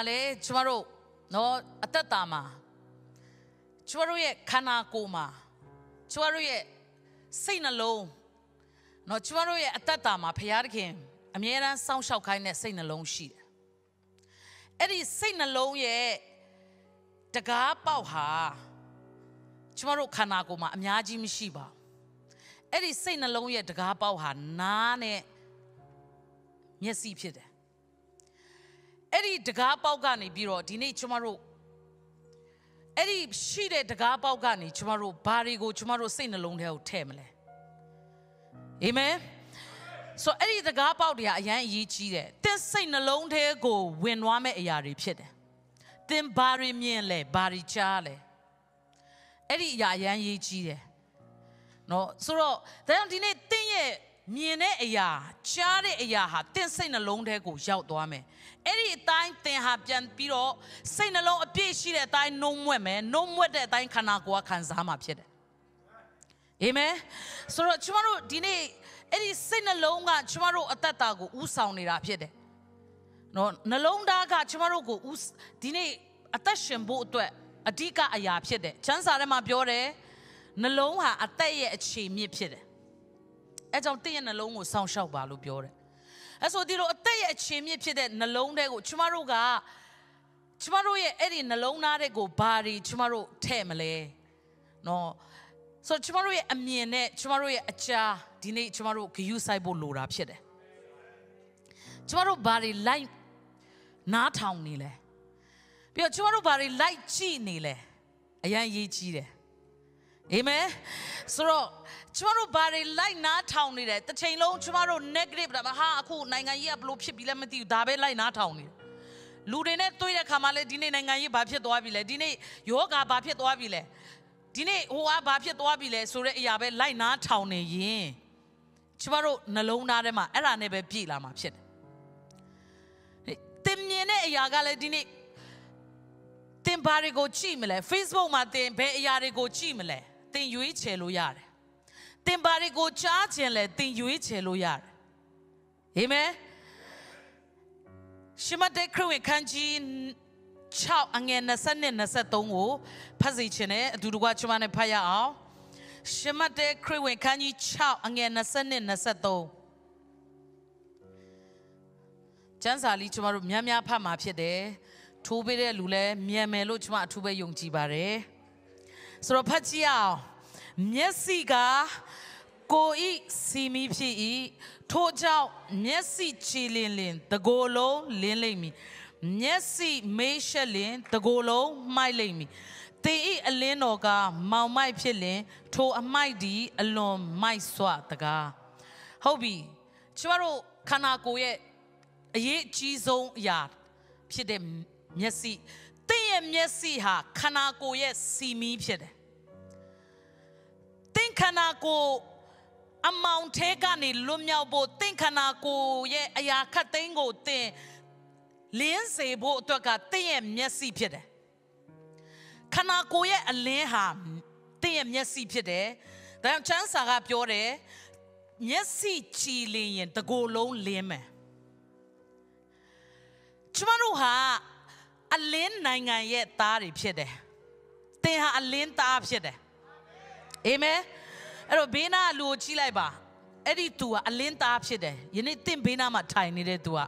မှာလေကျမတို့နော်အသက်တာမှာကျမတို့ရဲ့ခန္ဓာကိုယ်မှာကျမတို့ရဲ့စိတ်နှလုံးနော်ကျမတို့ရဲ့အသက်တာမှာဖရာသခင်အမြဲတမ်းစောင့်ရှောက်ခိုင်းတဲ့စိတ်နှလုံးရှိတယ်အဲ့ဒီစိတ်နှလုံးရဲ့တကားပေါက်ဟာကျမတို့ခန္ဓာကိုယ်မှာအများကြီးမရှိပါဘူးအဲ့ဒီစိတ်နှလုံးရဲ့တကားပေါက်ဟာနားနဲ့မျက်စိဖြစ်တယ် အဲ့ဒီတကားပေါက်ကနေပြီးတော့ဒီနေ့ကျမတို့အဲ့ဒီရှိတဲ့တကားပေါက်ကနေကျမတို့ဘာတွေကိုကျမတို့စိတ်နှလုံးထဲကိုထည့်မလဲအာမင်ဆိုအဲ့ဒီတကားပေါက်တွေကအရန်အရေးကြီးတယ်သင်စိတ်နှလုံးထဲကိုဝင်သွားမဲ့အရာတွေဖြစ်တယ်သင်ဘာတွေမြင်လဲဘာတွေကြားလဲအဲ့ဒီအရာအရန်အရေးကြီးတယ်နော်ဆိုတော့ဒါကြောင့်ဒီနေ့သင်ရဲ့မြင်တဲ့အရာကြားတဲ့အရာဟာသင်စိတ်နှလုံးထဲကိုရောက်သွားမယ် အဲ့ဒီအတိုင်းသင်ဟာပြန်ပြီးတော့စိတ်နှလုံးအပြည့်ရှိတဲ့အတိုင်းနှုံးမွက်မယ်နှုံးမွက်တဲ့အတိုင်းခန္ဓာကိုယ်ကခံစားမှာဖြစ်တယ်အာမင်ဆိုတော့ကျွန်တော်တို့ဒီနေ့အဲ့ဒီစိတ်နှလုံးကကျမတို့အသက်တာကိုဥဆောင်နေတာဖြစ်တယ်။နော်နှလုံးသားကကျမတို့ကိုဥဒီနေ့အသက်ရှင်ဖို့အတွက်အဓိကအရာဖြစ်တယ်။ချမ်းစာထဲမှာပြောတယ်နှလုံးဟာအသက်ရဲ့အခြေမြစ်ဖြစ်တယ်။အဲကြောင့်တင့်ရဲ့နှလုံးကိုစောင့်ရှောက်ပါလို့ပြောတယ်။ အဲဆိုဒီလိုအသက်ရဲ့အခြေမြစ်ဖြစ်တဲ့နှလုံးတွေကိုကျမတို့ကကျမတို့ရဲ့အဲ့ဒီနှလုံးသားတွေကိုဘာတွေကျမတို့ထည့်မလဲ။နော်ဆိုတော့ကျမတို့ရဲ့အမြင်နဲ့ကျမတို့ရဲ့အကြာဒီနေ့ကျမတို့ဂယုဆိုင်ဖို့လိုတာဖြစ်တယ်ကျမတို့ဘာတွေလိုက်နားထောင်နေလဲပြီးတော့ကျမတို့ဘာတွေလိုက်ကြည့်နေလဲအရန်ရေးကြီးတယ် အာမင်ဆိုတော့ကျမတို့ဘာတွေလိုက်နားထောင်နေတယ်တစ်ချိန်လုံးကျမတို့ negative ဒါဟာအခုနိုင်ငံကြီးကဘလို့ဖြစ်ပြီလဲမသိဘူးဒါပဲလိုက်နားထောင်နေတယ်လူတွေနဲ့တွေ့တဲ့ခါမှလည်းဒီနေ့နိုင်ငံရေးဘာဖြစ်သွားပြီလဲဒီနေ့ယောဂါဘာဖြစ်သွားပြီလဲဒီနေ့ဟိုကဘာဖြစ်သွားပြီလဲဆိုတဲ့အရာပဲလိုက်နားထောင်နေရင်ကျမတို့နှလုံးသားထဲမှာအဲ့ဒါနဲ့ပဲပြည့်လာမှာဖြစ်တယ်တင်မြင်တဲ့အရာကလည်းဒီနေ့တင်ဘာတွေကိုကြည့်မလဲ Facebook မှာတင်ဘယ်အရာတွေကိုကြည့်မလဲ တင်ရွေးချယ်လို့ရတယ်တင်ဘာတွေကိုကြားချင်လဲတင်ရွေးချယ်လို့ရတယ်အာမင်ရှမတ်တဲ့ခရစ်ဝင်ခန်းကြီး6အငယ်20နဲ့23ကိုဖတ်စီခြင်းနဲ့အတူတကွကျွန်မနဲ့ဖတ်ရအောင်ရှမတ်တဲ့ခရစ်ဝင်ခန်းကြီး6အငယ်20နဲ့23ကျမ်းစာလေးကျွန်တော်တို့များများဖတ်မှာဖြစ်တယ်ထိုးပေးတဲ့လူလည်းမြန်မယ်လို့ကျွန်မအထူးပဲယုံကြည်ပါတယ် ဆိုတော့ဖတ်ကြည့်အောင်မျက်စိကကိုဤစီမီဖြစ်ဤထို့ကြောင့်မျက်စိချီလင်လင်တကိုယ်လုံးလင်းလိမ့်မည်မျက်စိမေးရှက်လင်တကိုယ်လုံးမှိုက်လိမ့်မည်တင်ဤအလင်းတော်ကမောင်မိုက်ဖြစ်လင်ထိုအမိုက်ဒီအလွန်မိုက်စွာတကားဟုတ်ပြီကျမတို့ခန္ဓာကိုယ်ရဲ့အရေးအကြီးဆုံးအရာဖြစ်တဲ့မျက်စိ တင်ရဲ့မျက်စိဟာခန္ဓာကိုယ်ရဲ့စီမီးဖြစ်တယ်တင်ခန္ဓာကိုယ်အမောင်ထဲကနေလွတ်မြောက်ဖို့တင့်ခန္ဓာကိုယ်ရဲ့အရာခတ်သိမ်းကိုတင်လင်းစေဖို့အတွက်ကတင့်ရဲ့မျက်စိဖြစ်တယ်ခန္ဓာကိုယ်ရဲ့အလင်းဟာတင့်ရဲ့မျက်စိဖြစ်တယ်ဒါကြောင့်ချမ်းစာကပြောတယ်မျက်စိကြည်လင်ရင်တကိုယ်လုံးလင်းမယ်ကျမတို့ဟာ အလင်းနိုင်ငံရဲ့သားတွေဖြစ်တယ်သင်ဟာအလင်းသားဖြစ်တယ်အာမင်အဲ့တော့ဘေးနားလူကိုကြည့်လိုက်ပါအဲ့ဒီသူကအလင်းသားဖြစ်တယ်ယနေ့တင့်ဘေးနားမှာထိုင်နေတဲ့သူက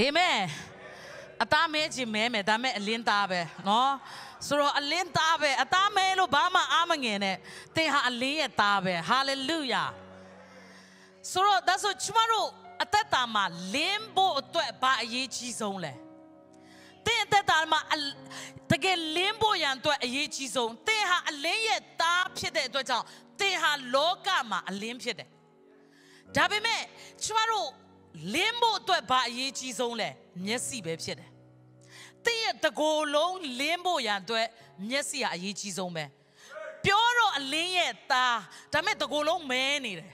အာမင်အသားမဲခြင်းမဲမယ်ဒါမဲ့အလင်းသားပဲနော်ဆိုတော့အလင်းသားပဲအသားမဲလို့ဘာမှအားမငင်နဲ့သင်ဟာအလင်းရဲ့သားပဲဟာလေလုယာဆိုတော့ဒါဆိုကျမတို့ အသက်တာမှာလင်းဖို့အတွက်ဘာအရေးကြီးဆုံးလဲသင်အသက်တာမှာတကယ်လင်းဖို့ရန်အတွက်အရေးကြီးဆုံးသင်ဟာအလင်းရဲ့သားဖြစ်တဲ့အတွက်ကြောင့်သင်ဟာလောကမှာအလင်းဖြစ်တယ်ဒါပေမဲ့ကျမတို့လင်းဖို့အတွက်ဘာအရေးကြီးဆုံးလဲမျက်စိပဲဖြစ်တယ်သင်ရဲ့တကိုယ်လုံးလင်းဖို့ရန်အတွက်မျက်စိဟာအရေးကြီးဆုံးပဲပြောတော့အလင်းရဲ့သားဒါပေမဲ့တကိုယ်လုံးမဲနေတယ်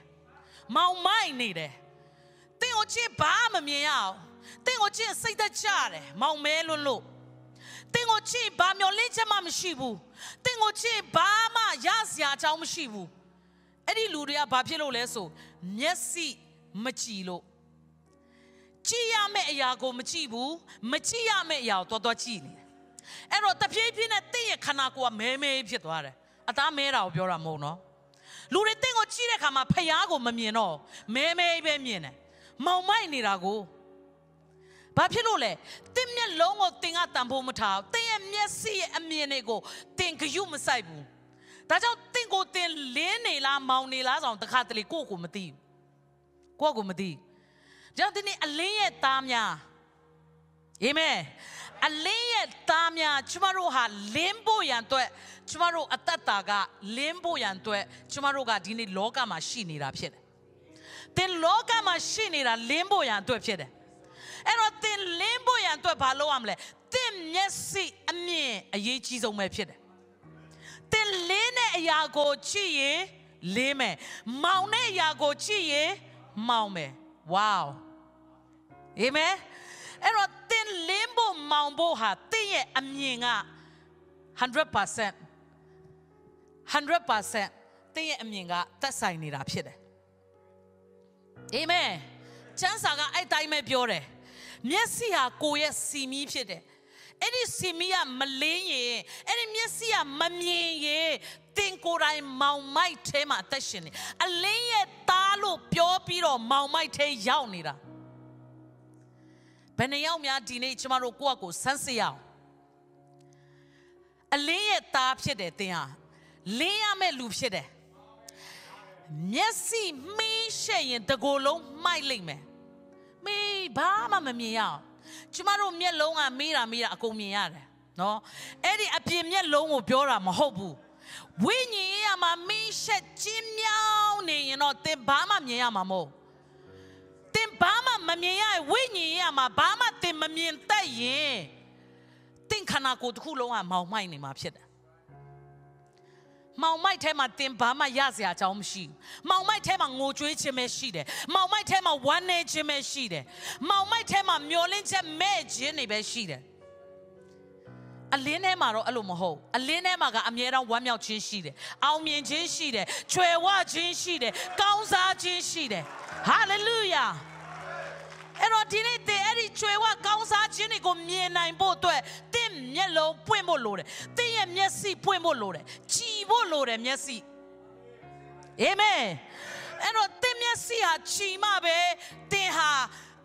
မောင်မိုက်နေတယ် သင်ကိုချစ်ဘာမမြင်ရအောင်သင်ကိုချစ်စိတ်သက်ကြတယ်မောင်မဲလွန်းလို့သင်ကိုချစ်ဘာမျောလင့်ချက်မှမရှိဘူးသင်ကိုချစ်ဘာမှရစရာအကြောင်းမရှိဘူးအဲ့ဒီလူတွေကဘာဖြစ်လို့လဲဆိုမျက်စိမကြည်လို့ကြည့်ရမယ့်အရာကိုမကြည့်ဘူးမကြည့်ရမယ့်အရာကိုတော်တော်ကြည့်နေတယ်အဲ့တော့တဖြည်းဖြည်းနဲ့တင့်ရဲ့ခန္ဓာကိုယ်ကမဲမဲဖြစ်သွားတယ်အသားမဲတာကိုပြောတာမဟုတ်နော်လူတွေတင့်ကိုကြည့်တဲ့ခါမှာဖျားကိုမမြင်တော့မဲမဲပဲမြင်တယ် မောင်မိုက်နေတာကိုဘာဖြစ်လို့လဲတင်းမျက်လုံးကိုတင်ကတန်ဖို့မထားတင်းရဲ့မျက်စိရဲ့အမြင်တွေကိုတင်ဂယုမဆိုင်ဘူးဒါကြောင့်တင့်ကိုတင်လင်းနေလားမောင်နေလားဆိုအောင်တခါတလေကိုယ့်ကိုမသိဘူးကိုယ့်ကိုမသိကြောင့်ဒီနေ့အလင်းရဲ့သားများအာမင်အလင်းရဲ့သားများကျမတို့ဟာလင်းဖို့ရန်အတွက်ကျမတို့အသက်တာကလင်းဖို့ရန်အတွက်ကျမတို့ကဒီနေ့လောကမှာရှိနေတာဖြစ်တယ်။ သင်လောကမှာရှိနေတာလင်းဖို့ရန်အတွက်ဖြစ်တယ်။အဲ့တော့သင်လင်းဖို့ရန်အတွက်ဘာလုပ်ရမလဲ။သင်မျက်စိအမြင်အရေးကြီးဆုံးပဲဖြစ်တယ်။သင်လင်းတဲ့အရာကိုကြည့်ရင်လင်းမယ်။မောင်တဲ့အရာကိုကြည့်ရင်မောင်မယ်။ Wow ။အာမင်။အဲ့တော့သင်လင်းဖို့မောင်ဖို့ဟာသင်ရဲ့အမြင်က100% 100%သင်ရဲ့အမြင်ကသက်ဆိုင်နေတာဖြစ်တယ် အာမင်ကျမ်းစာကအဲ့တိုင်းပဲပြောတယ်မျက်စိဟာကိုယ့်ရဲ့စီမီးဖြစ်တယ်အဲ့ဒီစီမီးကမလင်းရင်အဲ့ဒီမျက်စိကမမြင်ရင်တင်ကိုယ်တိုင်မောင်မိုက်ထဲမှာအသက်ရှင်နေအလင်းရဲ့သားလို့ပြောပြီးတော့မောင်မိုက်ထဲရောက်နေတာဘယ်နှယောက်များဒီနေ့ကျမတို့ကိုယ့်အကိုစမ်းစစ်ရအောင်အလင်းရဲ့သားဖြစ်တယ်တင်ဟာလင်းရမဲ့လူဖြစ်တယ် မျက်စိမင်းရှက်ရင်တကိုယ်လုံးမှိုက်လိမ့်မယ်မေးဘာမှမမြင်ရအောင်ကျမတို့မျက်လုံးကမေးတာမေးတာအကုန်မြင်ရတယ်နော်အဲ့ဒီအပြင်မျက်လုံးကိုပြောတာမဟုတ်ဘူးဝိညာဉ်ရေးရမှာမင်းရှက်ချင်းမြောင်းနေရင်တော့သင်ဘာမှမြင်ရမှာမဟုတ်သင်ဘာမှမမြင်ရဝိညာဉ်ရေးရမှာဘာမှသင်မမြင်တတ်ရင်သင်ခန္ဓာကိုယ်တစ်ခုလုံးကမောင်မိုက်နေမှာဖြစ်တယ် မောင်မိုက်ထဲမှာတင်ဘာမှရစရာအကြောင်းမရှိဘူး။မောင်မိုက်ထဲမှာငိုကြွေးခြင်းပဲရှိတယ်။မောင်မိုက်ထဲမှာဝမ်းနည်းခြင်းပဲရှိတယ်။မောင်မိုက်ထဲမှာမျောလင့်ချက်မဲ့ခြင်းတွေပဲရှိတယ်။အလင်းထဲမှာတော့အဲ့လိုမဟုတ်။အလင်းထဲမှာကအမြဲတမ်းဝမ်းမြောက်ခြင်းရှိတယ်။အောင်မြင်ခြင်းရှိတယ်။ချွေဝခြင်းရှိတယ်။ကောင်းစားခြင်းရှိတယ်။ဟာလေလုယာ။ အဲ့တော့ဒီနေ့သင်အဲ့ဒီကျွေဝကောင်းစားခြင်းတွေကိုမြင်နိုင်ဖို့အတွက်သင်မျက်လုံးပွင့်ဖို့လိုတယ်။သင်ရဲ့မျက်စိပွင့်ဖို့လိုတယ်။ကြည်ဖို့လိုတယ်မျက်စိ။အာမင်။အဲ့တော့သင်မျက်စိဟာကြည်မှပဲသင်ဟာ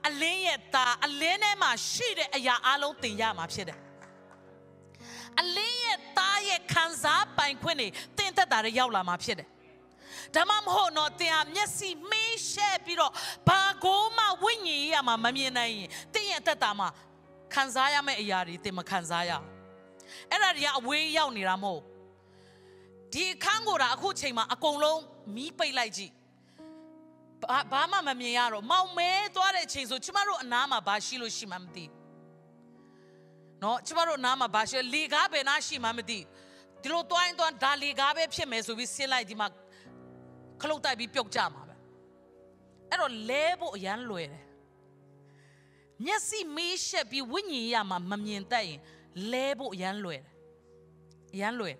အလင်းရဲ့သားအလင်းထဲမှာရှိတဲ့အရာအလုံးသင်ရမှာဖြစ်တယ်။အလင်းရဲ့သားရဲ့ခံစားပိုင်ခွင့်တွေသင်သက်တာတွေရောက်လာမှာဖြစ်တယ်ဒါမှမဟုတ်တော့သင်ဟာမျက်စိမေးရှက်ပြီးတော့ဘာကိုမှဝိညာဉ် ရေးရမှာမမြင်နိုင်ရင်သင်ရဲ့အသက်တာမှာခံစားရမယ့်အရာတွေသင်မခံစားရအောင်အဲ့ဒါတွေကအဝေးရောက်နေတာမဟုတ်ဒီအခန်းကိုဒါအခုချိန်မှာအကုန်လုံးမီးပိတ်လိုက်ကြည့်ဘာဘာမှမမြင်ရတော့မောင်မဲသွားတဲ့အချိန်ဆိုကျမတို့အနားမှာဘာရှိလို့ရှိမှမသိနော်ကျမတို့အနားမှာဘာရှိလေကားဘယ်နာရှိမှမသိဒီလိုတွိုင်းတွိုင်းဒါလေကားပဲဖြစ်မယ်ဆိုပြီးဆင်းလိုက်ဒီမှာခလုတ်တိုက်ပြီးပြုတ်ကြမှာပဲအဲ့တော့လဲဖို့အရန်လွယ်တယ် မျက်စိမေးရှက်ပြီးဝိညာဉ်ရမှာမမြင်တတ်ရင်လဲဖို့အရန်လွယ်တယ်အရန်လွယ်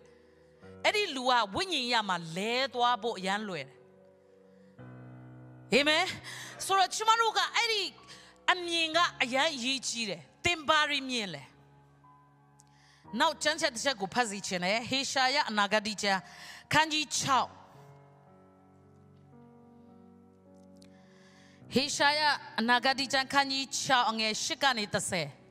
အဲ့ဒီလူကဝိညာဉ်ရမှာလဲသွားဖို့အရန်လွယ်တယ်အာမင်ဆိုတော့ကျမတို့ကအဲ့ဒီအမြင်ကအရန်ရေးကြီးတယ်တင်ပါရီမြင်လဲနောက်ကျမ်းချက်တစ်ချက်ကိုဖတ်စီခြင်းလေဟေရှာယအနာဂတိကျမ်းခန်းကြီး6 ဟေရှာယအနာဂတိကျမ်းခန်းကြီး6အငယ်8ကနေ30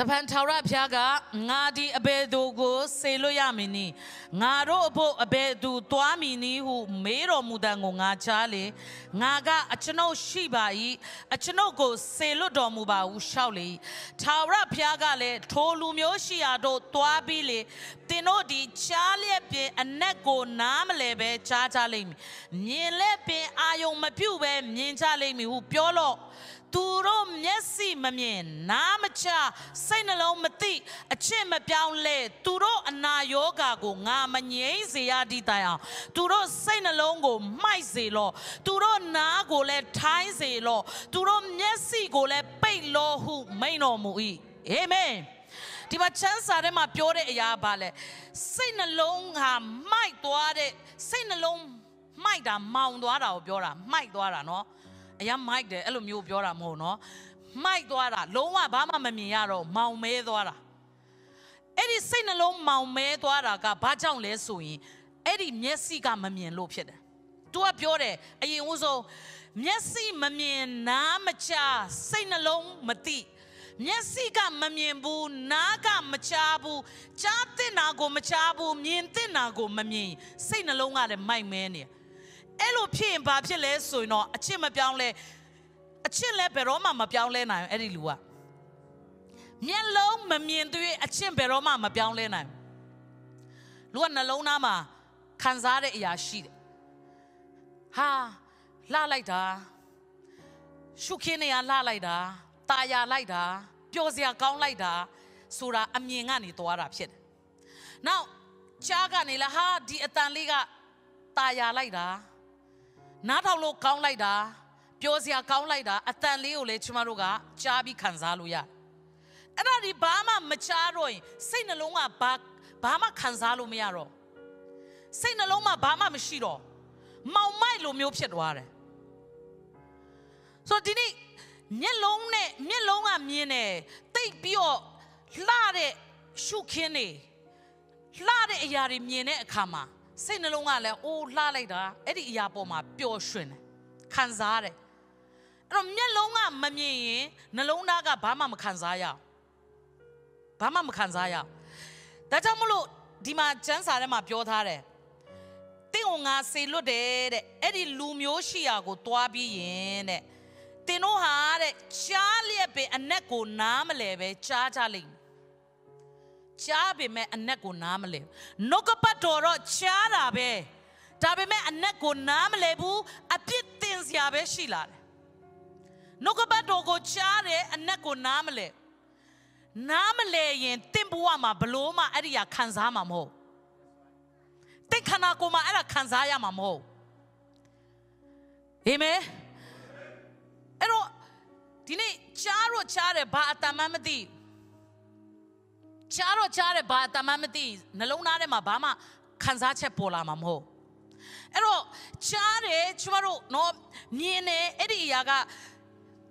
တပန်ထာဝရဘုရားကငါဒီအဘယ်သူကိုဆေလို့ရမည်နီငါတို့အဖို့အဘယ်သူသွားမည်နီဟုမေးတော်မူတဲ့ကိုငါချားလေငါကအကျွန်ုပ်ရှိပါ၏အကျွန်ုပ်ကိုဆေလွတ်တော်မူပါဟုရှောက်လေထာဝရဘုရားကလည်းထိုလူမျိုးရှိရာတို့သွားပြီးလေတင်တို့ဒီချားလျက်ပင်အနက်ကိုနားမလဲပဲချားချလိမ့်မည်မြင်လက်ပင်အာယုံမပြုတ်ပဲမြင်ချလိမ့်မည်ဟုပြောလို့ သူတို့မျက်စိမမြင်နားမချစိတ်နှလုံးမသိအချစ်မပြောင်းလဲသူတို့အနာယောဂါကိုငါမငြိမ့်စေရသည့်တိုင်အောင်သူတို့စိတ်နှလုံးကိုမှိုက်စေလော့သူတို့နားကိုလည်းထိုင်းစေလော့သူတို့မျက်စိကိုလည်းပိတ်လော့ဟုမိန်တော်မူ၏အာမင်ဒီမှာချမ်းစာထဲမှာပြောတဲ့အရာပါလဲစိတ်နှလုံးဟာမိုက်သွားတဲ့စိတ်နှလုံးမှိုက်တာမောင်သွားတာကိုပြောတာမှိုက်သွားတာနော် အရင်မိုက်တယ်အဲ့လိုမျိုးပြောတာမဟုတ်နော်မိုက်သွားတာလုံးဝဘာမှမမြင်ရတော့မောင်မဲသွားတာအဲ့ဒီစိတ်နှလုံးမောင်မဲသွားတာကဘာကြောင့်လဲဆိုရင်အဲ့ဒီမျက်စိကမမြင်လို့ဖြစ်တယ်။ तू ကပြောတယ်အရင်ဦးဆုံးမျက်စိမမြင်နားမချစိတ်နှလုံးမသိမျက်စိကမမြင်ဘူးနားကမချဘူးကြားတဲ့နာကိုမချဘူးမြင်တဲ့နာကိုမမြင်စိတ်နှလုံးကလည်းမိုက်မဲနေ အဲ့လိုဖြစ်ရင်ဘာဖြစ်လဲဆိုရင်တော့အချစ်မပြောင်းလဲအချစ်လည်းဘယ်တော့မှမပြောင်းလဲနိုင်အဲ့ဒီလူကမျက်လုံးမမြင်သေးအချစ်ဘယ်တော့မှမပြောင်းလဲနိုင်လူကနှလုံးသားမှာခံစားတဲ့အရာရှိတယ်ဟာလှလိုက်တာရှုခင်းနေရလှလိုက်တာตาရလိုက်တာပျော်စရာကောင်းလိုက်တာဆိုတာအမြင်ကနေသွားတာဖြစ်တယ်။ Now ကြားကနေလာဟာဒီအတန်လေးကตาရလိုက်တာ နားထောင်လို့ကောင်းလိုက်တာပျော်စရာကောင်းလိုက်တာအတန်လေးကိုလည်းကျမတို့ကကြားပြီးခံစားလို့ရတယ်။အဲ့ဒါဒီဘာမှမချားတော့ရင်စိတ်နှလုံးကဘာဘာမှခံစားလို့မရတော့စိတ်နှလုံးမှာဘာမှမရှိတော့မောင်မိုက်လိုမျိုးဖြစ်သွားတယ်ဆိုတော့ဒီနေ့မျက်လုံးနဲ့မျက်လုံးကမြင်တယ်တိတ်ပြီးတော့လှတဲ့ရှုခင်းနေလှတဲ့အရာတွေမြင်တဲ့အခါမှာ စိတ်နှလုံးကလည်းအိုးလှလိုက်တာအဲ့ဒီအရာပေါ်မှာပျော်ရွှင်တယ်ခံစားတယ်အဲ့တော့မျက်လုံးကမမြင်ရင်နှလုံးသားကဘာမှမခံစားရအောင်ဘာမှမခံစားရအောင်ဒါကြောင့်မလို့ဒီမှာကျမ်းစာထဲမှာပြောထားတယ်တင့်ကိုငါစေလွတ်တယ်တဲ့အဲ့ဒီလူမျိုးရှိရာကိုတွားပြီးရင်တဲ့တင်တို့ဟာတဲ့ကြားလျက်ပင်အနက်ကိုနားမလဲပဲကြားကြလိမ့်မယ် ကြားပေမဲ့အနက်ကိုနားမလဲနှုတ်ကပတ်တော်တော့ကြားတာပဲဒါပေမဲ့အနက်ကိုနားမလဲဘူးအပြစ်တင်စရာပဲရှိလာတယ်နှုတ်ကပတ်တော်ကိုကြားတယ်အနက်ကိုနားမလဲနားမလဲရင်တင့်ဘဝမှာဘလို့မှအဲ့ဒီဟာခံစားမှာမဟုတ်တင့်ခန္ဓာကိုယ်မှာအဲ့ဒါခံစားရမှာမဟုတ်အာမင်အဲ့တော့ဒီနေ့ကြားတော့ကြားတယ်ဘာအတမန်မသိ ကြားတော့ကြားတယ်ဘာအတမန်မသိနှလုံးသားထဲမှာဘာမှခံစားချက်ပေါ်လာမှာမဟုတ်အဲ့တော့ကြားတယ်ကျမတို့နော်မြင်တယ်အဲ့ဒီအရာက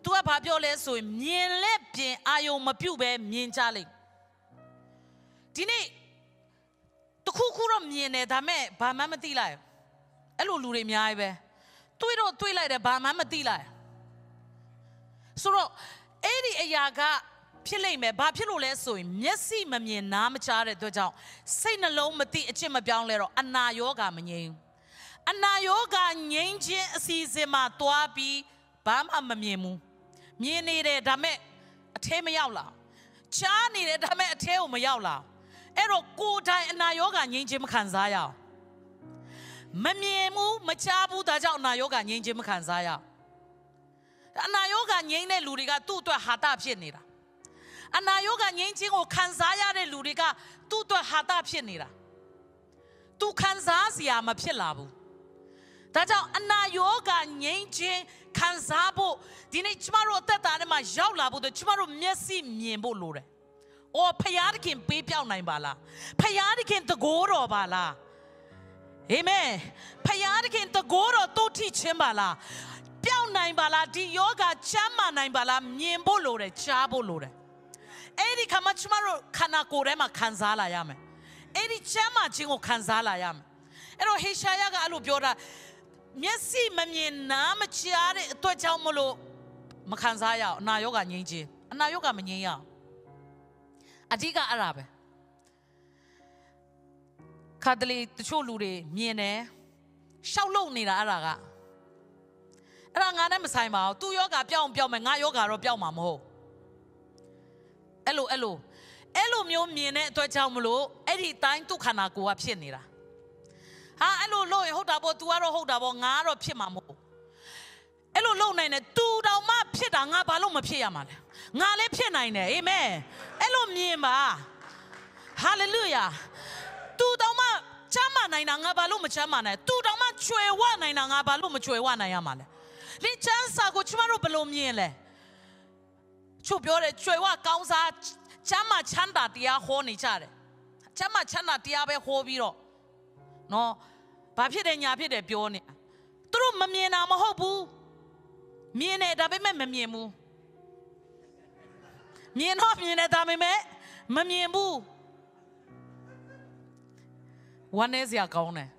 तू ကဘာပြောလဲဆိုရင်မြင်လက်ပြင်အာယုံမပြုတ်ပဲမြင်ကြလိမ့်ဒီနေ့တခုခုတော့မြင်တယ်ဒါမဲ့ဘာမှမသိလိုက်အဲ့လိုလူတွေအများကြီးပဲတွေးတော့တွေးလိုက်တယ်ဘာမှမသိလိုက်ဆိုတော့အဲ့ဒီအရာက ဖြစ်လိမ့်မယ်ဘာဖြစ်လို့လဲဆိုရင်မျက်စိမမြင်နားမကြားတဲ့အတွက်ကြောင့်စိတ်နှလုံးမသိအချစ်မပြောင်းလဲတော့အနာယောဂမငြိမ်းအနာယောဂငြိမ်းခြင်းအစီအစဉ်မှာတွားပြီးဘာမှမမြင်ဘူးမြင်နေတယ်ဒါမဲ့အထဲမရောက်လာချားနေတယ်ဒါမဲ့အထဲကိုမရောက်လာအဲ့တော့ကိုယ်တိုင်အနာယောဂငြိမ်းခြင်းမခံစားရအောင်မမြင်ဘူးမချားဘူးဒါကြောင့်အနာယောဂငြိမ်းခြင်းမခံစားရအောင်အနာယောဂငြိမ်းတဲ့လူတွေကသူ့အတွက်ဟာတဖြစ်နေတာ အနာယောဂငြိမ်းခြင်းကိုခံစားရတဲ့လူတွေကသူ့အတွက်ဟာတဖြစ်နေတာသူခံစားစရာမဖြစ်လာဘူးဒါကြောင့်အနာယောဂငြိမ်းခြင်းခံစားဖို့ဒီနေ့ကျမတို့အသက်တာထဲမှာရောက်လာဖို့ကျမတို့မျက်စိမြင်ဖို့လိုတယ်။အော်ဖယားသခင်ပေးပြောင်းနိုင်ပါလား။ဖယားသခင်တကိုးတော်ပါလား။အာမင်။ဖယားသခင်တကိုးတော်တုတ်ထိခြင်းပါလား။ပြောင်းနိုင်ပါလားဒီယောဂချမ်းမာနိုင်ပါလားမြင်ဖို့လိုတယ်ကြားဖို့လိုတယ်။ အဲ့ဒီခါမှကျမတို့ခန္ဓာကိုယ်ထဲမှာခံစားလာရမယ်။အဲ့ဒီချမ်းမာခြင်းကိုခံစားလာရမယ်။အဲ့တော့ဟေရှာယကအဲ့လိုပြောတာမျက်စိမမြင်နားမကြားတဲ့အတွက်ကြောင့်မလို့မခံစားရအောင်အနာရောဂါငြိမ်းခြင်းအနာရောဂါမငြိမ်းရအောင်အဓိကအဲ့ဒါပဲခါတလေတချို့လူတွေမြင်တယ်ရှောက်လုံနေတာအဲ့ဒါကအဲ့ဒါငါနဲ့မဆိုင်ပါဘူးသူယောဂါပြောင်းပြောင်းမယ်ငါယောဂါတော့ပြောင်းမှာမဟုတ် အဲ့လိုအဲ့လိုအဲ့လိုမျိုးမြင်တဲ့အတွက်ကြောင့်မလို့အဲ့ဒီတိုင်းဒုက္ခနာကိုကဖြစ်နေတာဟာအဲ့လိုလို့ရင်ဟုတ်တာပေါ့ तू ကတော့ဟုတ်တာပေါ့ငါကတော့ဖြစ်မှာမဟုတ်အဲ့လိုလုံနိုင်တယ် तू တောင်မှဖြစ်တာငါဘာလို့မဖြစ်ရမှာလဲငါလည်းဖြစ်နိုင်တယ်အာမင်အဲ့လိုမြင်ပါဟာလေလုယာ तू တောင်မှချမ်းမာနိုင်တာငါဘာလို့မချမ်းမာနိုင် तू တောင်မှချွေဝနိုင်တာငါဘာလို့မချွေဝနိုင်ရမှာလဲဒီချမ်းစာကိုကျမတို့ဘယ်လိုမြင်လဲ ချို့ပြောတယ်ချွေဝကောင်းစားချမ်းမာချမ်းသာတရားဟောနေကြတယ်ချမ်းမာချမ်းသာတရားပဲဟောပြီးတော့နော်ဘာဖြစ်တယ်ညာဖြစ်တယ်ပြောနေသူတို့မမြင်တာမဟုတ်ဘူးမြင်တယ်ဒါပေမဲ့မမြင်ဘူးမြင်တော့မြင်တယ်ဒါပေမဲ့မမြင်ဘူးဝမ်းနေစရာကောင်းတယ်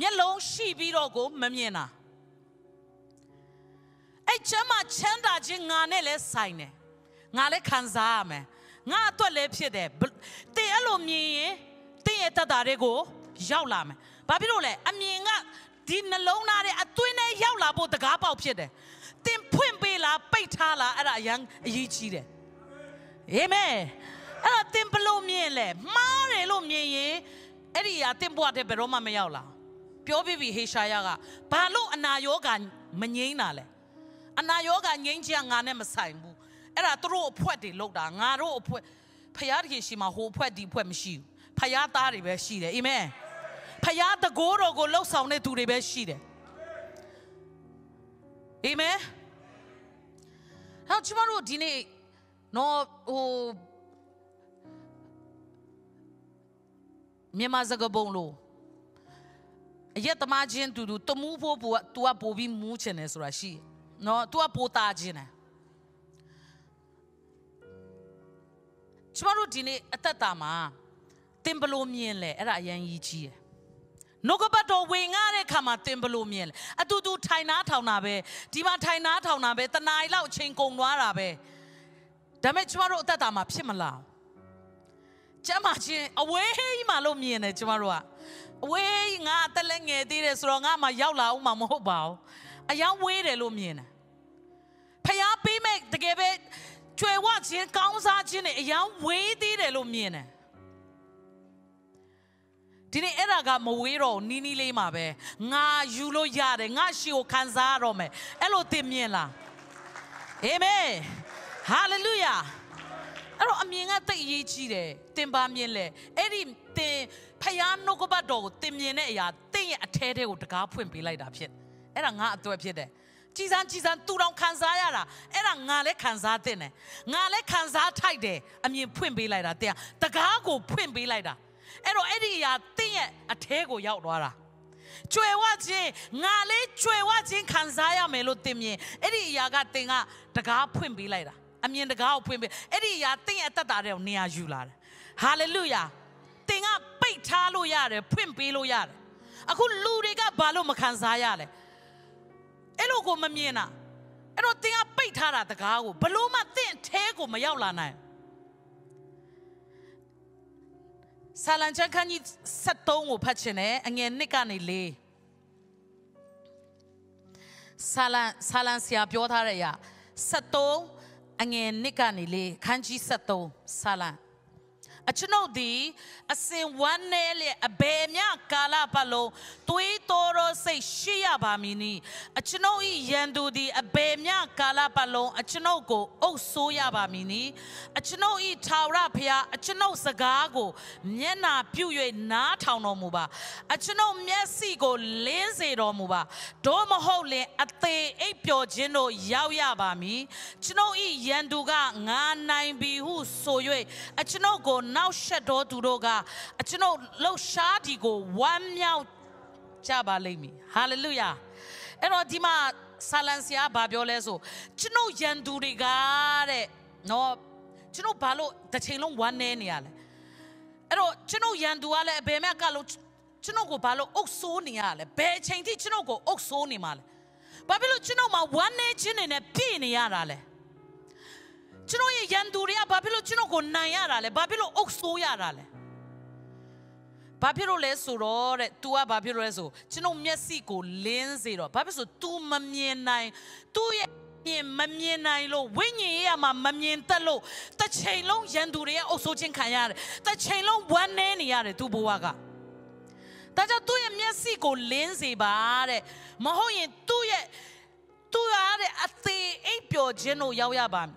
မျက်လုံးရှိပြီးတော့ကိုမမြင်တာအဲ့ချမ်းမချမ်းသာခြင်းငါနဲ့လဲဆိုင်တယ် ငါလည်းခံစားရမယ်ငါအတွက်လည်းဖြစ်တယ်တင်အဲ့လိုမြင်ရင်တင်ရဲ့တတ်တာတွေကိုရောက်လာမယ်ဘာဖြစ်လို့လဲအမြင်ကဒီနှလုံးသားရဲ့အတွင်းထဲရောက်လာဖို့တကားပေါက်ဖြစ်တယ်တင်ဖွင့်ပေးလားပိတ်ထားလားအဲ့ဒါအရန်အရေးကြီးတယ်အာမင်အဲ့ဒါတင်ဘလို့မြင်လဲမှားတယ်လို့မြင်ရင်အဲ့ဒီအတင်ဘွားတဲ့ဘယ်တော့မှမရောက်လာပြောပြပြီဟေရှာယကဘာလို့အနာယောဂမငြိမ်းတာလဲအနာယောဂငြိမ်းချင်ငါနဲ့မဆိုင်ဘူး အဲ့ဒါသူတို့အဖွက်တွေလောက်တာငါတို့အဖွက်ဖယားတခင်ရှိမှာဟိုအဖွက်ဒီအဖွက်မရှိဘူးဖယားသားတွေပဲရှိတယ်အာမင်ဖယားတကိုးတော်ကိုလှုပ်ဆောင်တဲ့သူတွေပဲရှိတယ်အာမင်ဟောကျမတို့ဒီနေ့နော်ဟိုမြန်မာစကားပုံလို့အရက်သမားချင်းတူတူတမူးဖို့ပူက तू ကပို့ပြီးမူးချင်တယ်ဆိုတာရှိနော် तू ကပိုတာခြင်းတယ် ကျမတို့ဒီနေ့အသက်တာမှာတင်ဘလို့မြင်လဲအဲ့ဒါအရင်ကြီးကြီးတယ်နှုတ်ကပတ်တော်ဝင်ငါတဲ့ခါမှာတင်ဘလို့မြင်လဲအတူတူထိုင်နားထောင်တာပဲဒီမှာထိုင်နားထောင်တာပဲတနားရီလောက်အချိန်ကုန်သွားတာပဲဒါပေမဲ့ကျမတို့အသက်တာမှာဖြစ်မလားကျမချင်းအဝေးကြီးမှလို့မြင်တယ်ကျမတို့ကအဝေးငါအသက်လည်းငယ်သေးတယ်ဆိုတော့ငါမှရောက်လာအောင်မှမဟုတ်ပါဘူးအယောင်ဝေးတယ်လို့မြင်တယ်ဖျားပေးမဲ့တကယ်ပဲ ကျွယ်ဝခြင်းကောင်းစားခြင်းနဲ့အယောင်ဝေးသေးတယ်လို့မြင်တယ်ဒီနေ့အဲ့ဒါကမဝေးတော့နီးနီးလေးမှာပဲငါယူလို့ရတယ်ငါရှီကိုခံစားရတော့မယ်အဲ့လိုသင်မြင်လားအာမင်ဟာလေလုယာအဲ့တော့အမြင်ကတိတ်အရေးကြီးတယ်တင်ပါမြင်လေအဲ့ဒီတင်ဖယားနှုတ်ကပတ်တော်ကိုတင်မြင်တဲ့အရာတင်ရဲ့အထဲထဲကိုတကားဖွင့်ပေးလိုက်တာဖြစ်အဲ့ဒါငါအတွေ့ဖြစ်တယ် ကြည်စမ်းကြည်စမ်းသူတော်ခံစားရတာအဲ့ဒါငါလည်းခံစားတဲ့တယ်ငါလည်းခံစားထိုက်တယ်အမြင်ဖွင့်ပေးလိုက်တာတင်တကားကိုဖွင့်ပေးလိုက်တာအဲ့တော့အဲ့ဒီအရာတင်ရဲ့အထဲကိုရောက်သွားတာကျွယ်ဝခြင်းငါလေးကျွယ်ဝခြင်းခံစားရမယ်လို့တင်မြင်အဲ့ဒီအရာကတင်ကတကားဖွင့်ပေးလိုက်တာအမြင်တကားကိုဖွင့်ပေးအဲ့ဒီအရာတင်ရဲ့အသက်တာတွေကိုနေရာယူလာတယ်ဟာလေလုယာတင်ကပိတ်ထားလို့ရတယ်ဖွင့်ပေးလို့ရတယ်အခုလူတွေကဘာလို့မခံစားရလဲ အဲ့လိုကိုမမြင်တာအဲ့တော့တင်ကပိတ်ထားတာတကားကိုဘလို့မှတင့်အဲကိုမရောက်လာနိုင်ဆာလန်ချန်ခန်းကြီး73ကိုဖတ်ချင်တယ်အငယ်1ကနေ4ဆာလန်ဆာလန်ဆရာပြောထားတဲ့အရာ73အငယ်1ကနေ4ခန်းကြီး73ဆာလန် အကျွန်ုပ်သည်အစင်ဝမ်းနဲလေအဘယ်မြကာလပတ်လုံးသွေးတော်တော်စိတ်ရှိရပါမည်နီအကျွန်ုပ်ဤရန်သူသည်အဘယ်မြကာလပတ်လုံးအကျွန်ုပ်ကိုအုပ်ဆိုးရပါမည်နီအကျွန်ုပ်ဤထာဝရဘုရားအကျွန်ုပ်စကားကိုမျက်နာပြု၍နားထောင်တော်မူပါအကျွန်ုပ်မျက်စိကိုလင်းစေတော်မူပါဒို့မဟုတ်လင်အသေးအိပ်ပျော်ခြင်းတို့ရောက်ရပါမည်ကျွန်ုပ်ဤရန်သူကငါနိုင်ပြီဟုဆို၍အကျွန်ုပ်ကိုနောက်ဆက်တော်သူတို့ကအကျွန်ုပ်လှူရှားဒီကိုဝမ်းမြောက်ကြပါလိမ့်မည်ဟာလေလုယာအဲ့တော့ဒီမှာဆာလန်ဆီယာဘာပြောလဲဆိုကျွန်ုပ်ယန်သူတွေကတဲ့နော်ကျွန်ုပ်ဘာလို့တစ်ချိန်လုံးဝမ်းနေနေရလဲအဲ့တော့ကျွန်ုပ်ယန်သူကလည်းဘယ်မဲ့ကလုံးကျွန်ုပ်ကိုဘာလို့အုပ်ဆိုးနေရလဲဘယ်အချိန်ထိကျွန်ုပ်ကိုအုပ်ဆိုးနေမှာလဲဘာဖြစ်လို့ကျွန်ုပ်မှာဝမ်းနေခြင်းနေနဲ့ပြည့်နေရတာလဲ ကျွန်တော်ရဲ့ရန်သူတွေကဘာဖြစ်လို့ကျွန်တော်ကိုနိုင်ရတာလဲဘာဖြစ်လို့အုပ်ဆိုးရတာလဲဘာဖြစ်လို့လဲဆိုတော့တဲ့ तू ကဘာဖြစ်လို့လဲဆိုကျွန်တော်မျက်စိကိုလင်းစေတော့ဘာဖြစ်ဆို तू မမြင်နိုင် तू ရဲ့မြင်မမြင်နိုင်လို့ဝိညာဉ်ရေးရမှာမမြင်တတ်လို့တစ်ချိန်လုံးရန်သူတွေရဲ့အုပ်ဆိုးခြင်းခံရတယ်တစ်ချိန်လုံးဝမ်းနေနေရတယ်သူ့ဘဝကဒါကြောင့်သူ့ရဲ့မျက်စိကိုလင်းစေပါတဲ့မဟုတ်ရင်သူ့ရဲ့သူ့ရတဲ့အသေးအိပ်ပျော်ခြင်းတို့ရောက်ရပါမယ်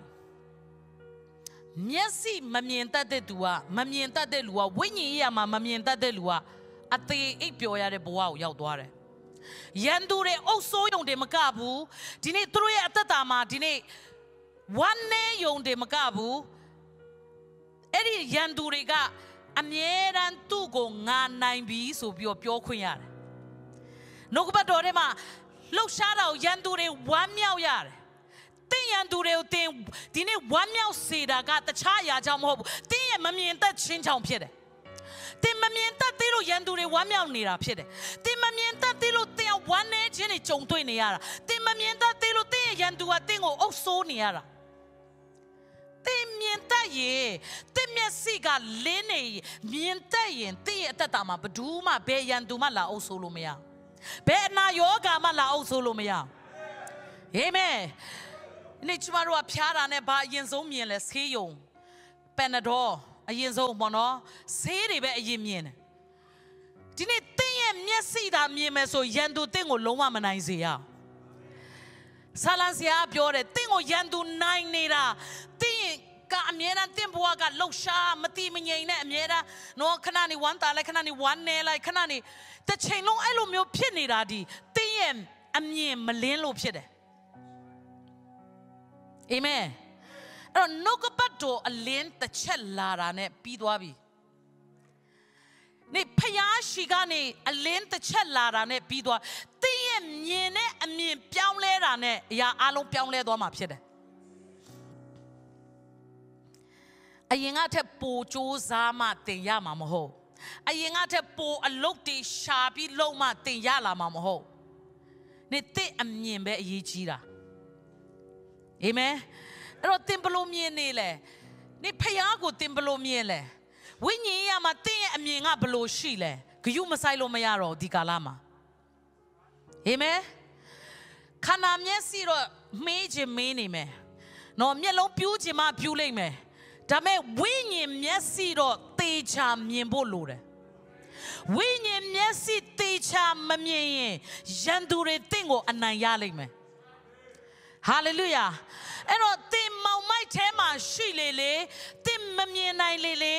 မျက်စိမမြင်တတ်တဲ့သူကမမြင်တတ်တဲ့လူကဝိညာဉ်ရေးရမှာမမြင်တတ်တဲ့လူကအသေးအိပ်ပျော်ရတဲ့ဘဝကိုရောက်သွားတယ်။ရန်သူတွေအုပ်ဆိုးယုံတယ်မကဘူး။ဒီနေ့သူတို့ရဲ့အသက်တာမှာဒီနေ့ဝမ်းနေယုံတယ်မကဘူး။အဲ့ဒီရန်သူတွေကအမြဲတမ်းသူ့ကိုငါနိုင်ပြီဆိုပြီးတော့ပြောခွင့်ရတယ်။နှုတ်ကပတ်တော်ထဲမှာလှုပ်ရှားတာကိုရန်သူတွေဝမ်းမြောက်ရတယ် တင်းရန်သူတွေကိုတင်းဒီနေ့ဝမ်းမြောက်စေတာကတခြားအရာကြောင့်မဟုတ်ဘူးတင်းရဲ့မမြင်သက်ခြင်းကြောင့်ဖြစ်တယ်တင်မမြင်တတ်သေးလို့ရန်သူတွေဝမ်းမြောက်နေတာဖြစ်တယ်။တင်မမြင်တတ်သေးလို့တင်ဝမ်းနေခြင်းတွေကြုံတွေ့နေရတာ။တင်မမြင်တတ်သေးလို့တင်ရဲ့ရန်သူကတင်ကိုအုပ်ဆိုးနေရတာ။တင်မြင်တတ်ရင်တင်မျက်စိကလင်းနေမြင်တတ်ရင်တင်ရဲ့အသက်တာမှာဘယ်သူမှဘယ်ရန်သူမှလာအုပ်ဆိုးလို့မရ။ဘယ်အနာယောဂါမှလာအုပ်ဆိုးလို့မရ။အာမင်။ နေ့ကျမတို့ကဖျားတာနဲ့ဘာအရင်ဆုံးမြင်လဲဆေးရုံပန်နဒေါ်အရင်ဆုံးပေါ့နော်ဆေးတွေပဲအရင်မြင်တယ်ဒီနေ့တင်းရဲ့မျက်စိသာမြင်မယ်ဆိုရန်သူတင်းကိုလုံးဝမနိုင်စေရဆာလန်ဆရာပြောတယ်တင်းကိုရန်သူနိုင်နေတာတင်းကအမြဲတမ်းတင်းဘွားကလှုပ်ရှားမတိမငြိမ်နဲ့အမြဲတမ်းနော်ခဏနေဝမ်းတာလိုက်ခဏနေဝမ်းနေလိုက်ခဏနေတစ်ချိန်လုံးအဲ့လိုမျိုးဖြစ်နေတာဒီတင်းရဲ့အမြင်မလင်းလို့ဖြစ်တယ် အာမင်အဲ့တော့နှုတ်ကပတ်တော်အလင်းတစ်ချက်လာတာနဲ့ပြီးသွားပြီနေဖျားရှိကနေအလင်းတစ်ချက်လာတာနဲ့ပြီးသွားတင်းရဲ့မြင်နဲ့အမြင်ပြောင်းလဲတာနဲ့အရာအလုံးပြောင်းလဲသွားမှာဖြစ်တယ်အရင်ကထက်ပိုစူးစားမှတင်ရမှာမဟုတ်အရင်ကထက်ပိုအလုတ်တွေရှာပြီးလုံးမှတင်ရလာမှာမဟုတ်နေတဲ့အမြင်ပဲအရေးကြီးတာ အာမင်အဲ့တော့တင်ဘလို့မြင်နေလဲနေဖျားကိုတင်ဘလို့မြင်လဲဝိညာဉ်ရမှာတင်းရဲ့အမြင်ကဘလို့ရှိလဲဂယုမဆိုင်လို့မရတော့ဒီကာလမှာအာမင်ခန္ဓာမျက်စိတော့မေးခြင်းမေးနေမယ်နော်မျက်လုံးပြူးခြင်းမှပြူးလိုက်မယ်ဒါပေမဲ့ဝိညာဉ်မျက်စိတော့တေချာမြင်ဖို့လိုတယ်ဝိညာဉ်မျက်စိတေချာမမြင်ရင်ရန်သူတွေတင့်ကိုအနိုင်ရလိမ့်မယ် ဟာလေလုယာအဲ့တော့တင်မောင်မိုက်ထဲမှာရှိလေလေတင်မမြင်နိုင်လေလေ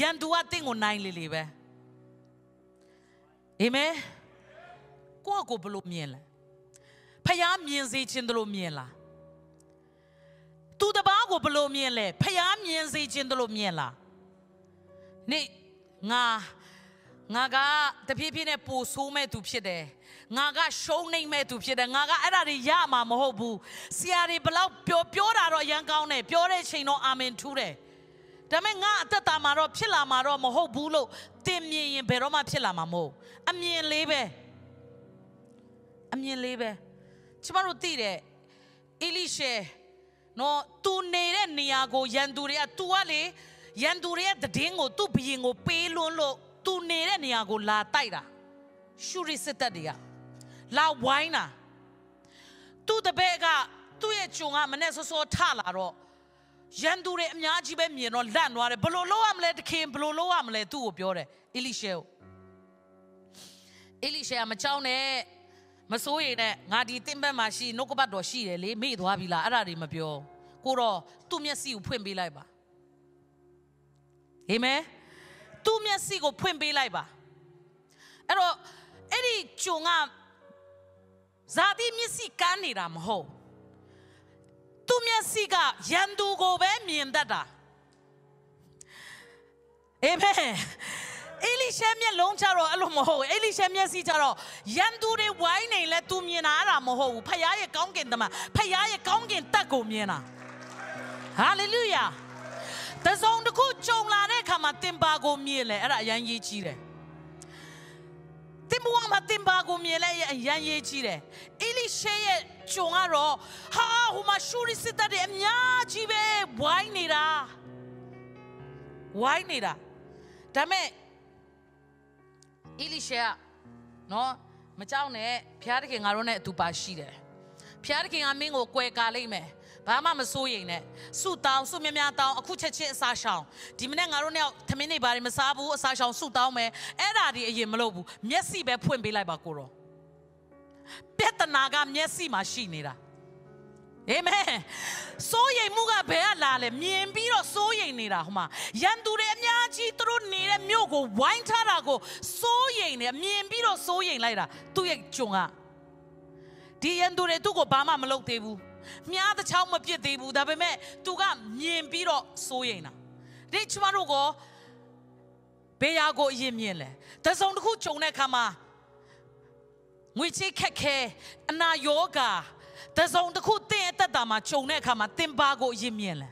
ရန်သူကတင့်ကိုနိုင်လေလေပဲအာမင်ကိုယ့်ကိုဘလို့မြင်လဲဖယားမြင်စေခြင်းတို့လို့မြင်လားသူတပားကိုဘလို့မြင်လဲဖယားမြင်စေခြင်းတို့လို့မြင်လားနေငါငါကတဖြည်းဖြည်းနဲ့ပိုဆိုးမဲ့သူဖြစ်တယ် ငါကရှုံးနေမဲ့သူဖြစ်တယ်ငါကအဲ့ဒါတွေရမှာမဟုတ်ဘူးဆရာတွေဘလောက်ပြောပြောတာတော့ရန်ကောင်းတယ်ပြောတဲ့ချိန်တော့အာမင်ထူးတယ်ဒါပေမဲ့ငါအသက်တာမှာတော့ဖြစ်လာမှာတော့မဟုတ်ဘူးလို့တင်မြင်ရင်ဘယ်တော့မှဖြစ်လာမှာမဟုတ်အမြင်လေးပဲအမြင်လေးပဲကျမတို့သိတယ်အီလိရှေနော်သူနေတဲ့နေရာကိုရန်သူတွေက तू ကလေရန်သူတွေရဲ့တည်င်းကိုသူ့ဘရင်ကိုပေးလွန်းလို့သူနေတဲ့နေရာကိုလာတိုက်တာရှုရစ်သက်တွေက လာဝိုင်းတာသူ့တပည့်ကသူ့ရဲ့ဂျုံကမနဲ့စောစောထလာတော့ရန်သူတွေအများကြီးပဲမြင်တော့လန့်သွားတယ်ဘလို့လို့ရမလဲတခင်ဘလို့လို့ရမလဲသူ့ကိုပြောတယ်အီလိရှေကိုအီလိရှေကမကြောက်နဲ့မစိုးရိမ်နဲ့ငါဒီတင်းဘက်မှာရှိနှုတ်ကပတ်တော်ရှိတယ်လေမေ့သွားပြီလားအဲ့ဒါတွေမပြောကိုတော့သူ့မျက်စိကိုဖွင့်ပေးလိုက်ပါအာမင်သူ့မျက်စိကိုဖွင့်ပေးလိုက်ပါအဲ့တော့အဲ့ဒီဂျုံက ဇာတိမျက်စိကန်းနေတာမဟုတ်သူမျက်စိကရန်သူကိုပဲမြင်တတ်တာအာမင်အေလိရှဲမျက်လုံးကြတော့အဲ့လိုမဟုတ်အေလိရှဲမျက်စိကြတော့ရန်သူတွေဝိုင်းနေလဲသူမြင်တာအဲ့ဒါမဟုတ်ဘူးဖခင်ရဲ့ကောင်းကင်တမန်ဖခင်ရဲ့ကောင်းကင်တက်ကိုမြင်တာဟာလေလုယာတစုံတစ်ခုကြုံလာတဲ့အခါမှာတင်ပါကိုမြင်လဲအဲ့ဒါအရင်ရေးကြီးတယ် တင်ဘဝမှာတင်ပါကိုမြင်လဲအရန်ရေးကြီးတယ်။အီလိရှေရဲ့ဂျုံကတော့ဟာဟိုမှာရှူရီစစ်တပ်တွေအများကြီးပဲဝိုင်းနေတာဝိုင်းနေတာဒါမဲ့အီလိရှေကနော်မကြောက်နဲ့ဖျားတခင်ငါတို့နဲ့အတူပါရှိတယ်။ဖျားတခင်ကမင်းကိုကွယ်ကာလိုက်မယ်။ ဘာမှမစိုးရိမ်နဲ့ဆုတောင်းဆုမြများတောင်းအခုချက်ချင်းအစားရှောင်ဒီမနေ့ငါတို့နဲ့သမင်းတွေဘာတွေမစားဘူးအစားရှောင်ဆုတောင်းမယ်အဲ့ဒါဒီအရင်မလုပ်ဘူးမျက်စိပဲဖွင့်ပေးလိုက်ပါကိုရောပြဿနာကမျက်စိမှာရှိနေတာအာမင်စိုးရိမ်မှုကဘယ်ကလာလဲမြင်ပြီးတော့စိုးရိမ်နေတာဟိုမှာရန်သူတွေအများကြီးသူတို့နေတဲ့မြို့ကိုဝိုင်းထားတာကိုစိုးရိမ်နေမြင်ပြီးတော့စိုးရိမ်လိုက်တာသူ့ရဲ့ဂျုံကဒီရန်သူတွေသူ့ကိုဘာမှမလုပ်သေးဘူး မြားတစ်ချောင်းမပြစ်သေးဘူးဒါပေမဲ့သူကမြင်ပြီးတော့စိုးရိမ်တာဒီကျမတို့ကိုဘေးရာကိုအရင်မြင်လဲတစုံတစ်ခုဂျုံတဲ့အခါမှာငွေချေးခက်ခဲအနာယောဂါတစုံတစ်ခုသင်အသက်တာမှာခြုံတဲ့အခါမှာသင်ပါကိုအရင်မြင်လဲ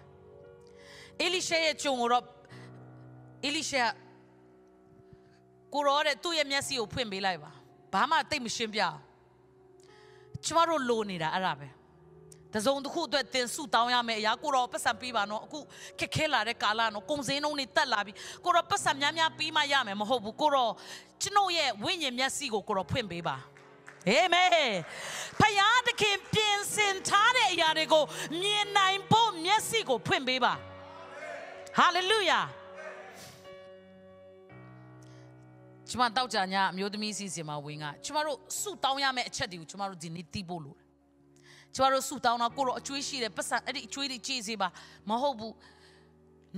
အေလိရှေရဲ့ခြုံကိုတော့အေလိရှေကိုရောတဲ့သူ့ရဲ့မျက်စိကိုဖွင့်ပေးလိုက်ပါဘာမှတိတ်မရှင်းပြအောင်ကျမတို့လိုနေတာအဲ့ဒါပဲ တစုံတစ်ခုအတွက်တင်ဆုတောင်းရမယ်အရာကိုတော့ပတ်စံပြီးပါနော်အခုခက်ခဲလာတဲ့ကာလနော်ကုံစင်းလုံးတွေတက်လာပြီကိုတော့ပတ်စံများများပြီးမှရမယ်မဟုတ်ဘူးကိုတော့ကျွန်ုပ်ရဲ့ဝိညာဉ်မျက်စိကိုကိုတော့ဖွင့်ပေးပါအာမင်ဖယားသခင်ပြင်ဆင်ထားတဲ့အရာတွေကိုမြင်နိုင်ဖို့မျက်စိကိုဖွင့်ပေးပါဟာလေလုယာကျမတောက်ကြညာအမျိုးသမီးစီစဉ်မှာဝင်ကကျမတို့ဆုတောင်းရမယ့်အချက်တွေကိုကျမတို့ဒီနေ့သိဖို့လိုတယ် ကျမတို့ဆုတောင်းတော့ကိုတော့အကျွေးရှိတယ်ပတ်စံအဲ့ဒီအကျွေးတွေကြည်စေပါမဟုတ်ဘူး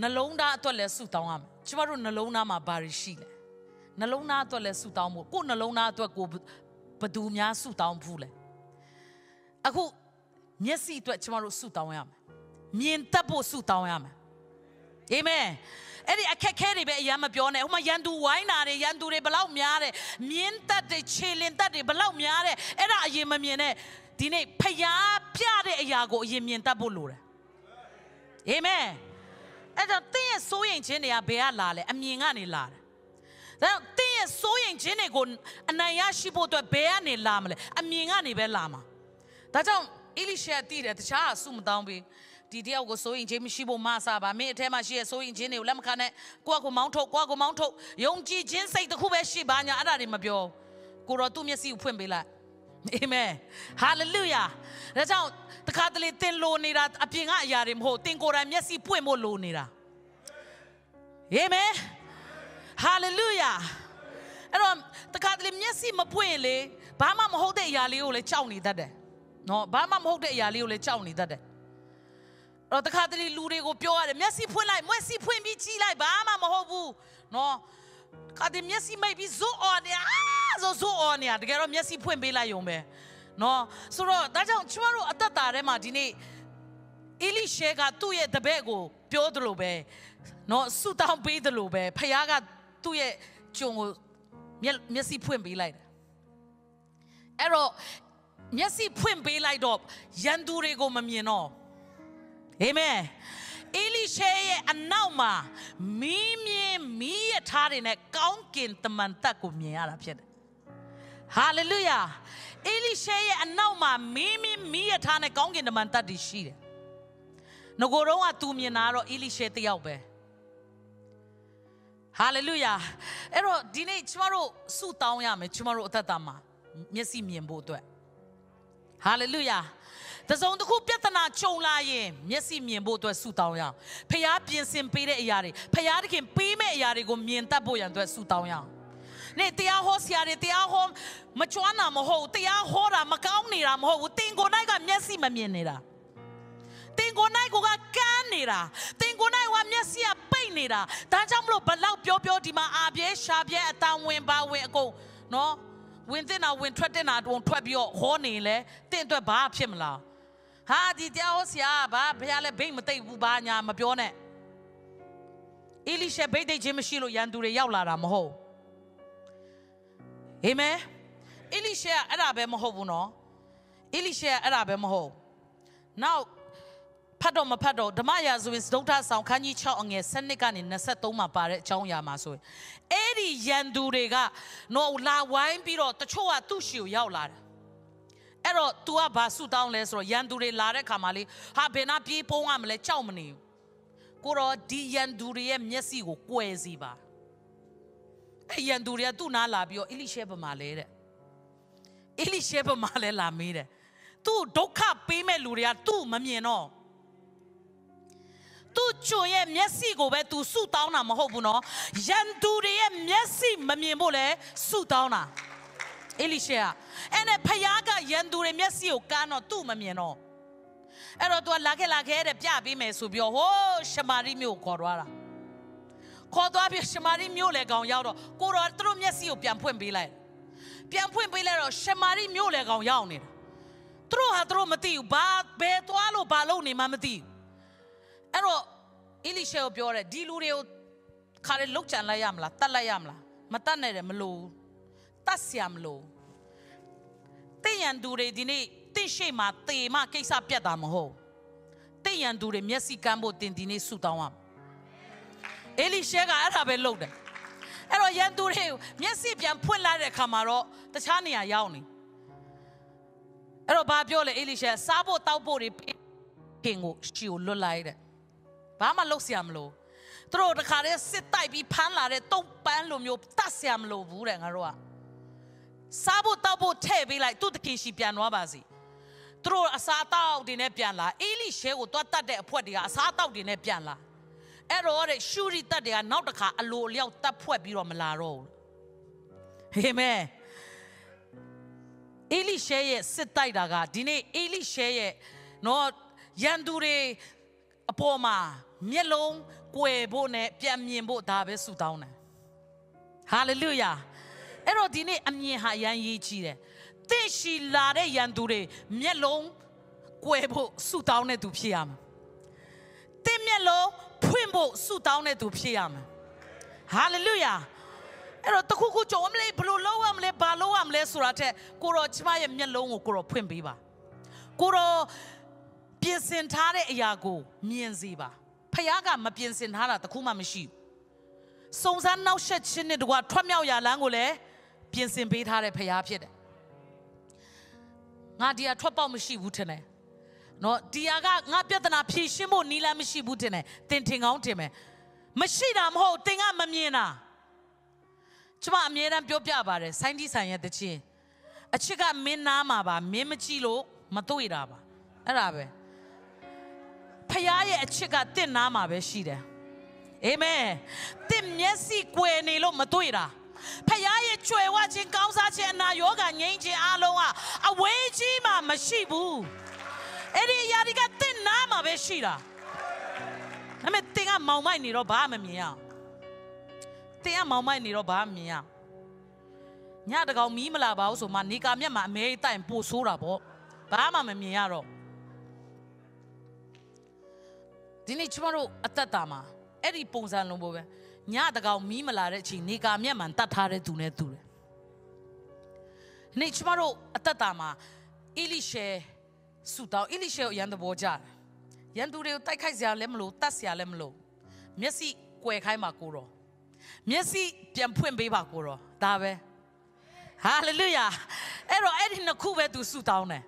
နှလုံးသားအတွက်လည်းဆုတောင်းရမယ်ကျမတို့နှလုံးသားမှာဘာတွေရှိလဲနှလုံးသားအတွက်လည်းဆုတောင်းဖို့ကိုနှလုံးသားအတွက်ကိုဘသူများဆုတောင်းဘူးလဲအခုမျက်စိအတွက်ကျမတို့ဆုတောင်းရမယ်မြင်တတ်ဖို့ဆုတောင်းရမယ်အာမင်အဲ့ဒီအခက်ခဲတွေပဲအရင်မပြောနဲ့ဟိုမှာရန်သူဝိုင်းတာတွေရန်သူတွေဘလောက်များတယ်မြင်းတက်တွေခြေလင်တက်တွေဘလောက်များတယ်အဲ့ဒါအရင်မမြင်နဲ့ ဒီနေ့ဖျားပြတဲ့အရာကိုအရင်မြင်တတ်ဖို့လိုတယ်အာမင်အဲ့တော့တင်းရဲ့စိုးရင်ခြင်းတွေကဘယ်ကလာလဲအမြင်ကနေလာတယ်ဒါတော့တင်းရဲ့စိုးရင်ခြင်းတွေကိုအနိုင်ရရှိဖို့အတွက်ဘယ်ကနေလာမလဲအမြင်ကနေပဲလာမှာဒါကြောင့်အေလိရှေတည်တယ်တခြားအဆုမတောင်းဘူးဒီတယောက်ကိုစိုးရင်ခြင်းမရှိဖို့မဆာပါမင်းအထဲမှာရှိရဲ့စိုးရင်ခြင်းတွေကိုလက်မခံနဲ့ကိုယ့်ကိုမောင်းထုတ်ကိုယ့်ကိုမောင်းထုတ်ယုံကြည်ခြင်းစိတ်တစ်ခုပဲရှိပါညာအဲ့ဒါတွေမပြောကိုတော့သူ့မျက်စိကိုဖွင့်ပေးလိုက် အာမင်ဟာလေလုယာဒါကြောင့်တခါတလေသင်လိုနေတာအပြင်ကအရာတွေမဟုတ်သင်ကိုယ်တိုင်မျက်စိပွင့်ဖို့လိုနေတာအာမင်ဟာလေလုယာအဲ့တော့တခါတလေမျက်စိမပွင့်လေဘာမှမဟုတ်တဲ့အရာလေးကိုလည်းကြောက်နေတတ်တယ်နော်ဘာမှမဟုတ်တဲ့အရာလေးကိုလည်းကြောက်နေတတ်တယ်တော့တခါတလေလူတွေကိုပြောရတယ်မျက်စိဖွင့်လိုက်မျက်စိဖွင့်ပြီးကြည့်လိုက်ဘာမှမဟုတ်ဘူးနော်ခါတည်းမျက်စိမိတ်ပြီးဇိုးအော်နေအာ ဇိုးဇိုးအော်နေတကယ်တော့မျက်စိဖွင့်ပေးလိုက်ရုံပဲနော်ဆိုတော့ဒါကြောင့်ကျမတို့အသက်တာထဲမှာဒီနေ့အေလိရှေကသူ့ရဲ့တပည့်ကို ပြောသလိုပဲနော်ဆူတောင်းပေးသလိုပဲဖခင်ကသူ့ရဲ့ဂျုံကိုမျက်စိဖွင့်ပေးလိုက်တယ်အဲ့တော့မျက်စိဖွင့်ပေးလိုက်တော့ရန်သူတွေကိုမမြင်တော့အာမင်အေလိရှေရဲ့အနောက်မှာမီးမြင်းမီးရထားတွေနဲ့ကောင်းကင်တမန်တက်ကိုမြင်ရတာဖြစ်တယ် ဟာလေလုယာအေလိရှေရဲ့အနောက်မှာမီးမြင်းမီးရထားနဲ့ကောင်းကင်တမန်တက်တွေရှိတယ်ငကိုတော့ကသူမြင်တာတော့အေလိရှေတယောက်ပဲဟာလေလုယာအဲ့တော့ဒီနေ့ကျမတို့ဆုတောင်းရမယ်ကျမတို့အသက်တာမှာမျက်စိမြင်ဖို့အတွက်ဟာလေလုယာတစုံတစ်ခုပြဿနာကြုံလာရင်မျက်စိမြင်ဖို့အတွက်ဆုတောင်းရအောင်ဖျားပြင်ဆင်ပေးတဲ့အရာတွေဖျားတခင်ပေးမဲ့အရာတွေကိုမြင်တတ်ဖို့ရန်အတွက်ဆုတောင်းရအောင် နေတရားဟောဆရာတွေတရားဟောမကျွမ်းတာမဟုတ်ဘူးတရားဟောတာမကောင်းနေတာမဟုတ်ဘူးတင်ကိုနိုင်ကမျက်စိမမြင်နေတာတင်ကိုနိုင်ကကန်းနေတာတင်ကိုနိုင်ကမျက်စိကပိတ်နေတာဒါကြောင့်မလို့ဘလောက်ပြောပြောဒီမှာအာပြဲရှာပြဲအတန်ဝင်ပါဝင်အကုန်နော်ဝင်တဲ့နာဝင်ထွက်တဲ့နာတုံထွက်ပြီးတော့ဟောနေလဲတင့်အတွက်ဘာဖြစ်မလားဟာဒီတရားဟောဆရာဘာဘုရားလည်းဘိတ်မသိဘူးဘာညာမပြောနဲ့အေလိရှေဘိတ်သိခြင်းမရှိလို့ရန်သူတွေရောက်လာတာမဟုတ် အာမင်အေလိရှေအဲ့ဒါပဲမဟုတ်ဘူးနော်အေလိရှေအဲ့ဒါပဲမဟုတ်နောက်ဖတ်တော့မဖတ်တော့ဓမ္မရာဇဝင်စဒုထဆောင်ခန်းကြီး6အငယ်7ကနေ23မှာပါတဲ့အကြောင်းအရာမှာဆိုရင်အဲ့ဒီရန်သူတွေကနော်လာဝိုင်းပြီးတော့တချို့ကသူ့ရှီကိုရောက်လာတယ်အဲ့တော့ तू ကဘာဆူတောင်းလဲဆိုတော့ရန်သူတွေလာတဲ့ခါမှာလေဟာဘယ်နာပြေးပုံးရမလဲကြောက်မနေဘူးကိုတော့ဒီရန်သူတွေရဲ့မျက်စိကိုကွယ်စီပါ အဲ့ရန်သူတွေကသူ့နားလာပြီးတော့အီလိရှဲပမာလဲတဲ့အီလိရှဲပမာလဲလာမေးတယ်သူ့ဒုက္ခပေးမဲ့လူတွေကသူ့မမြင်တော့သူ့ကျွရဲ့မျက်စိကိုပဲ तू ဆုတောင်းတာမဟုတ်ဘူးနော်ရန်သူတွေရဲ့မျက်စိမမြင်ဖို့လဲဆုတောင်းတာအေလိရှေကအဲ့နဲ့ဖယားကရန်သူတွေမျက်စိကိုကန်းတော့သူ့မမြင်တော့အဲ့တော့ तू လာခဲ့လာခဲ့တဲ့ပြပေးမယ်ဆိုပြီးတော့ဟိုးရှမာရိမြို့ခေါ်သွားတာ ခေါ်သွားပြီးရှမာရိမြို့လေကောင်ရောက်တော့ကိုတော်သူတို့မျက်စိကိုပြန်ဖွင့်ပေးလိုက်ပြန်ဖွင့်ပေးလိုက်တော့ရှမာရိမြို့လေကောင်ရောက်နေတာသူတို့ဟာသူတို့မသိဘူးဘာဘယ်သွားလို့ဘာလုပ်နေမှမသိဘူးအဲ့တော့အီလိရှေကိုပြောတယ်ဒီလူတွေကိုခါရလုတ်ချန်လိုက်ရမလားတတ်လိုက်ရမလားမတတ်နိုင်တယ်မလို့တတ်ဆရာမလို့တင့်ရန်သူတွေဒီနေ့တင့်ရှိမှတေမှကိစ္စပြတ်တာမဟုတ်တင့်ရန်သူတွေမျက်စိကမ်းဖို့တင်ဒီနေ့ဆူတောင်းရမယ် အေလိရှဲကအဲ့ဒါပဲလုပ်တယ်အဲ့တော့ရန်သူတွေမျက်စိပြန်ဖွင့်လာတဲ့အခါမှာတော့တခြားနေရာရောက်နေအဲ့တော့ဘာပြောလဲအေလိရှဲစားဖို့တောက်ဖို့တွေခင်ကိုရှီကိုလွတ်လိုက်တဲ့ဘာမှလုပ်စရာမလိုသူတို့တခါတည်းစစ်တိုက်ပြီးဖမ်းလာတဲ့တုံပန်းလိုမျိုးတတ်စရာမလိုဘူးတဲ့ငါတို့ကစားဖို့တောက်ဖို့ထည့်ပေးလိုက်သူတခင်ရှီပြန်သွားပါစီသူတို့အစာတောက်တွေနဲ့ပြန်လာအေလိရှဲကိုသွားတတ်တဲ့အဖွက်တွေကအစာတောက်တွေနဲ့ပြန်လာ အဲ့တော့တဲ့ရှူရီတက်တွေကနောက်တစ်ခါအလိုအလျောက်တက်ဖွဲ့ပြီးတော့မလာတော့ဘူးအာမင်အေလိရှဲရဲ့စစ်တိုက်တာကဒီနေ့အေလိရှဲရဲ့နော်ရန်သူတွေအပေါ်မှာမျက်လုံးကွယ်ဖို့နဲ့ပြန်မြင်ဖို့ဒါပဲဆုတောင်းတယ်ဟာလေလုယာအဲ့တော့ဒီနေ့အမြင်ဟာအရန်ရေးကြီးတယ်တင့်ရှိလာတဲ့ရန်သူတွေမျက်လုံးကွယ်ဖို့ဆုတောင်းတဲ့သူဖြစ်ရမှာတင့်မျက်လုံး ဖွင့်ဖို့ဆုတောင်းတဲ့သူဖြစ်ရမှာဟာလေလုယာအဲ့တော့တခုခုကြုံမလဲဘလို့လောက်ရမလဲဘာလောက်ရမလဲဆိုတာတဲ့ကိုရောကျမရဲ့မျက်လုံးကိုကိုရောဖွင့်ပေးပါကိုရောပြင်ဆင်ထားတဲ့အရာကိုမြင်စေပါဖခင်ကမပြင်ဆင်ထားတာတခုမှမရှိဘူးစုံစမ်းနောက်ဆက်ခြင်းနဲ့တကွာထွက်မြောက်ရာလမ်းကိုလည်းပြင်ဆင်ပေးထားတဲ့ဖခင်ဖြစ်တယ်ငါဒီဟာထွက်ပေါက်မရှိဘူးထင်တယ် နော်ဒီဟာကငါပြဿနာဖြေရှင်းဖို့နီးလမ်းမရှိဘူးထင်တယ်တင်ထင်ကောင်းထင်မယ်မရှိတာမဟုတ်တင်ကမမြင်တာကျမအမြဲတမ်းပြောပြပါတယ်ဆိုင်းကြီးဆိုင်ရဲ့တခြင်းအချစ်ကမင်းနားမှာပါမင်းမကြည့်လို့မတွေ့တာပါအဲ့ဒါပဲဖခင်ရဲ့အချစ်ကတင့်နားမှာပဲရှိတယ်အာမင်တင့်မျက်စိကွယ်နေလို့မတွေ့တာဖခင်ရဲ့ကြွယ်ဝခြင်းကောင်းစားခြင်းအနာရောဂါငြိမ်းခြင်းအလုံးကအဝေးကြီးမှမရှိဘူး အဲ့ဒီအရာတွေကတင့်နားမှာပဲရှိတာဒါပေမဲ့တင်ကမောင်မိုက်နေတော့ဘာမှမမြင်ရအောင်တင်ကမောင်မိုက်နေတော့ဘာမှမမြင်ရအောင်ညတကောင်မီးမလာပါဘူးဆိုမှနေကာမျက်မှာအမဲတိုင်ပို့ဆိုးတာပေါ့ဘာမှမမြင်ရတော့ဒီနေ့ကျမတို့အသက်တာမှာအဲ့ဒီပုံစံလုံးပေါ်ပဲညတကောင်မီးမလာတဲ့အချိန်နေကာမျက်မှန်တတ်ထားတဲ့သူနဲ့တူတယ်နေ့ကျမတို့အသက်တာမှာအီလိရှဲ ဆူတောင်းအီလိရှဲကိုရန်တဘောကြတယ်ရန်သူတွေကိုတိုက်ခိုက်စရာလည်းမလိုတတ်စရာလည်းမလိုမျက်စိကွယ်ခိုင်းပါကိုတော့မျက်စိပြန်ဖွင့်ပေးပါကိုတော့ဒါပဲဟာလေလုယာအဲ့တော့အဲ့ဒီနှစ်ခုပဲသူဆူတောင်းတယ်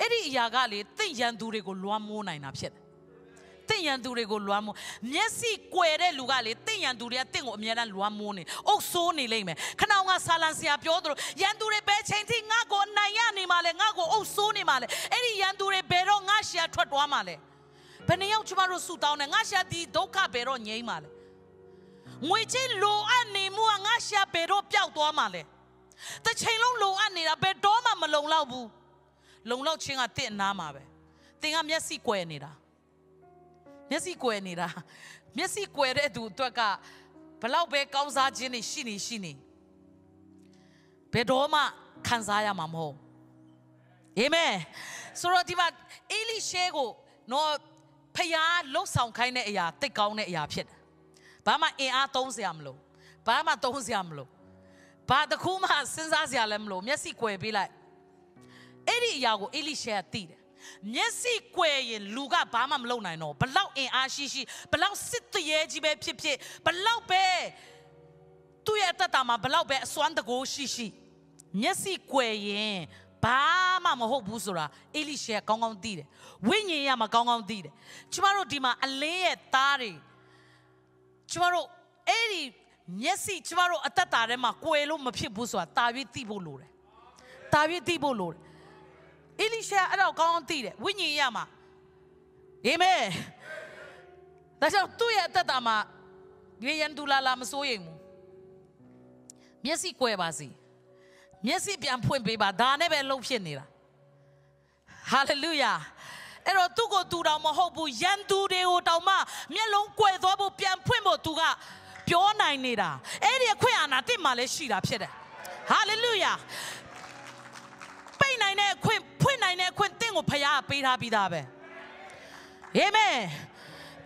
အဲ့ဒီအရာကလေတင့်ရန်သူတွေကိုလွှမ်းမိုးနိုင်တာဖြစ်တယ်တ င့်ရန်သူတွေကိုလွှမ်းမိုးမျက်စိကွယ်တဲ့လူကလေတင့်ရန်သူတွေကတင့်ကိုအမြဲတမ်းလွှမ်းမိုးနေအုပ်ဆိုးနေလိမ့်မယ်ခဏောင်ကဆာလန်ဆရာပြောသလိုရန်သူတွေဘယ်ချိန်ထိငါ့ကိုနိုင်ရနေမှာလဲငါ့ကိုအုပ်ဆိုးနေမှာလဲအဲ့ဒီရန်သူတွေဘယ်တော့ငါရှာထွက်သွားမှာလဲဘယ်နှယောက်ကျမတို့ဆူတောင်းနေငါရှာဒီဒုက္ခဘယ်တော့ငြိမ်းမှာလဲငွေချင်းလိုအပ်နေမှုကငါရှာဘယ်တော့ပျောက်သွားမှာလဲတစ်ချိန်လုံးလိုအပ်နေတာဘယ်တော့မှမလုံလောက်ဘူးလုံလောက်ခြင်းကတင့်အနာမှာပဲသင်ကမျက်စိကွယ်နေတာ မျက်စိကွယ်နေတာမျက်စိကွယ်တဲ့သူအတွက်ကဘလောက်ပဲကောင်းစားခြင်းတွေရှိနေရှိနေဘယ်တော့မှခံစားရမှာမဟုတ်အာမင်ဆိုတော့ဒီမှာအေလိရှဲကိုနော်ဖျားလှုပ်ဆောင်ခိုင်းတဲ့အရာတိတ်ကောင်းတဲ့အရာဖြစ်တယ်ဘာမှအင်အားသုံးစရာမလိုဘာမှသုံးစရာမလိုဘာတခုမှစဉ်းစားစရာလည်းမလိုမျက်စိကွယ်ပေးလိုက်အဲ့ဒီအရာကိုအေလိရှဲကသိတယ် မျက်စိကွယ်ရင်လူကဘာမှမလုပ်နိုင်တော့ဘလောက်အင်အားရှိရှိဘလောက်စစ်တရေကြီးပဲဖြစ်ဖြစ်ဘလောက်ပဲသူ့ရဲ့အတ္တမှာဘလောက်ပဲအစွမ်းတကိုးရှိရှိမျက်စိကွယ်ရင်ဘာမှမဟုတ်ဘူးဆိုတာအေလိရှေကောင်းကောင်းသိတယ်ဝိညာဉ်ရမှာကောင်းကောင်းသိတယ်ကျမတို့ဒီမှာအလင်းရဲ့သားတွေကျမတို့အဲ့ဒီမျက်စိကျမတို့အသက်တာထဲမှာကွယ်လို့မဖြစ်ဘူးဆိုတာတာ၍သိဖို့လိုတယ်တာ၍သိဖို့လိုတယ် အေလိရှေအဲ့တော့ကောင်းကောင်းသိတယ်ဝိညာဉ်ရမှာအာမင်ဒါကြောင့်သူ့ရဲ့အသက်တာမှာရေရန်ဒူလာလာမစိုးရိမ်ဘူးမျက်စိကွယ်ပါစီမျက်စိပြန်ဖွင့်ပေးပါဒါနဲ့ပဲလှုပ်ဖြစ်နေတာဟာလေလုယာအဲ့တော့သူ့ကိုသူတော်မဟုတ်ဘူးရန်သူတွေကိုတောင်မှမျက်လုံးကွယ်သွားဖို့ပြန်ဖွင့်ဖို့သူကပြောနိုင်နေတာအဲ့ဒီအခွင့်အာဏာတင့်မှလည်းရှိတာဖြစ်တယ်ဟာလေလုယာ ပိတ်နိုင်တဲ့အခွင့်ဖွင့်နိုင်တဲ့အခွင့်တင့်ကိုဖခင်ကပေးထားပြီးသားပဲအာမင်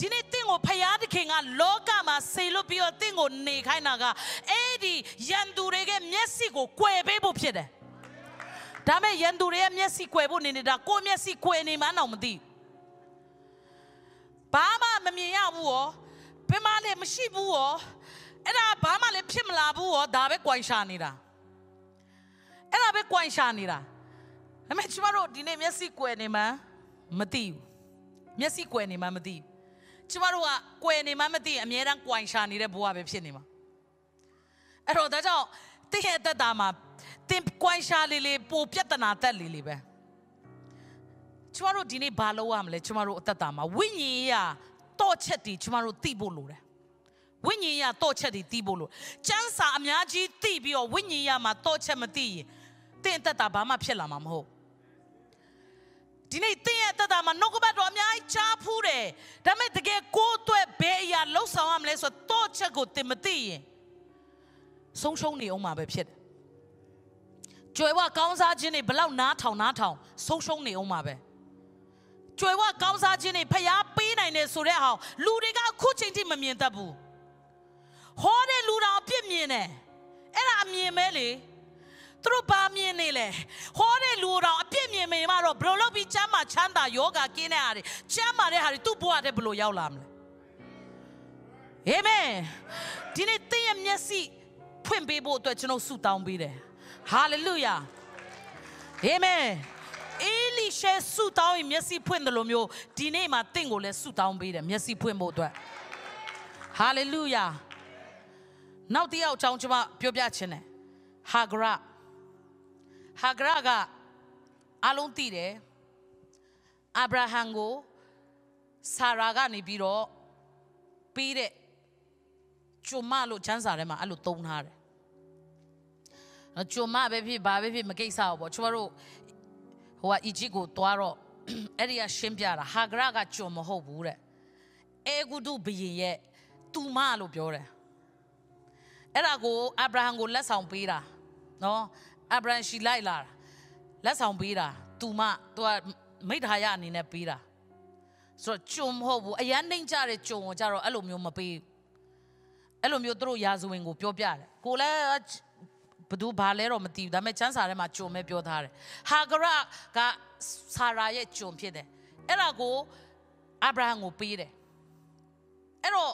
ဒီနေ့တင့်ကိုဖယားသခင်ကလောကမှာဆေလွတ်ပြီးတော့တင့်ကိုနေခိုင်းတာကအဲ့ဒီရန်သူတွေကမျက်စိကိုကွယ်ပေးဖို့ဖြစ်တယ်။တဒါမဲ့ရန်သူတွေရဲ့မျက်စိကွယ်ဖို့နေနေတာကိုယ့်မျက်စိကွယ်နေမှန်းတော့မသိဘာမှမမြင်ရဘူးရောဘယ်မှလည်းမရှိဘူးရောအဲ့ဒါဘာမှလည်းဖြစ်မလာဘူးရောဒါပဲကြွိုင်ရှာနေတာအဲ့ဒါပဲကြွိုင်ရှာနေတာ ဒါမဲ့ကျမတို့ဒီနေ့မျက်စိကွယ်နေမှန်းမသိဘူးမျက်စိကွယ်နေမှန်းမသိဘူးကျမတို့ကကွယ်နေမှန်းမသိရင်အမြဲတမ်းကြွိုင်ရှာနေတဲ့ဘဝပဲဖြစ်နေမှာအဲ့တော့ဒါကြောင့်တင်းရဲ့အသက်တာမှာတင်းကွိုင်းရှာလေးလေးပိုပြဿနာတက်လေးလေးပဲကျမတို့ဒီနေ့ဘာလုပ်ရမလဲကျမတို့အသက်တာမှာဝိညာဉ်ရေးတော့ချက်တီကျမတို့သိဖို့လိုတယ်ဝိညာဉ်ရေးတော့ချက်တီသိဖို့လိုကျမ်းစာအများကြီးသိပြီးတော့ဝိညာဉ်ရေးမှာတော့ချက်မသိရင်တင်းအသက်တာဘာမှဖြစ်လာမှာမဟုတ် ဒီနေ့တင်းရဲ့အသက်တာမှာနှုတ်ကပတ်တော်အများကြီးကြားဖူးတယ်ဒါပေမဲ့တကယ်ကိုယ်အတွက်ဘယ်အရာလှုပ်ဆောင်ရမလဲဆိုတော့ချက်ကိုတင်မသိရင်ဆုံးရှုံးနေအောင်မှာပဲဖြစ်တယ်ကြွယ်ဝကောင်းစားခြင်းတွေဘလောက်နားထောင်နားထောင်ဆုံးရှုံးနေအောင်မှာပဲကြွယ်ဝကောင်းစားခြင်းတွေဖျားပေးနိုင်တယ်ဆိုတဲ့ဟာလူတွေကအခုချိန်ထိမမြင်တတ်ဘူးဟောတဲ့လူတော်အပြစ်မြင်တယ်အဲ့ဒါအမြင်ပဲလေ သူတို့ဘာမြင်နေလဲဟောတဲ့လူတော်အပြစ်မြင်မိမှတော့ဘယ်လိုလုပ်ပြီးချမ်းသာချမ်းသာယောဂကင်းတဲ့ဟာတွေချမ်းသာတဲ့ဟာတွေသူ့ဘဝတဲ့ဘယ်လိုရောက်လာမလဲအာမင်ဒီနေ့သင်ရဲ့မျက်စိဖွင့်ပေးဖို့အတွက်ကျွန်တော်ဆုတောင်းပေးတယ်ဟာလေလုယာအာမင်အေလိရှေဆုတောင်းရင်မျက်စိဖွင့်တယ်လို့မျိုးဒီနေ့မှာတင့်ကိုလည်းဆုတောင်းပေးတယ်မျက်စိဖွင့်ဖို့အတွက်ဟာလေလုယာနောက်တစ်ယောက်အကြောင်းကျွန်မပြောပြချင်တယ်ဟာဂရ ဟာဂရကအလုံးသိတယ်အာဗြဟံကိုဆာရာကနေပြီးတော့ပြီးတဲ့ကျုံမလို့ချမ်းစာထဲမှာအဲ့လိုသုံးထားတယ်ကျုံမပဲဖြစ်ဘာပဲဖြစ်မကိစ္စဘူးပေါ့ကျွန်တော်တို့ဟိုကအီဂျစ်ကိုသွားတော့အဲ့ဒီကရှင်းပြတာဟာဂရကကျုံမဟုတ်ဘူးတဲ့အဲဂုဒုဘရင်ရဲ့တူမလို့ပြောတယ်အဲ့ဒါကိုအာဗြဟံကိုလက်ဆောင်ပေးတာနော် အာဗြဟံရှီလိုက်လာတာလက်ဆောင်ပေးတာတူမသူကမိထာယအနေနဲ့ပေးတာဆိုတော့ကျုံမဟုတ်ဘူးအရန်နှိမ့်ကြတဲ့ကျုံကိုကြတော့အဲ့လိုမျိုးမပေးအဲ့လိုမျိုးသူတို့ရာဇဝင်ကိုပြောပြတယ်ကိုလည်းဘသူဘာလဲတော့မသိဘူးဒါပေမဲ့ကျမ်းစာထဲမှာဂျုံပဲပြောထားတယ်ဟာဂရကဆာရာရဲ့ဂျုံဖြစ်တယ်အဲ့ဒါကိုအာဗြဟံကိုပေးတယ်အဲ့တော့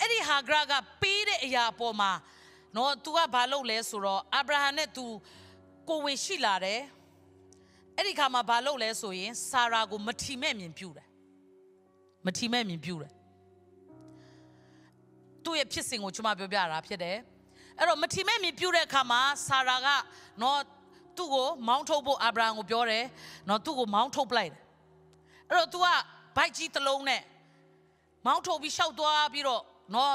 အဲ့ဒီဟာဂရကပေးတဲ့အရာအပေါ်မှာနော် तू ကဘာလုပ်လဲဆိုတော့အာဗြဟံနဲ့ तू ကိုဝင်ရှိလာတယ်အဲ့ဒီခါမှာဘာလုပ်လဲဆိုရင်ဆာရာကိုမထီမဲ့မြင်ပြူတယ်မထီမဲ့မြင်ပြူတယ်သူ့ရဲ့ဖြစ်စဉ်ကိုကျွန်မပြောပြတာဖြစ်တယ်အဲ့တော့မထီမဲ့မြင်ပြုတဲ့အခါမှာဆာရာကနော်သူ့ကိုမောင်းထုတ်ဖို့အာဗြဟံကိုပြောတယ်နော်သူ့ကိုမောင်းထုတ်ပလိုက်တယ်အဲ့တော့ तू ကဘိုက်ကြီးတစ်လုံးနဲ့မောင်းထုတ်ပြီးရှောက်သွားပြီးတော့နော်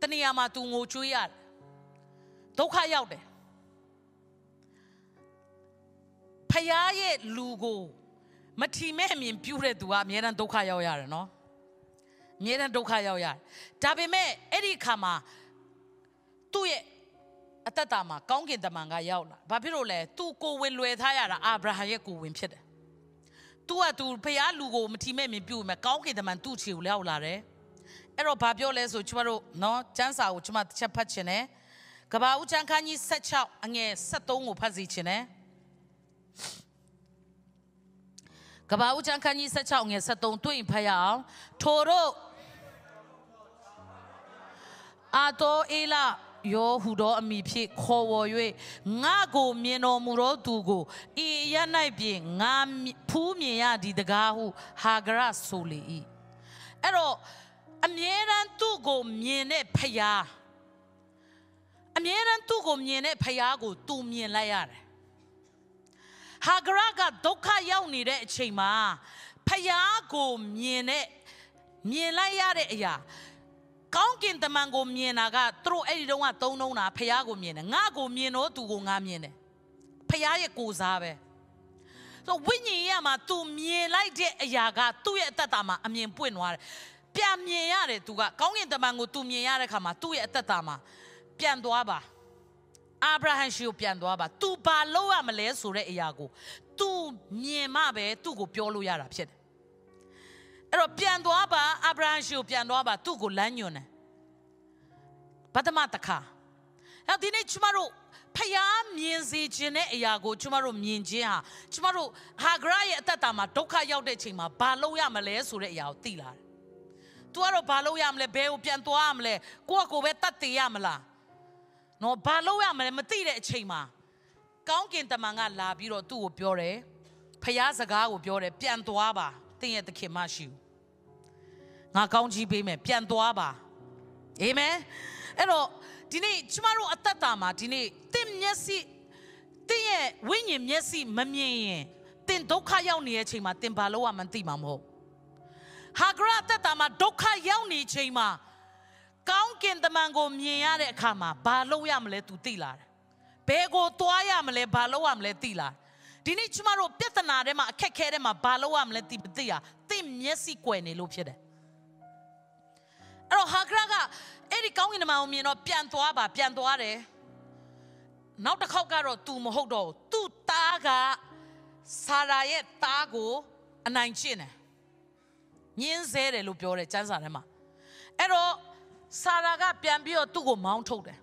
တနေရာမှာ तू ငိုကြွေးရတယ်ဒုက္ခရောက်တယ် ဖယားရဲ့လူကိုမထီမဲ့အမြင်ပြုတဲ့သူကအများတန်းဒုက္ခရောက်ရတယ်နော်အများတန်းဒုက္ခရောက်ရတယ်ဒါပေမဲ့အဲ့ဒီအခါမှာသူ့ရဲ့အသက်တာမှာကောင်းကင်တမန်ကရောက်လာဘာဖြစ်လို့လဲသူကိုဝင်လွယ်ထားရတာအာဗြဟံရဲ့ကိုဝင်ဖြစ်တယ်သူကသူဖះလူကိုမထီမဲ့မြင်ပြုမယ်ကောင်းကင်တမန်သူ့ချီကိုရောက်လာတယ်အဲ့တော့ဘာပြောလဲဆိုကျမတို့နော်ကျမ်းစာကိုကျမတစ်ချက်ဖတ်ချင်တယ်ကဘာဦးချမ်းခန်းကြီး16အငယ်73ကိုဖတ်စီချင်တယ် ကဘာဦးချမ်းခန်းကြီး16ငယ်73တွေ့ရင်ဖတ်ရအောင်ထိုတို့အာတောအေလာယောဟူသောအမိဖြင့်ခေါ်ဝေါ်၍ငါကိုမြင်တော်မူသောသူကိုဤရ၌ပြင်ငါဖူးမြင်ရသည်တကားဟုဟာဂရဆိုလေ၏အဲ့တော့အမြဲတမ်းသူ့ကိုမြင်တဲ့ဖယားအမြဲတမ်းသူ့ကိုမြင်တဲ့ဖယားကိုသူမြင်လိုက်ရတယ် ဟာဂရကဒုက္ခရောက်နေတဲ့အချိန်မှာဖယားကိုမြင်တဲ့မြင်လိုက်ရတဲ့အရာကောင်းကင်တမန်ကိုမြင်တာကသူတို့အဲ့ဒီတုန်းကသုံးလုံးတာဖះကိုမြင်တယ်ငါကိုမြင်တော့သူကိုငါမြင်တယ်ဖះရဲ့ကိုစားပဲဆိုဝိညာဉ်ရမှာ तू မြင်လိုက်တဲ့အရာကသူ့ရဲ့အသက်တာမှာအမြင်ပွင့်သွားတယ်ပြန်မြင်ရတယ် तू ကကောင်းကင်တမန်ကို तू မြင်ရတဲ့ခါမှာသူ့ရဲ့အသက်တာမှာပြန်သွားပါ အာဗြဟံရှိကိုပြန်သွားပါ तू ဘာလုပ်ရမလဲဆိုတဲ့အရာကို तू မြင်မှပဲသူ့ကိုပြောလို့ရတာဖြစ်တယ်အဲ့တော့ပြန်သွားပါအာဗြဟံရှိကိုပြန်သွားပါသူ့ကိုလမ်းညွှန်တယ်ပထမတစ်ခါအဲ့ဒီနေ့ကျမတို့ ဖျားမြင်စေခြင်းတဲ့အရာကိုကျမတို့မြင်ခြင်းဟာကျမတို့ဟာဂရရဲ့အသက်တာမှာဒုက္ခရောက်တဲ့ချိန်မှာဘာလုပ်ရမလဲဆိုတဲ့အရာကိုသိလာတယ်။ तू ကတော့ဘာလုပ်ရမလဲဘယ်ကိုပြန်သွားရမလဲကိုယ့်ကိုယ်ပဲတတ်တည်ရမလား။ နော်ဘာလုပ်ရမလဲမသိတဲ့အချိန်မှာကောင်းကင်တမန်ကလာပြီးတော့သူ့ကိုပြောတယ်ဖျားစကားကိုပြောတယ်ပြန်သွားပါတင်းရဲ့သခင်မရှိဘူး။ငါကောင်းကြီးပေးမယ်ပြန်သွားပါ။အာမင်။အဲ့တော့ဒီနေ့ကျမတို့အသက်တာမှာဒီနေ့တင့်မျက်စိတင့်ရဲ့ဝိညာဉ်မျက်စိမမြင်ရင်တင်ဒုက္ခရောက်နေတဲ့အချိန်မှာတင်ဘာလို့မှမသိမှာမဟုတ်ဟာဂရအသက်တာမှာဒုက္ခရောက်နေချိန်မှာ ကောင်းကင်တမန်ကိုမြင်ရတဲ့အခါမှာဘာလို့ရမလဲသူသိလာတယ်ဘယ်ကိုသွားရမလဲဘာလို့ရမလဲသိလာဒီနေ့ကျမတို့ပြဿနာထဲမှာအခက်ခဲထဲမှာဘာလို့ရမလဲသိမသိရတင့်မျက်စိကွယ်နေလို့ဖြစ်တယ်အဲ့တော့ဟာဂရကအဲ့ဒီကောင်းကင်တမန်ကိုမြင်တော့ပြန်သွားပါပြန်သွားတယ်နောက်တစ်ခေါက်ကတော့ तू မဟုတ်တော့သူ့သားကဆာရာရဲ့သားကိုအနိုင်ကျင့်တယ်ညင်းဆဲတယ်လို့ပြောတယ်ကျမ်းစာထဲမှာအဲ့တော့ ဆာရာကပြန်ပြီးတော့သူ့ကိုမောင်းထုတ်တယ်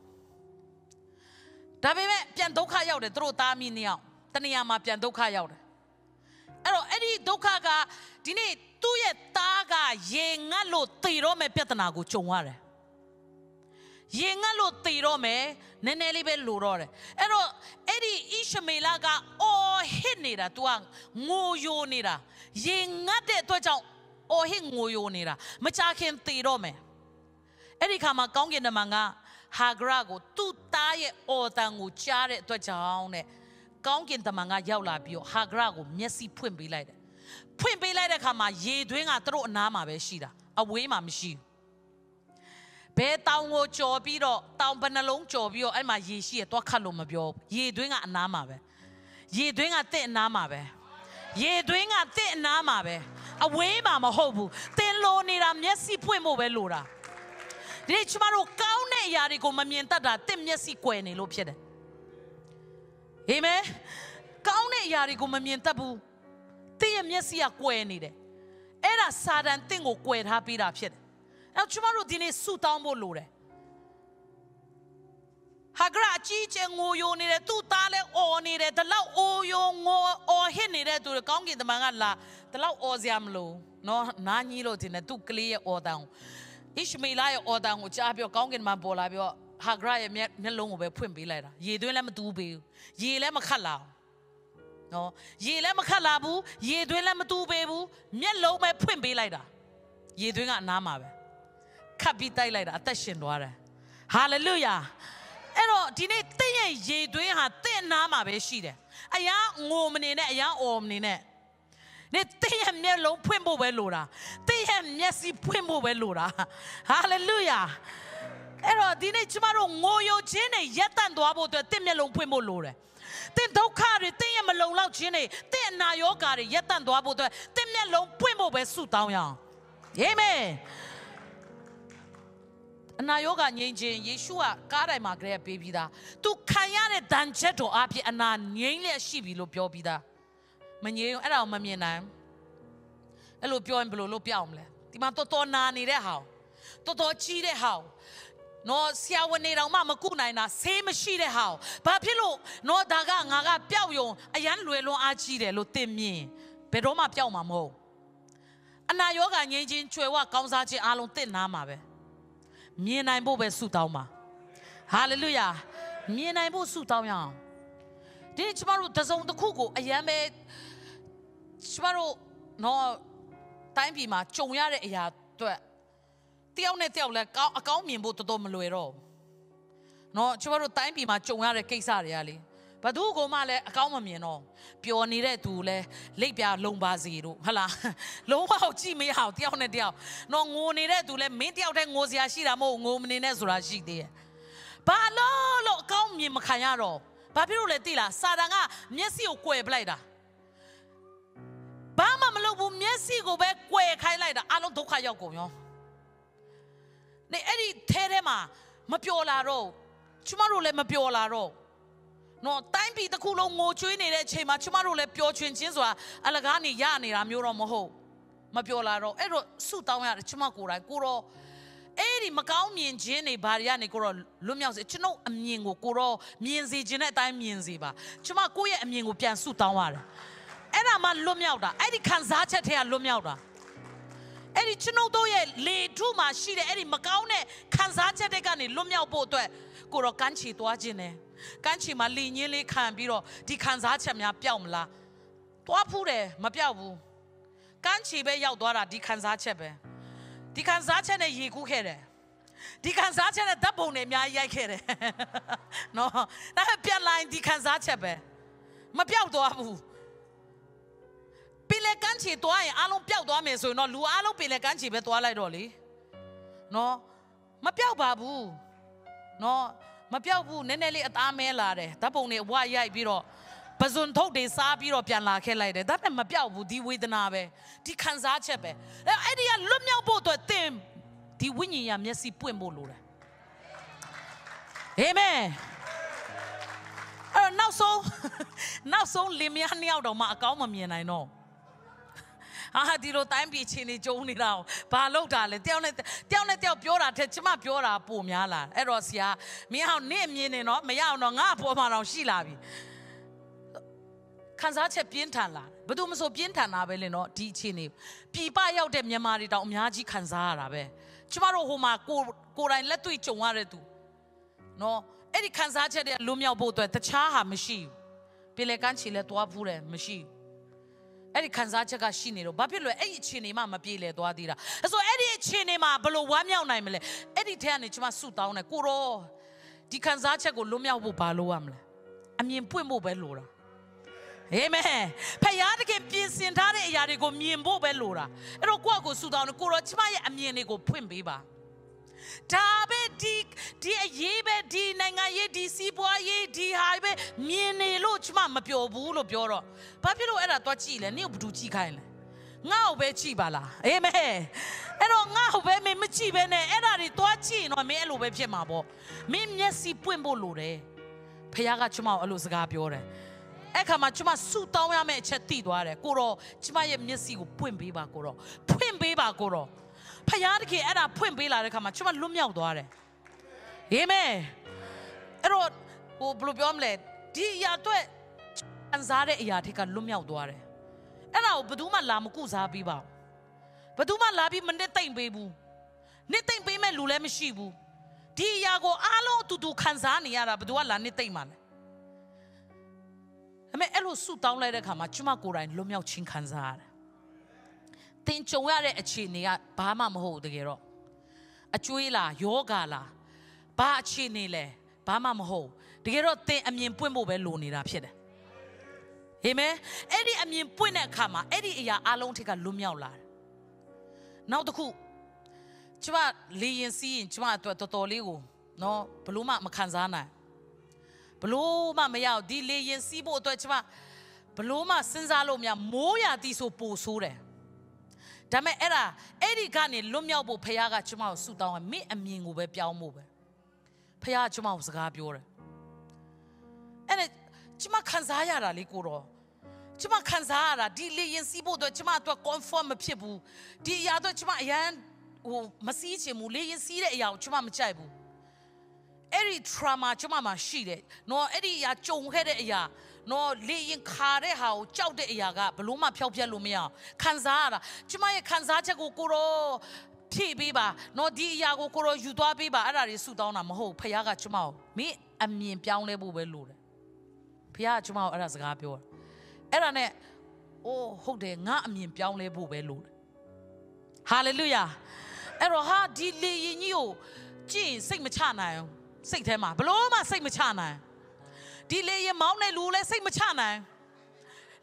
ဒါပေမဲ့ပြန်ဒုက္ခရောက်တယ်သူတို့သားမိနှစ်ယောက်တနေရာမှာပြန်ဒုက္ခရောက်တယ်အဲ့တော့အဲ့ဒီဒုက္ခကဒီနေ့သူ့ရဲ့သားကရေငတ်လို့တည်တော့မဲ့ပြဿနာကိုကြုံရတယ်ရင်ငတ်လို့တည်တော့မယ်နည်းနည်းလေးပဲလိုတော့တယ်အဲ့တော့အဲ့ဒီဣရှမေလကအော်ဟစ်နေတာ तू ကငိုယိုနေတာရင်ငတ်တဲ့အတွက်ကြောင့်အော်ဟစ်ငိုယိုနေတာမချခင်တည်တော့မယ် အဲ့ဒီခါမှာကောင်းကင်တမန်ကဟာဂရကိုသူ့သားရဲ့အော်တန်ကိုကြားတဲ့အတွက်ကြောင့်တဲ့ကောင်းကင်တမန်ကရောက်လာပြီးတော့ဟာဂရကိုမျက်စိဖွင့်ပေးလိုက်တယ်ဖွင့်ပေးလိုက်တဲ့ခါမှာရေသွင်းကသူတို့အနားမှာပဲရှိတာအဝေးမှာမရှိဘူးဘဲတောင်ကိုကြော်ပြီးတော့တောင်ဘနှလုံးကြော်ပြီးတော့အဲ့မှာရေရှိရတော့ခတ်လို့မပြောရေသွင်းကအနားမှာပဲရေသွင်းကတဲ့အနားမှာပဲရေသွင်းကတဲ့အနားမှာပဲအဝေးမှာမဟုတ်ဘူးတင်လိုနေတာမျက်စိဖွင့်ဖို့ပဲလိုတာ ဒီကျမတို့ကောင်းတဲ့အရာတွေကိုမမြင်တတ်တာတင့်မျက်စိကွယ်နေလို့ဖြစ်တယ်အာမင်ကောင်းတဲ့အရာတွေကိုမမြင်တတ်ဘူးတင့်ရဲ့မျက်စိကကွယ်နေတယ်အဲ့ဒါစာတန်တင့်ကိုကွယ်ထားပေးတာဖြစ်တယ်အဲ့ကျမတို့ဒီနေ့ဆူတောင်းဖို့လိုတယ်ဟာဂရအကြီးကျယ်ငိုယိုနေတယ်သူ့သားလည်းအော်နေတယ်ဒီလောက်အိုယိုငိုအော်ဟစ်နေတဲ့သူကောင်းကင်တမန်ကလာဒီလောက်အော်စရာမလိုနော်နားကြီးလို့တင်တယ်သူ့ကလေးရဲ့အော်တန်ကို ဣရှမေလရဲ့အော်တန်ကိုကြားပြောကောင်းကင်တမန်ပေါ်လာပြောဟာဂရရဲ့မျက်လုံးကိုပဲဖွင့်ပေးလိုက်တာရေသွင်းလည်းမတူးပေးဘူးရေလည်းမခတ်လာဘူးနော်ရေလည်းမခတ်လာဘူးရေသွင်းလည်းမတူးပေးဘူးမျက်လုံးပဲဖွင့်ပေးလိုက်တာရေသွင်းကအနားမှာပဲခတ်ပြီးတိုက်လိုက်တာအသက်ရှင်သွားတယ်ဟာလေလုယာအဲ့တော့ဒီနေ့တင့်ရဲ့ရေသွင်းဟာတင့်နားမှာပဲရှိတယ်အရာငိုမနေနဲ့အရာအော်မနေနဲ့ နေတင့်ရဲ့မျက်လုံးဖွင့်ဖို့ပဲလိုတာတင့်ရဲ့မျက်စိဖွင့်ဖို့ပဲလိုတာဟာလေလုယာအဲ့တော့ဒီနေ့ကျမတို့ငိုယိုခြင်းနဲ့ရက်တန့်သွားဖို့အတွက်တင့်မျက်လုံးဖွင့်ဖို့လိုတယ်တင်ဒုက္ခတွေတင်ရဲ့မလုံလောက်ခြင်းတွေတင်အနာရောဂါတွေရက်တန့်သွားဖို့အတွက်တင်မျက်လုံးပွင့်ဖို့ပဲဆုတောင်းရအောင်အာမင်အနာယောဂငြိမ်းခြင်းယေရှုကကားတိုင်မှာကြဲပေးပြီးသား။ तू ခံရတဲ့ဒဏ်ချက်တော်အဖြစ်အနာငြိမ်းလျက်ရှိပြီလို့ပြောပြီးသား။ မငြိမ်းအဲ့ဒါကိုမမြင်နိုင်။အဲ့လိုပြောရင်ဘယ်လိုလုပ်ပြအောင်မလဲ။ဒီမှာတော်တော်နာနေတဲ့ဟာ။တော်တော်ကြီးတဲ့ဟာ။နော်ဆရာဝန်နေတော်မှမကုနိုင်တာဆေးမရှိတဲ့ဟာ။ဘာဖြစ်လို့နော်ဒါကငါကပျောက်ယုံအရန်လွယ်လွန်အားကြီးတယ်လို့သင်မြင်ဘယ်တော့မှပျောက်မှာမဟုတ်။အနာယောဂငြိမ်းခြင်းကျွယ်ဝကောင်းစားခြင်းအားလုံးသင်နာမှာပဲ။မြင်နိုင်ဖို့ပဲဆုတောင်းပါဟာလေလုယာမြင်နိုင်ဖို့ဆုတောင်းရအောင်ဒီကျမတို့တစုံတစ်ခုကိုအယံပဲ ကျမတို့တော့တိုင်းပြည်မှာကြုံရတဲ့အရာအတွက်တယောက်နဲ့တယောက်လဲကောင်းအကောင်းမြင်ဖို့တော်တော်မလွယ်တော့နော်ကျမတို့တိုင်းပြည်မှာကြုံရတဲ့ကိစ္စတွေကလေဘသူကမှလည်းအကောင်းမမြင်တော့ပျော်နေတဲ့သူလည်းလိပ်ပြလုံပါစီတို့ဟလာလုံးဝကြည့်မရအောင်တယောက်နဲ့တယောက်တော့ငိုနေတဲ့သူလည်းမင်းတယောက်တည်းငိုစရာရှိတာမဟုတ်ငိုမနေနဲ့ဆိုတာရှိသေးရဲ့ဘာလို့လို့အကောင်းမြင်မခံရတော့ဘာဖြစ်လို့လဲသိလားစာတန်ကမျက်စိကိုကွယ်ပလိုက်တာ ဘာမှမလုပ်ဘူးမျက်စိကိုပဲကွယ်ခိုင်းလိုက်တာအလုံးဒုက္ခရောက်ကုန်ရောနေအဲ့ဒီထဲထဲမှာမပျော်လာတော့ကျမတို့လည်းမပျော်လာတော့နော်တိုင်းပြည်တစ်ခုလုံးငိုချွေးနေတဲ့အချိန်မှာကျမတို့လည်းပျော်ရွှင်ခြင်းဆိုတာအလကားနေရနေတာမျိုးတော့မဟုတ်မပြောလာတော့အဲ့တော့ဆုတောင်းရတယ်ကျမကိုယ်တိုင်ကိုတော့အဲ့ဒီမကောင်းမြင်ခြင်းတွေဘာတွေကနေကိုတော့လွတ်မြောက်စေကျွန်ုပ်အမြင်ကိုကိုတော့မြင်စေခြင်းတဲ့အတိုင်းမြင်စေပါကျွန်မကိုယ့်ရဲ့အမြင်ကိုပြန်ဆုတောင်းရတယ် အဲ့ဒါမှလွတ်မြောက်တာအဲ့ဒီခံစားချက်တွေကလွတ်မြောက်တာအဲ့ဒီကျွန်ုပ်တို့ရဲ့လေထုမှာရှိတဲ့အဲ့ဒီမကောင်းတဲ့ခံစားချက်တွေကနေလွတ်မြောက်ဖို့အတွက်ကိုတော့ကန်းချီသွားခြင်းနဲ့ကန်းချီမှာလီညင်းလေးခံပြီးတော့ဒီခံစားချက်များပျောက်မလားသွားဖူးတယ်မပျောက်ဘူးကန်းချီပဲရောက်သွားတာဒီခံစားချက်ပဲဒီခံစားချက်နဲ့ရေကူးခဲ့တယ်ဒီခံစားချက်နဲ့ဓာတ်ပုံတွေအများကြီးရိုက်ခဲ့တယ်နော်ဒါပေမဲ့ပြန်လာရင်ဒီခံစားချက်ပဲမပျောက်သွားဘူး ပင်လေကန်းချီသွားရင်အားလုံးပျောက်သွားမယ်ဆိုရင်တော့လူအားလုံးပင်လေကန်းချီပဲသွားလိုက်တော့လေနော်မပျောက်ပါဘူးနော်မပျောက်ဘူးနည်းနည်းလေးအသားမဲလာတယ်ဓာတ်ပုံတွေအဝရိုက်ပြီးတော့ပဇွန်ထုတ်တွေစားပြီးတော့ပြန်လာခဲ့လိုက်တယ်ဒါပေမဲ့မပြောက်ဘူးဒီဝေဒနာပဲဒီခံစားချက်ပဲအဲ့အဲ့ဒီကလွတ်မြောက်ဖို့အတွက်သင်ဒီဝိညာဉ်ရမျက်စိပွင့်ဖို့လိုတယ်အာမင်အဲ့တော့နောက်ဆုံးနောက်ဆုံးလင်မယားနှစ်ယောက်တော့မှအကောင်းမမြင်နိုင်တော့ အာဒီလိုတိုင်းပြည်ချင်းနေကြုံနေတာဘာလို့တာလဲတယောက်နဲ့တယောက်နဲ့တယောက်ပြောတာထက်ကျမပြောတာပိုများလာအဲ့တော့ဆရာမင်းဟောင်းနင့်အမြင်နေတော့မရအောင်တော့ငါ့အပေါ်မှာတော့ရှိလာပြီခံစားချက်ပြင်းထန်လာဘယ်သူမဆိုပြင်းထန်တာပဲလေနော်ဒီအခြေအနေပြပရောက်တဲ့မြန်မာတွေတောင်အများကြီးခံစားရတာပဲကျမတို့ဟိုမှာကိုကိုယ်တိုင်လက်တွေ့ကြုံရတဲ့သူနော်အဲ့ဒီခံစားချက်တွေလွတ်မြောက်ဖို့အတွက်တခြားဟာမရှိဘူးပြည်လေကန်းချီလဲတွားဖူးတယ်မရှိဘူး အဲ့ဒီခံစားချက်ကရှိနေတော့ဘာဖြစ်လို့အဲ့ဒီအခြေအနေမှမပြေလည်သွားသေးတာအဲဆိုအဲ့ဒီအခြေအနေမှာဘယ်လိုဝမ်းမြောက်နိုင်မလဲအဲ့ဒီထက်ကနေကျမဆုတောင်းတယ်ကိုရောဒီခံစားချက်ကိုလွတ်မြောက်ဖို့ဘာလုပ်ရမလဲအမြင်ပွင့်ဖို့ပဲလိုတာအာမင်ဖယားတကယ်ပြင်ဆင်ထားတဲ့အရာတွေကိုမြင်ဖို့ပဲလိုတာအဲ့တော့ကိုယ့်ကိုဆူတောင်းတယ်ကိုရောကျမရဲ့အမြင်တွေကိုဖွင့်ပေးပါ ဒါပဲဒီဒီအရေးပဲဒီနိုင်ငံရေးဒီစီးပွားရေးဒီဟာပဲမြင်နေလို့ကျမမပျော်ဘူးလို့ပြောတော့ဘာဖြစ်လို့အဲ့ဒါသွားကြည့်လဲနင့်ကိုဘယ်သူကြည့်ခိုင်းလဲငါ့ကိုပဲကြည့်ပါလားအာမင်အဲ့တော့ငါ့ကိုပဲမင်းမကြည့်ပဲနဲ့အဲ့ဒါတွေသွားကြည့်ရင်တော့မင်းအဲ့လိုပဲဖြစ်မှာပေါ့မင်းမျက်စိပွင့်ဖို့လိုတယ်ဖခင်ကကျမကိုအဲ့လိုစကားပြောတယ်အဲ့ခါမှာကျမဆူတောင်းရမယ့်အချက်သိသွားတယ်ကိုတော့ကျမရဲ့မျက်စိကိုပွင့်ပေးပါကိုတော့ဖွင့်ပေးပါကိုတော့ ဖယားတခင်အဲ့ဒါဖွင့်ပေးလာတဲ့ခါမှာကျမလွတ်မြောက်သွားတယ်အာမင်အဲ့တော့ဟိုဘယ်လိုပြောမလဲဒီအရာအတွက်အန်စားတဲ့အရာတွေကလွတ်မြောက်သွားတယ်အဲ့ဒါကိုဘယ်သူမှလာမကုစားပေးပါဘယ်သူမှလာပြီးမနစ်သိမ့်ပေးဘူးနစ်သိမ့်ပေးမဲ့လူလည်းမရှိဘူးဒီအရာကိုအားလုံးအတူတူခံစားနေရတာဘယ်သူကလာနစ်သိမ့်မှာလဲအမေအဲ့လိုဆူတောင်းလိုက်တဲ့ခါမှာကျမကိုယ်တိုင်လွတ်မြောက်ခြင်းခံစားရတယ်။ တင်ကြုံရတဲ့အခြေအနေကဘာမှမဟုတ်တကယ်တော့အကျွေးလားယောဂလားဘာအခြေအနေလဲဘာမှမဟုတ်တကယ်တော့တင်အမြင်ပွင့်ဖို့ပဲလိုနေတာဖြစ်တယ်။အာမင်အဲ့ဒီအမြင်ပွင့်တဲ့အခါမှာအဲ့ဒီအရာအလုံးထက်ကလွတ်မြောက်လာတယ်။နောက်တစ်ခုကျမလေရင်စီးရင်ကျမအတွက်တော်တော်လေးကိုနော်ဘလို့မှမခံစားနိုင်ဘလို့မှမရအောင်ဒီလေရင်စီးဖို့အတွက်ကျမဘလို့မှစဉ်းစားလို့မရမိုးရသည်ဆိုပိုဆိုးတယ် ဒါပေမဲ့အဲ့ဒါအဲ့ဒီကနေလွတ်မြောက်ဖို့ဖခင်ကကျမကိုဆူတောင်းတယ်မင်းအမြင်ကိုပဲပြောင်းဖို့ပဲဖခင်ကကျမကိုစကားပြောတယ်အဲ့ဒါကျမခံစားရတာလေကိုတော့ကျမခံစားရတာဒီလေရင်စီးဖို့အတွက်ကျမအတွက် confirm မဖြစ်ဘူးဒီအရာအတွက်ကျမအရန်ဟိုမစီးချင်ဘူးလေရင်စီးတဲ့အရာကိုကျမမကြိုက်ဘူးအဲ့ဒီ trauma ကျမမှာရှိတယ်နော်အဲ့ဒီအရာကြုံခဲ့တဲ့အရာ နော်လေရင်ခါတဲ့ဟာကိုကြောက်တဲ့အရာကဘလို့မှဖျောက်ပြက်လို့မရအောင်ခံစားရတာကျမရဲ့ခံစားချက်ကိုကိုရောဖြည့်ပေးပါနော်ဒီအရာကိုကိုရောယူသွားပေးပါအဲ့ဒါတွေဆူတောင်းတာမဟုတ်ဖခင်ကကျမကိုမင်းအမြင်ပြောင်းလဲဖို့ပဲလိုတယ်ဖခင်ကကျမကိုအဲ့ဒါစကားပြောတာအဲ့ဒါနဲ့အိုးဟုတ်တယ်ငါအမြင်ပြောင်းလဲဖို့ပဲလိုတယ်ဟာလေလုယာအဲ့တော့ဟာဒီလေရင်ကြီးကိုကြည့်စိတ်မချနိုင်ဘူးစိတ်ထဲမှာဘလို့မှစိတ်မချနိုင် ဒီလေရင်မောင်းတဲ့လူလည်းစိတ်မချနိုင်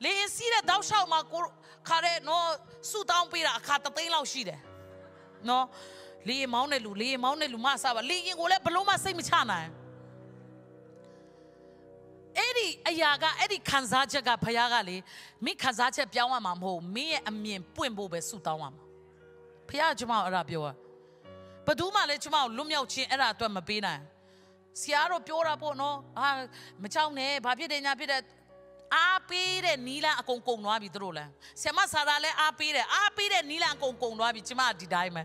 လေရင်စီးတဲ့တောက်လျှောက်မှာကိုခါတဲ့နော်ဆူတောင်းပေးတာအခါတသိန်းလောက်ရှိတယ်နော်လေရင်မောင်းတဲ့လူလေရင်မောင်းတဲ့လူမဆပါလေရင်ကိုလည်းဘလို့မှစိတ်မချနိုင်အဲ့ဒီအရာကအဲ့ဒီခံစားချက်ကဖခင်ကလေမိခံစားချက်ပြောင်းရမှာမဟုတ်မင်းရဲ့အမြင်ပွင့်ဖို့ပဲဆူတောင်းရမှာဖခင်ကကျွန်မအဲ့ဒါပြောတာဘယ်သူမှလည်းကျွန်မကိုလွတ်မြောက်ခြင်းအဲ့ဒါအတွက်မပေးနိုင် ဆရာတို့ပြောတာပေါ့နော်အာမကြောက်နဲ့ဘာဖြစ်တယ်ညာဖြစ်တယ်အားပေးတဲ့နီလာအကုန်ကုန်သွားပြီတို့လည်းဆရာမဆရာလည်းအားပေးတယ်အားပေးတဲ့နီလာအကုန်ကုန်သွားပြီကျမဒီတိုင်းပဲ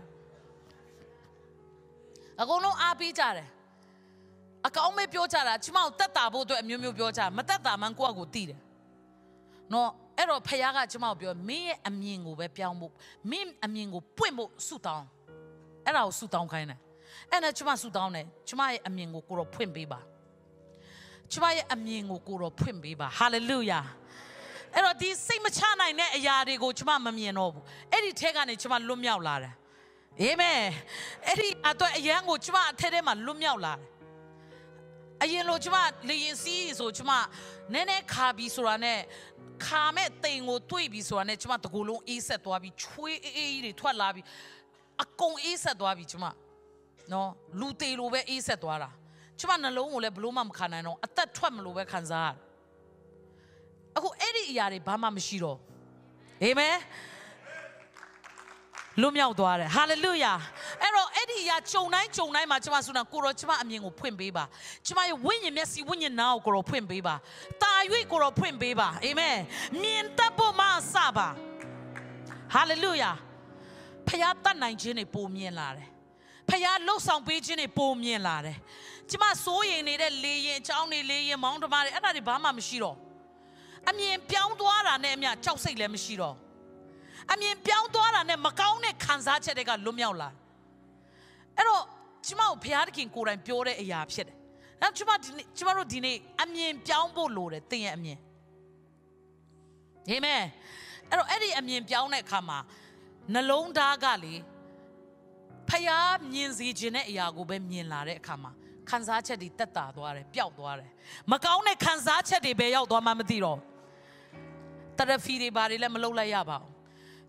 အကုန်လုံးအားပေးကြတယ်အကောင်းပဲပြောကြတာကျမတို့တက်တာဖို့အတွက်အမျိုးမျိုးပြောကြမတက်တာမှန်ကိုယ့်အကိုသိတယ်နော်အဲ့တော့ဖခင်ကကျမတို့ပြောမင်းရဲ့အမြင်ကိုပဲပြောင်းဖို့မင်းအမြင်ကိုပွင့်ဖို့ဆုတောင်းအဲ့ဒါကိုဆုတောင်းခိုင်းတယ် အဲ့ဒါကျမဆုတောင်းတယ်ကျမရဲ့အမြင်ကိုကိုတော့ဖွင့်ပေးပါကျမရဲ့အမြင်ကိုကိုတော့ဖွင့်ပေးပါဟာလေလုယာအဲ့တော့ဒီစိတ်မချနိုင်တဲ့အရာတွေကိုကျမမမြင်တော့ဘူးအဲ့ဒီထဲကနေကျမလွတ်မြောက်လာတယ်အာမင်အဲ့ဒီအတွက်အရန်ကိုကျမအထဲထဲမှာလွတ်မြောက်လာတယ်အရင်လိုကျမလေရင်စီးဆိုကျမနည်းနည်းခါပြီးဆိုတာနဲ့ခါမဲ့တိမ်ကိုတွေးပြီးဆိုတာနဲ့ကျမတကူလုံးအေးဆက်သွားပြီးချွေးအေးအေးတွေထွက်လာပြီးအကုန်အေးဆက်သွားပြီးကျမ နော်လူသေးလိုပဲအေးဆက်သွားတာကျမနှလုံးကိုလည်းဘလို့မှမခံနိုင်တော့အသက်ထွက်မလို့ပဲခံစားရတယ်အခုအဲ့ဒီအရာတွေဘာမှမရှိတော့အာမင်လွတ်မြောက်သွားတယ်ဟာလေလုယာအဲ့တော့အဲ့ဒီအရာဂျုံတိုင်းဂျုံတိုင်းမှာကျွန်မဆိုတော့ကိုရောကျွန်မအမြင်ကိုဖွင့်ပေးပါကျွန်မရဲ့ဝိညာဉ်မျက်စိဝိညာဉ်နာကိုကိုရောဖွင့်ပေးပါတာ၍ကိုရောဖွင့်ပေးပါအာမင်မြင်တတ်ဖို့မဆပါဟာလေလုယာဖခင်တတ်နိုင်ခြင်းတွေပုံမြင်လာတယ် ဖခင်လှုပ်ဆောင်ပေးခြင်းတွေပုံမြင်လာတယ်ကျမစိုးရင်နေတဲ့လေရင်အချောင်းတွေလေရင်မောင်းတမတွေအဲ့ဒါတွေဘာမှမရှိတော့အမြင်ပြောင်းသွားတာနဲ့အမျှကြောက်စိတ်လည်းမရှိတော့အမြင်ပြောင်းသွားတာနဲ့မကောင်းတဲ့ခံစားချက်တွေကလွတ်မြောက်လာအဲ့တော့ကျမတို့ဘုရားသခင်ကိုယ်တိုင်ပြောတဲ့အရာဖြစ်တယ်။အဲကျမဒီကျမတို့ဒီနေ့အမြင်ပြောင်းဖို့လိုတယ်သင်ရဲ့အမြင်။အာမင်။အဲ့တော့အဲ့ဒီအမြင်ပြောင်းတဲ့အခါမှာနှလုံးသားကလေ ဖျားမြင်စီခြင်းတဲ့အရာကိုပဲမြင်လာတဲ့အခါမှာခံစားချက်တွေတက်တာသွားတယ်ပျောက်သွားတယ်။မကောင်းတဲ့ခံစားချက်တွေပဲရောက်သွားမှမသိတော့။တရဖီတွေဘာတွေလည်းမလုပ်လိုက်ရပါဘူး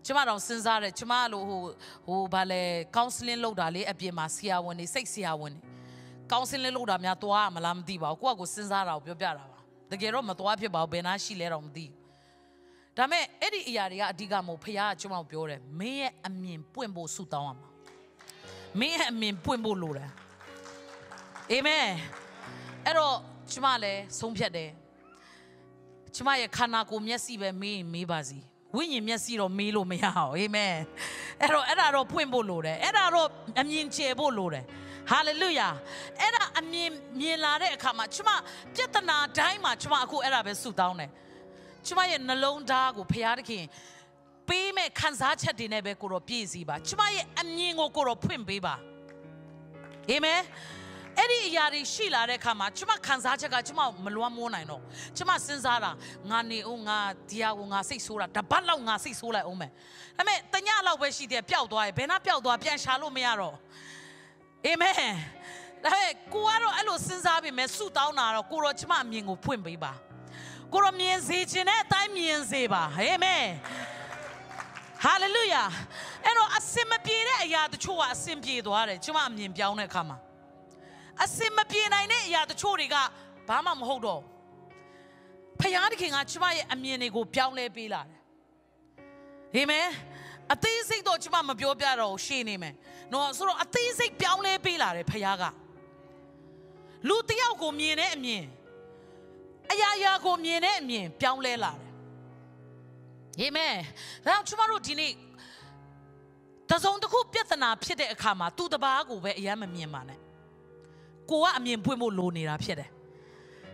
ကျမတော့စဉ်းစားတယ်ကျမလိုဟိုဟိုဗာလဲ counseling လုပ်တာလေအပြင်မှာဆရာဝန်တွေစိတ်ဆရာဝန်တွေ counseling လုပ်တာများသွားမလားမသိပါဘူးကိုကကိုစဉ်းစားတာကိုပြောပြတာပါတကယ်တော့မသွားဖြစ်ပါဘူးဘယ်နာရှိလဲတော့မသိဘူးဒါမဲ့အဲ့ဒီအရာတွေကအဓိကမဟုတ်ဖခင်ကကျမကိုပြောတယ်မင်းရဲ့အမြင်ပွင့်ဖို့ဆုတောင်းရမှာ မင်းရဲ့အမြင်ပွင့်ဖို့လိုတယ်အာမင်အဲ့တော့ကျမလည်းဆုံးဖြတ်တယ်ကျမရဲ့ခန္ဓာကိုယ်မျက်စိပဲမေးမေးပါစီဝိညာဉ်မျက်စိတော့မေးလို့မရအောင်အာမင်အဲ့တော့အဲ့ဒါတော့ဖွင့်ဖို့လိုတယ်အဲ့ဒါတော့အမြင်ကျယ်ဖို့လိုတယ်ဟာလေလုယာအဲ့ဒါအမြင်မြင်လာတဲ့အခါမှာကျမပြဿနာတိုင်းမှာကျမအခုအဲ့ဒါပဲဆုတောင်းတယ်ကျမရဲ့နှလုံးသားကိုဖျားသခင် ပေးမဲ့ခံစားချက်တွေနဲ့ပဲကိုတော့ပြည့်စည်ပါကျမရဲ့အမြင်ကိုကိုတော့ဖွင့်ပေးပါအာမင်အဲ့ဒီအရာတွေရှိလာတဲ့အခါမှာကျမခံစားချက်ကကျမမလွှမ်းမိုးနိုင်တော့ကျမစဉ်းစားတာငါနေအောင်ငါဒီဟာကိုငါစိတ်ဆိုးတာတပတ်လောက်ငါစိတ်ဆိုးလိုက်အောင်မယ်ဒါပေမဲ့တညလောက်ပဲရှိသေးပျောက်သွားရဲ့ဘယ်နှပျောက်သွားပြန်ရှာလို့မရတော့အာမင်ဒါပေမဲ့ကိုကတော့အဲ့လိုစဉ်းစားပြီးမဲ့ဆုတောင်းတာတော့ကိုတော့ကျမအမြင်ကိုဖွင့်ပေးပါကိုတော့မြင်စေခြင်းနဲ့အတိုင်းမြင်စေပါအာမင် ဟာလေလုယာအဲ့တော့အစင်မပြေတဲ့အရာတချို့ကအစင်ပြေသွားတယ်ကျမအမြင်ပြောင်းတဲ့အခါမှာအစင်မပြေနိုင်တဲ့အရာတချို့တွေကဘာမှမဟုတ်တော့ဖယားတခင်ကကျမရဲ့အမြင်တွေကိုပြောင်းလဲပေးလာတယ်အာမင်အသေးစိတ်တော့ကျမမပြောပြတော့ရှေ့နေမယ်နော်ဆိုတော့အသေးစိတ်ပြောင်းလဲပေးလာတယ်ဖယားကလူတယောက်ကိုမြင်တဲ့အမြင်အရာရာကိုမြင်တဲ့အမြင်ပြောင်းလဲလာတယ် အာမင်ဒါကြောင့်ကျမတို့ဒီနေ့တစုံတစ်ခုပြဿနာဖြစ်တဲ့အခါမှာသူ့တပားကိုပဲအယမ်းမမြင်ပါနဲ့ကိုကအမြင်ပွင့်ဖို့လိုနေတာဖြစ်တယ်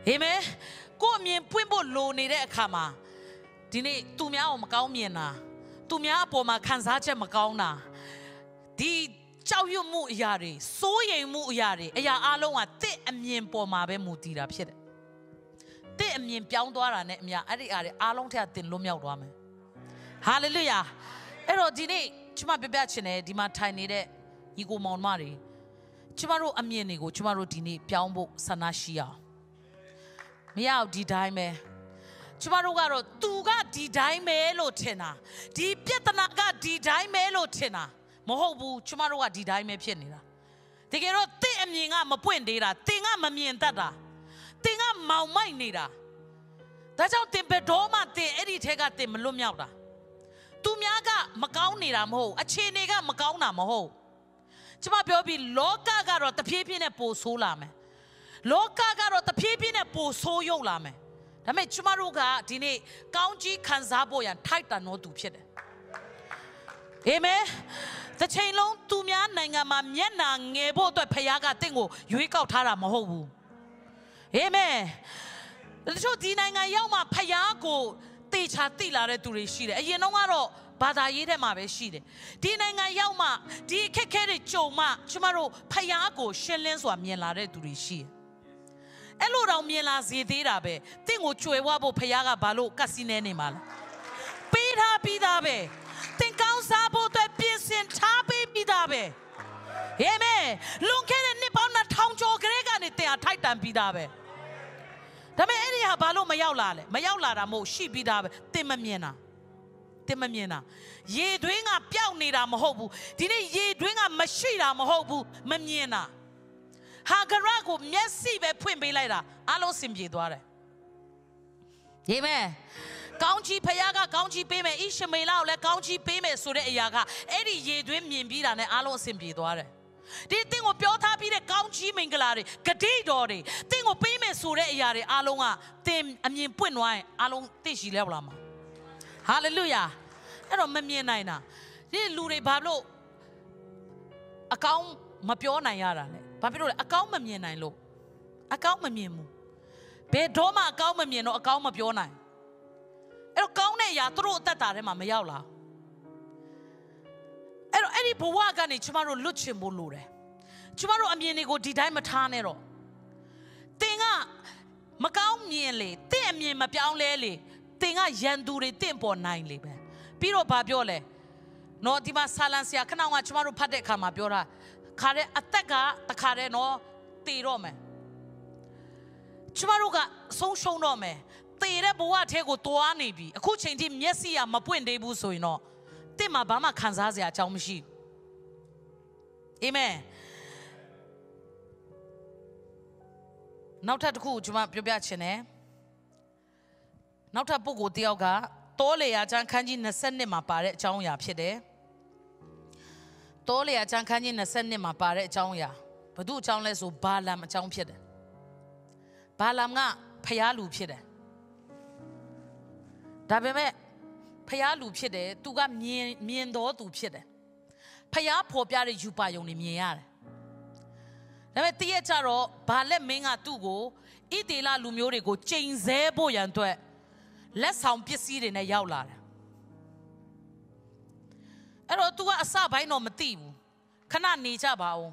အာမင်ကိုအမြင်ပွင့်ဖို့လိုနေတဲ့အခါမှာဒီနေ့သူများကိုမကောင်းမြင်တာသူများအပေါ်မှာခံစားချက်မကောင်းတာဒီကြောက်ရွံ့မှုအရာတွေစိုးရိမ်မှုအရာတွေအရာအလုံးကတစ်အမြင်ပေါ်မှာပဲမူတည်တာဖြစ်တယ်တစ်အမြင်ပြောင်းသွားတာနဲ့အများအဲ့ဒီအားတွေအားလုံးထက်တင်လွတ်မြောက်သွားမယ် ဟာလေလုယာအဲ့တော့ဒီနေ့ကျွန်မပြပြချင်တယ်ဒီမှာထိုင်နေတဲ့ညီကိုမောင်မတွေကျမတို့အမြင်တွေကိုကျမတို့ဒီနေ့ပြောင်းဖို့ဆန္ဒရှိအောင်မရအောင်ဒီတိုင်းပဲကျမတို့ကတော့သူကဒီတိုင်းပဲလို့ထင်တာဒီပြဿနာကဒီတိုင်းပဲလို့ထင်တာမဟုတ်ဘူးကျမတို့ကဒီတိုင်းပဲဖြစ်နေတာတကယ်တော့တင့်အမြင်ကမပွင့်သေးတာတင်ကမမြင်တတ်တာတင်ကမောင်မိုက်နေတာဒါကြောင့်တင်ဘယ်တော့မှတင်အဲ့ဒီထဲကတင်မလွတ်မြောက်တာ သူများကမကောင်းနေတာမဟုတ်အခြေအနေကမကောင်းတာမဟုတ်ကျမပြောပြီးလောကကတော့တဖြည်းဖြည်းနဲ့ပိုဆိုးလာမယ်လောကကတော့တဖြည်းဖြည်းနဲ့ပိုဆိုးရုပ်လာမယ်ဒါပေမဲ့ကျမတို့ကဒီနေ့ကောင်းကြီးခံစားဖို့ရန်ထိုက်တန်တော်သူဖြစ်တယ်အာမင်တစ်ချိန်လုံးသူများနိုင်ငံမှာမျက်နာငယ်ဖို့အတွက်ဖခင်ကတင့်ကိုရွေးကောက်ထားတာမဟုတ်ဘူးအာမင်တချို့ဒီနိုင်ငံရောက်မှဖခင်ကို တေချာတိလာတဲ့သူတွေရှိတယ်အရင်တော့ကတော့ဘာသာရေးထဲမှာပဲရှိတယ်ဒီနိုင်ငံရောက်မှဒီအခက်ခဲတွေကြုံမှကျမတို့ဖခင်ကိုရှင်းလင်းစွာမြင်လာတဲ့သူတွေရှိတယ်အဲ့လိုတော့မြင်လာစေသေးတာပဲတင့်ကိုကြွယ်ဝဖို့ဖခင်ကဘာလို့ကတ်စီနေနေမှာလဲပေးထားပြီးသားပဲတင်ကောင်းစားဖို့အတွက်ပြင်ဆင်ထားပေးပြီးသားပဲအာမင်လွန်ခဲ့တဲ့နှစ်ပေါင်း2000ကျော်ကလေးကနေတင်အားထိုက်တန်ပြီးသားပဲ ဒါပေမဲ့အဲ့ဒီဟာဘာလို့မရောက်လာလဲမရောက်လာတာမဟုတ်ရှိပြီးသားပဲတင်မမြင်တာတင်မမြင်တာရေတွင်းကပျောက်နေတာမဟုတ်ဘူးဒီနေ့ရေတွင်းကမရှိတာမဟုတ်ဘူးမမြင်တာဟာဂရကိုမျက်စိပဲဖွင့်ပေးလိုက်တာအလုံးစင်ပြေသွားတယ်အာမင်ကောင်းချီးဖခင်ကကောင်းချီးပေးမယ်ဣရှမေလကိုလည်းကောင်းချီးပေးမယ်ဆိုတဲ့အရာကအဲ့ဒီရေသွင်းမြင်ပြီးတာနဲ့အားလုံးအဆင်ပြေသွားတယ် ဒီတင့်ကိုပြောထားပြီးတဲ့ကောင်းချီးမင်္ဂလာတွေဂတိတော်တွေတင့်ကိုပေးမယ်ဆိုတဲ့အရာတွေအားလုံးကတင်အမြင်ပွင့်သွားရင်အားလုံးသိရှိလဲဗလားမဟာလေလုယာအဲ့တော့မမြင်နိုင်တာဒီလူတွေဘာလို့အကောင်းမပြောနိုင်ရတာလဲဘာဖြစ်လို့လဲအကောင်းမမြင်နိုင်လို့အကောင်းမမြင်ဘူးဘယ်တော့မှအကောင်းမမြင်တော့အကောင်းမပြောနိုင်အဲ့တော့ကောင်းတဲ့အရာသူတို့အသက်တာထဲမှာမရောက်လာ အဲ့တော့အဲ့ဒီဘဝကနေကျမတို့လွတ်ချင်ဖို့လိုတယ်ကျမတို့အမြင်တွေကိုဒီတိုင်းမထားနဲ့တော့တင်ကမကောင်းမြင်လေတင့်အမြင်မပြောင်းလဲလေတင်ကရန်သူတွေတင့်ပေါ်နိုင်လေပဲပြီးတော့ဗာပြောလဲနော်ဒီမှာဆာလန်ဆရာခဏကကျမတို့ဖတ်တဲ့အခါမှာပြောတာခါတဲ့အသက်ကတခါတဲ့နော်တည်တော့မယ်ကျမတို့ကဆုံးရှုံးတော့မယ်သေတဲ့ဘဝထဲကိုတွားနေပြီအခုချိန်ထိမျက်စိကမပွင့်သေးဘူးဆိုရင်တော့တ င့်မှာဘာမှခံစားစရာအကြောင်းမရှိဘူးအာမင်နောက်ထပ်တစ်ခုကျွန်မပြောပြချင်တယ်နောက်ထပ်ပုဂ္ဂိုလ်တယောက်ကတောလေယာချမ်းခန်းကြီး20မှာပါတဲ့အကြောင်းအရာဖြစ်တယ်တောလေယာချမ်းခန်းကြီး20မှာပါတဲ့အကြောင်းအရာဘု து အကြောင်းလဲဆိုဘာလမ်အကြောင်းဖြစ်တယ်ဘာလမ်ကဖျားလူဖြစ်တယ်ဒါပေမဲ့ ဖျားလူဖြစ်တယ်သူကမြင်မြင်တော်သူဖြစ်တယ်ဖျားဖော်ပြတဲ့ယူပါယုံနေမြင်ရတယ်ဒါပေမဲ့တည့်ရကြတော့ဘာလက်မင်းကသူ့ကိုဣတေလလူမျိုးတွေကိုချိန်ဆဖို့ရန်အတွက်လက်ဆောင်ပစ္စည်းတွေနဲ့ရောက်လာတယ်အဲ့တော့ तू ကအစပိုင်းတော့မသိဘူးခဏနေကြပါဦး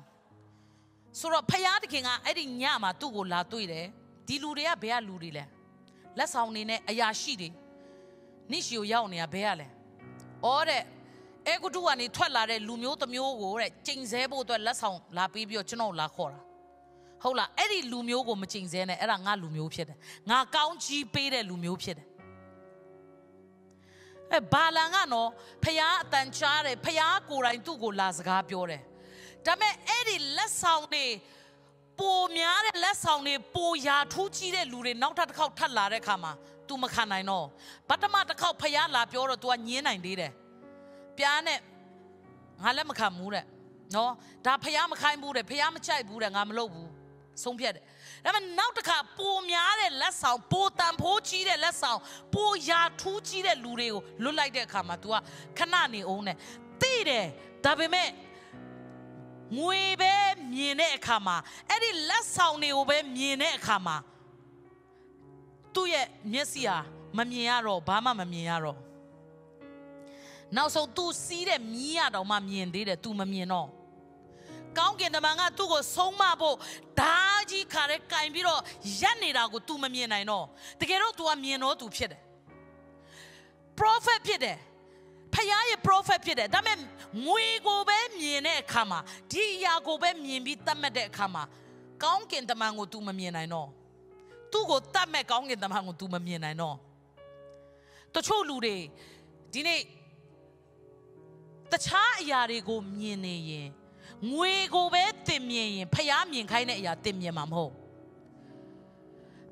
ဆိုတော့ဖယားတခင်ကအဲ့ဒီညမှာသူ့ကိုလာတွေ့တယ်ဒီလူတွေကဘယ်ကလူတွေလဲလက်ဆောင်နေနဲ့အရာရှိတွေ နိရှီကိုရောက်နေတာဘဲရလဲ။အော်တဲ့အဲဂုတုကနေထွက်လာတဲ့လူမျိုးတစ်မျိုးကိုတဲ့ကျိန်ဆဲဖို့အတွက်လက်ဆောင်လာပြီးပြီးတော့ကျွန်တော်လာခေါ်တာ။ဟုတ်လားအဲ့ဒီလူမျိုးကိုမကျိန်ဆဲနဲ့အဲ့ဒါငါလူမျိုးဖြစ်တယ်။ငါကောင်းကြီးပေးတဲ့လူမျိုးဖြစ်တယ်။အဲဘာလန်ကနော်ဖျားအတန်ချားတယ်ဖျားကိုယ်တိုင်သူ့ကိုလာစကားပြောတယ်။ဒါပေမဲ့အဲ့ဒီလက်ဆောင်တွေပိုများတဲ့လက်ဆောင်တွေပိုရာထူးကြီးတဲ့လူတွေနောက်ထပ်တစ်ခေါက်ထပ်လာတဲ့ခါမှာ तू မခံနိုင်တော့ပထမတစ်ခေါက်ဖျားလာပြောတော့ तू ကညင်းနိုင်သေးတယ်ပြားနဲ့ငါလည်းမခံဘူးတဲ့နော်ဒါဖျားမခိုင်းဘူးတဲ့ဖျားမချိုက်ဘူးတဲ့ငါမလုပ်ဘူးဆုံးဖြတ်တယ်ဒါပေမဲ့နောက်တစ်ခါပိုများတဲ့လက်ဆောင်ပိုတန်ဖိုးကြီးတဲ့လက်ဆောင်ပိုရာထူးကြီးတဲ့လူတွေကိုလွတ်လိုက်တဲ့အခါမှာ तू ကခဏနေအောင်နဲ့သိတယ်ဒါပေမဲ့ငွေပဲမြင်တဲ့အခါမှာအဲ့ဒီလက်ဆောင်တွေကိုပဲမြင်တဲ့အခါမှာ သူ့ရဲ့မျက်စိဟာမမြင်ရတော့ဘာမှမမြင်ရတော့နောက်ဆုံး तू စီးတဲ့မြီးရတော့မှမြင်သေးတယ် तू မမြင်တော့ကောင်းကင်တမန်ကသူ့ကိုဆုံးမဖို့ဓာကြီးခါရဲကင်ပြီးတော့ရက်နေတာကို तू မမြင်နိုင်တော့တကယ်တော့ तू ကမြင်တော့ तू ဖြစ်တယ် prophet ဖြစ်တယ်ဖခင်ရဲ့ prophet ဖြစ်တယ်ဒါပေမဲ့ငွေကိုပဲမြင်တဲ့အခါမှာဒီအရာကိုပဲမြင်ပြီးသတ်မှတ်တဲ့အခါမှာကောင်းကင်တမန်ကို तू မမြင်နိုင်တော့ သူ့ကိုတတ်မဲ့ကောင်းကင်တမန်ကို तू မမြင်နိုင်တော့တချို့လူတွေဒီနေ့တခြားအရာတွေကိုမြင်နေရင်ငွေကိုပဲတင်မြင်ရင်ဖျားမြင်ခိုင်းတဲ့အရာတင်မြင်မှာမဟုတ်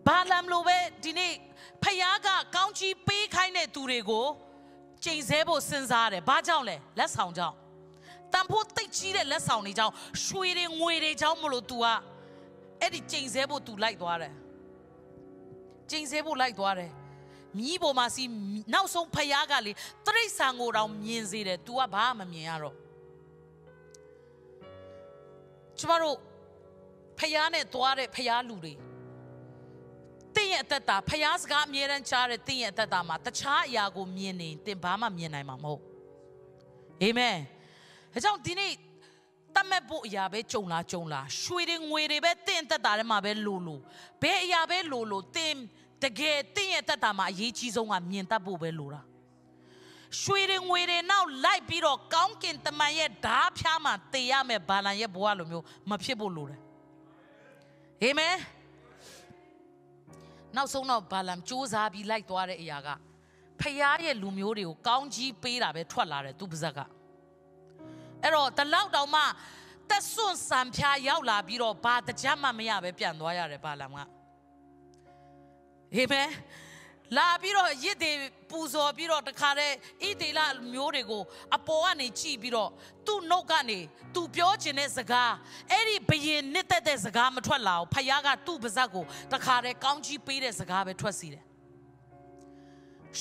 ဘာလမ်လိုပဲဒီနေ့ဖျားကကောင်းချီးပေးခိုင်းတဲ့သူတွေကိုချိန်ဆဖို့စဉ်းစားတယ်ဘာကြောင့်လဲလက်ဆောင်ကြောင့်တန်ဖို့တိတ်ကြီးတဲ့လက်ဆောင်တွေကြောင့်ရွှေတွေငွေတွေကြောင့်မလို့ तू ကအဲ့ဒီချိန်ဆဖို့ तू လိုက်သွားတယ် ကျိန်ဆဲဖို့လိုက်သွားတယ်မြီးပေါ်မှာစီနောက်ဆုံးဖယားကလေတရိတ်ဆန်ကိုတောင်မြင်စေတယ် तू ကဘာမှမမြင်ရတော့ကျမတို့ဖယားနဲ့သွားတဲ့ဖယားလူတွေတင်းရဲ့အသက်တာဖယားစကားအမြဲတမ်းကြားတဲ့တင်းရဲ့အသက်တာမှာတခြားအရာကိုမြင်နေတင်ဘာမှမြင်နိုင်မှာမဟုတ်အာမင်အဲကြောင့်ဒီနေ့တတ်မဲ့ဖို့အရာပဲကြုံလာကြုံလာရွှေတွေငွေတွေပဲတင့်တက်တာထဲမှာပဲလိုလိုဘယ်အရာပဲလိုလိုတင် တကယ်တင့်ရဲ့တက်တာမှာအရေးကြီးဆုံးကမြင်တတ်ဖို့ပဲလိုတာရွှေတွေငွေတွေနောက်လိုက်ပြီးတော့ကောင်းကင်တမန်ရဲ့ဓာဖျားမှာတေရမယ်ဘာလန်ရဲ့ဘဝလိုမျိုးမဖြစ်ဖို့လိုတယ်အာမင်နောက်ဆုံးတော့ဘာလန်စူးစမ်းပြီးလိုက်သွားတဲ့အရာကဖယားရဲ့လူမျိုးတွေကိုကောင်းကြီးပေးတာပဲထွက်လာတယ်သူပါဇက်ကအဲ့တော့တလောက်တောင်မှတက်စွန့်စံဖျားရောက်လာပြီးတော့ဘာတကြမှမရပဲပြန်သွားရတယ်ဘာလမ်က အာမင်လာပြီးတော့ရစ်တွေပူဇော်ပြီးတော့တခါတည်းဣဒေလမျိုးတွေကိုအပေါ်ကနေကြည့်ပြီးတော့သူ့နှုတ်ကနေသူပြောချင်တဲ့စကားအဲ့ဒီဘယင်နစ်သက်တဲ့စကားမထွက်လာဘူးဖခင်ကသူ့ပါဇက်ကိုတခါတည်းကောင်းကြီးပေးတဲ့စကားပဲထွက်စီတယ်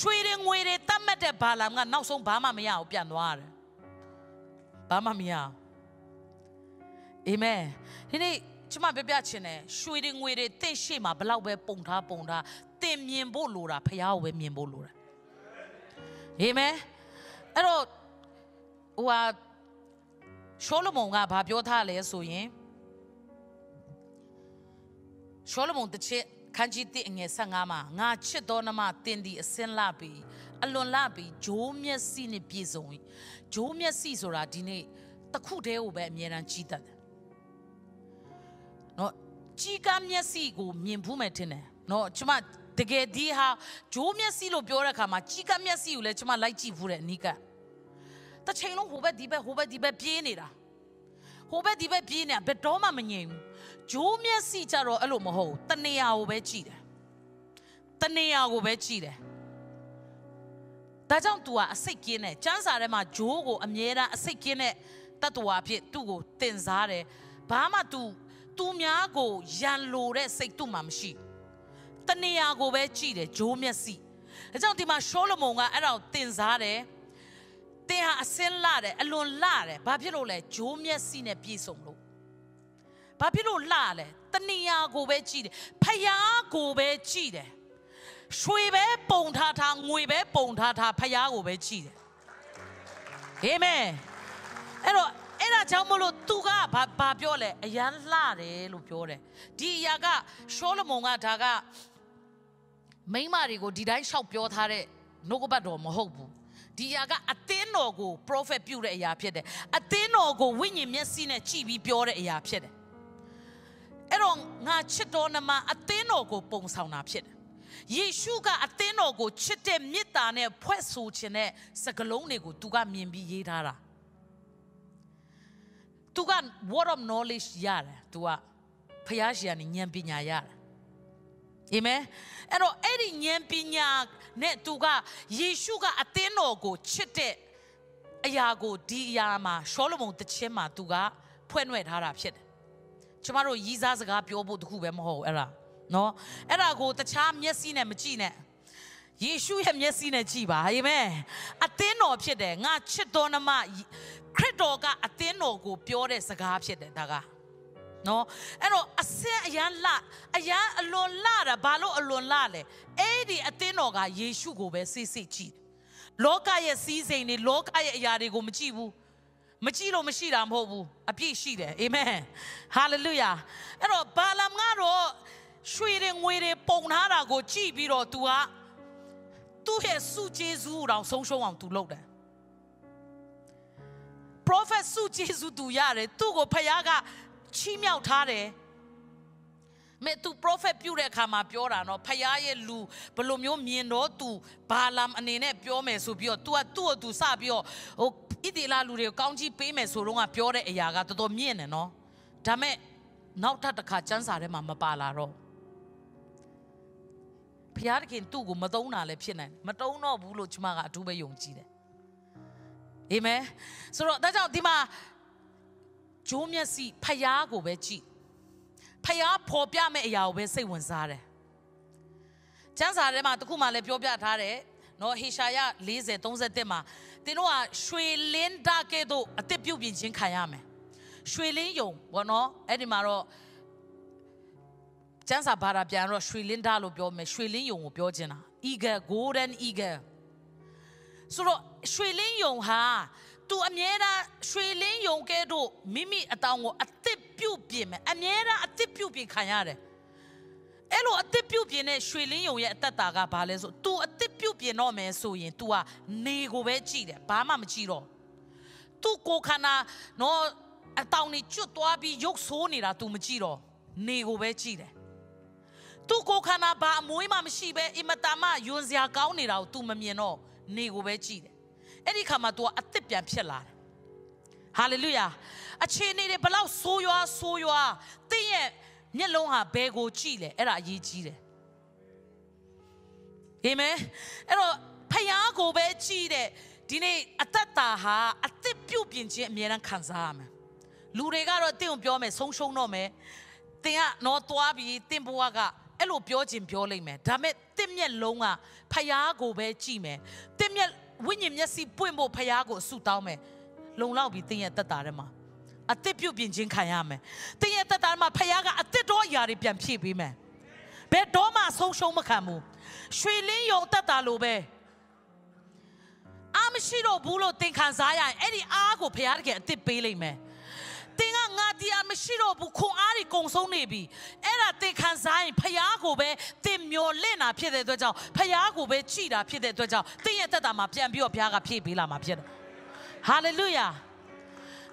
ရွှေတွေငွေတွေတတ်မှတ်တဲ့ဘာလမ်ကနောက်ဆုံးဘာမှမရအောင်ပြန်သွားရတယ်ဘာမှမရအောင်အာမင်ဒီနေ့ ကျမပြပြချင်တယ်ရွှေတွေငွေတွေတင့်ရှိမှာဘလောက်ပဲပုံထားပုံထားတင်မြင်ဖို့လိုတာဖះကိုပဲမြင်ဖို့လိုတာအာမင်အဲ့တော့ဟိုဟာရှောလမုန်ကဘာပြောထားလဲဆိုရင်ရှောလမုန်တစ်ချက်ခန်းကြီးတစ်ငယ်15မှာငါချစ်တော်နမတင်ဒီအစင်းလာပြီးအလွန်လာပြီးဂျိုးမျက်စိနဲ့ပြည့်စုံ၏ဂျိုးမျက်စိဆိုတာဒီနေ့တခုတည်းကိုပဲအမြဲတမ်းကြီးတတ်တယ်နော် ကြီးကမျက်စိကိုမြင်ဘူးမယ်ထင်တယ်နော်ကျမတကယ်ဒီဟာဂျိုးမျက်စိလို့ပြောတဲ့အခါမှာကြီးကမျက်စိကိုလည်းကျမလိုက်ကြည့်ဘူးတဲ့အနိကတစ်ချိန်လုံးဟိုဘက်ဒီဘက်ဟိုဘက်ဒီဘက်ပြေးနေတာဟိုဘက်ဒီဘက်ပြေးနေတာဘယ်တော့မှမငြိမ်ဘူးဂျိုးမျက်စိကြတော့အဲ့လိုမဟုတ်ဘူးတနေရာကိုပဲကြည့်တယ်တနေရာကိုပဲကြည့်တယ်ဒါကြောင့် तू ကအစိတ်ကင်းတယ်ကျန်းစာထဲမှာဂျိုးကိုအမြဲတမ်းအစိတ်ကင်းတဲ့တတ်တော်အဖြစ်သူ့ကိုတင်စားတယ်ဘာမှ तू သူများကိုရန်လိုတဲ့စိတ်သူ့မှာမရှိတနေရာကိုပဲကြည့်တယ်ဂျိုးမျက်စိအဲကြောင့်ဒီမှာရှောလမုန်ကအဲ့ဒါကိုတင်စားတယ်တင်ဟာအစင်းလာတယ်အလွန်လာတယ်ဘာဖြစ်လို့လဲဂျိုးမျက်စိနဲ့ပြည့်စုံလို့ဘာဖြစ်လို့လာလဲတနေရာကိုပဲကြည့်တယ်ဖယားကိုပဲကြည့်တယ်ရွှေပဲပုံထားထားငွေပဲပုံထားထားဖယားကိုပဲကြည့်တယ်အာမင်အဲ့တော့ အဲ့ဒါကြောင့်မလို့သူကဘာဘာပြောလဲအရန်လှတယ်လို့ပြောတယ်ဒီအရာကရှောလမုန်ကဒါကမိန်းမတွေကိုဒီတိုင်းလျှောက်ပြောထားတဲ့နှုတ်ကပတ်တော်မဟုတ်ဘူးဒီအရာကအသင်းတော်ကို prophet ပြုတဲ့အရာဖြစ်တယ်အသင်းတော်ကိုဝိညာဉ်မျက်စိနဲ့ကြည့်ပြီးပြောတဲ့အရာဖြစ်တယ်အဲ့တော့ငါချစ်တော်နမအသင်းတော်ကိုပုံဆောင်တာဖြစ်တယ်ယေရှုကအသင်းတော်ကိုချစ်တဲ့မေတ္တာနဲ့ဖွဲ့ဆိုခြင်းတဲ့စကလုံးတွေကိုသူကမြင်ပြီးရေးထားတာ သူက word of knowledge ရတယ်သူကဖျားရှင်ကနေဉာဏ်ပညာရတယ်အာမင်အဲ့တော့အဲ့ဒီဉာဏ်ပညာနဲ့သူကယေရှုကအသင်းတော်ကိုချစ်တဲ့အရာကိုဒီအရာမှာရှောလမုန်တခြင်းမှာသူကဖွဲ့နှွယ်ထားတာဖြစ်တယ်ကျမတို့ရီးစားစကားပြောဖို့တခုပဲမဟုတ်ဘူးအဲ့ဒါနော်အဲ့ဒါကိုတခြားမျက်စိနဲ့မကြည့်နဲ့ ယေရှုရဲ့မျက်စိနဲ့ကြည့်ပါအာမင်အသင်းတော်ဖြစ်တယ်ငါချစ်တော်နမခရစ်တော်ကအသင်းတော်ကိုပြောတဲ့စကားဖြစ်တယ်ဒါကနော်အဲ့တော့အစင်အရန်လအရန်အလွန်လတာဘာလို့အလွန်လလဲအဲ့ဒီအသင်းတော်ကယေရှုကိုပဲစိတ်စိတ်ကြည့်လောကရဲ့စီးစိမ်တွေလောကရဲ့အရာတွေကိုမကြည့်ဘူးမကြည့်လို့မရှိတာမဟုတ်ဘူးအပြည့်ရှိတယ်အာမင်ဟာလေလုယာအဲ့တော့ဘာလမ်ကတော့ရွှေတွေငွေတွေပုံထားတာကိုကြည့်ပြီးတော့ तू က သူ့ရဲ့စုကျေးဇူးတော်ဆုံးရှုံးအောင်သူလုပ်တယ် prophet စုကျေးဇူးသူရတယ်သူ့ကိုဖခင်ကချီးမြှောက်ထားတယ်မေသူ prophet ပြုတဲ့အခါမှာပြောတာနော်ဖခင်ရဲ့လူဘလိုမျိုးမြင်တော့သူဘာလာမအနေနဲ့ပြောမယ်ဆိုပြီးတော့ तू ကသူ့ကိုသူစပြီးတော့ဟိုဣတိလာလူတွေကိုကောင်းကြီးပေးမယ်ဆိုတော့ကပြောတဲ့အရာကတော်တော်မြင့်တယ်နော်ဒါမဲ့နောက်ထပ်တစ်ခါစံစာထဲမှာမပါလာတော့ ဖျားတခင်သူ့ကိုမသုံးတာလည်းဖြစ်နိုင်မတုံးတော့ဘူးလို့ကျမကအထူးပဲယုံကြည်တယ်အာမင်ဆိုတော့ဒါကြောင့်ဒီမှာဂျိုးမျက်စိဖျားကိုပဲကြည့်ဖျားပေါ်ပြမဲ့အရာကိုပဲစိတ်ဝင်စားတယ်ကျမ်းစာထဲမှာတခုမှလည်းပြောပြထားတယ်နော်ဟေရှာယ40 31မှာသင်တို့ကရွှေလင်းတကဲ့သို့အသက်ပြုတ်ပြင်ခြင်းခံရမယ်ရွှေလင်းယုံဘောနော်အဲ့ဒီမှာတော့ ကျန်းစာဘာသာပြန်တော့ရွှေလင်းသားလို့ပြောမယ်ရွှေလင်းယုံကိုပြောချင်တာ eagle golden eagle ဆိုတော့ရွှေလင်းယုံဟာသူအမြဲတမ်းရွှေလင်းယုံကဲတော့မိမိအတောင်ကိုအသစ်ပြုတ်ပြင်မယ်အမြဲတမ်းအသစ်ပြုတ်ပြင်ခံရတယ်အဲ့လိုအသစ်ပြုတ်ပြင်တဲ့ရွှေလင်းယုံရဲ့အသက်တာကဘာလဲဆို तू အသစ်ပြုတ်ပြင်တော့မယ်ဆိုရင် तू ကနေကိုပဲကြည့်တယ်ဘာမှမကြည့်တော့ तू ကိုခန္ဓာနော်အတောင်နေကျွတ်သွားပြီးရုပ်ဆိုးနေတာ तू မကြည့်တော့နေကိုပဲကြည့်တယ် သူကိုခန္ဓာဘာအမွေးမှမရှိပဲအင်မတန်မှယွန်စရာကောင်းနေတာကို तू မမြင်တော့နေကိုပဲကြည့်တယ်အဲ့ဒီခါမှာ तू အသစ်ပြန်ဖြစ်လာတယ်ဟာလေလုယာအခြေအနေတွေဘလောက်ဆိုးရွားဆိုးရွားတင်းရဲ့မျက်လုံးဟာဘယ်ကိုကြည့်လဲအဲ့ဒါအရေးကြီးတယ်အာမင်အဲ့တော့ဖယားကိုပဲကြည့်တဲ့ဒီနေ့အသက်တာဟာအသက်ပြုတ်ပြင်ခြင်းအမြဲတမ်းခံစားရမယ်လူတွေကတော့တင့်ကိုပြောမယ်ဆုံးရှုံးတော့မယ်တင်ကတော့သွားပြီးတင်ဘွားက အဲ့လိုပြောခြင်းပြောလိုက်မယ်ဒါပေမဲ့တင့်မျက်လုံးကဖယားကိုပဲကြည့်မယ်တင့်မျက်ဝိညာဉ်မျက်စိပွင့်ဖို့ဖယားကိုဆုတောင်းမယ်လုံလောက်ပြီးတင်ရဲ့တက်တာထဲမှာအသစ်ပြုတ်ပြင်ခြင်းခံရမယ်တင်ရဲ့တက်တာထဲမှာဖယားကအသစ်တော်အရာတွေပြန်ဖြည့်ပေးမယ်ဘယ်တော့မှဆုံးရှုံးမခံဘူးရွှေလင်းယုံတက်တာလိုပဲအားမရှိတော့ဘူးလို့သင်ခံစားရရင်အဲ့ဒီအားကိုဖယားတကယ်အသစ်ပေးလိုက်မယ် သင်ကငါတရားမရှိတော့ဘူးခွန်အားတွေကုံဆုံးနေပြီအဲ့ဒါသင်ခံစားရင်ဖယားကိုပဲသင်မျောလင့်တာဖြစ်တဲ့အတွက်ကြောင့်ဖယားကိုပဲကြည်တာဖြစ်တဲ့အတွက်ကြောင့်သင်ရဲ့တက်တာမှာပြန်ပြီးတော့ဘုရားကဖြည့်ပေးလာမှာဖြစ်တယ်ဟာလေလုယာ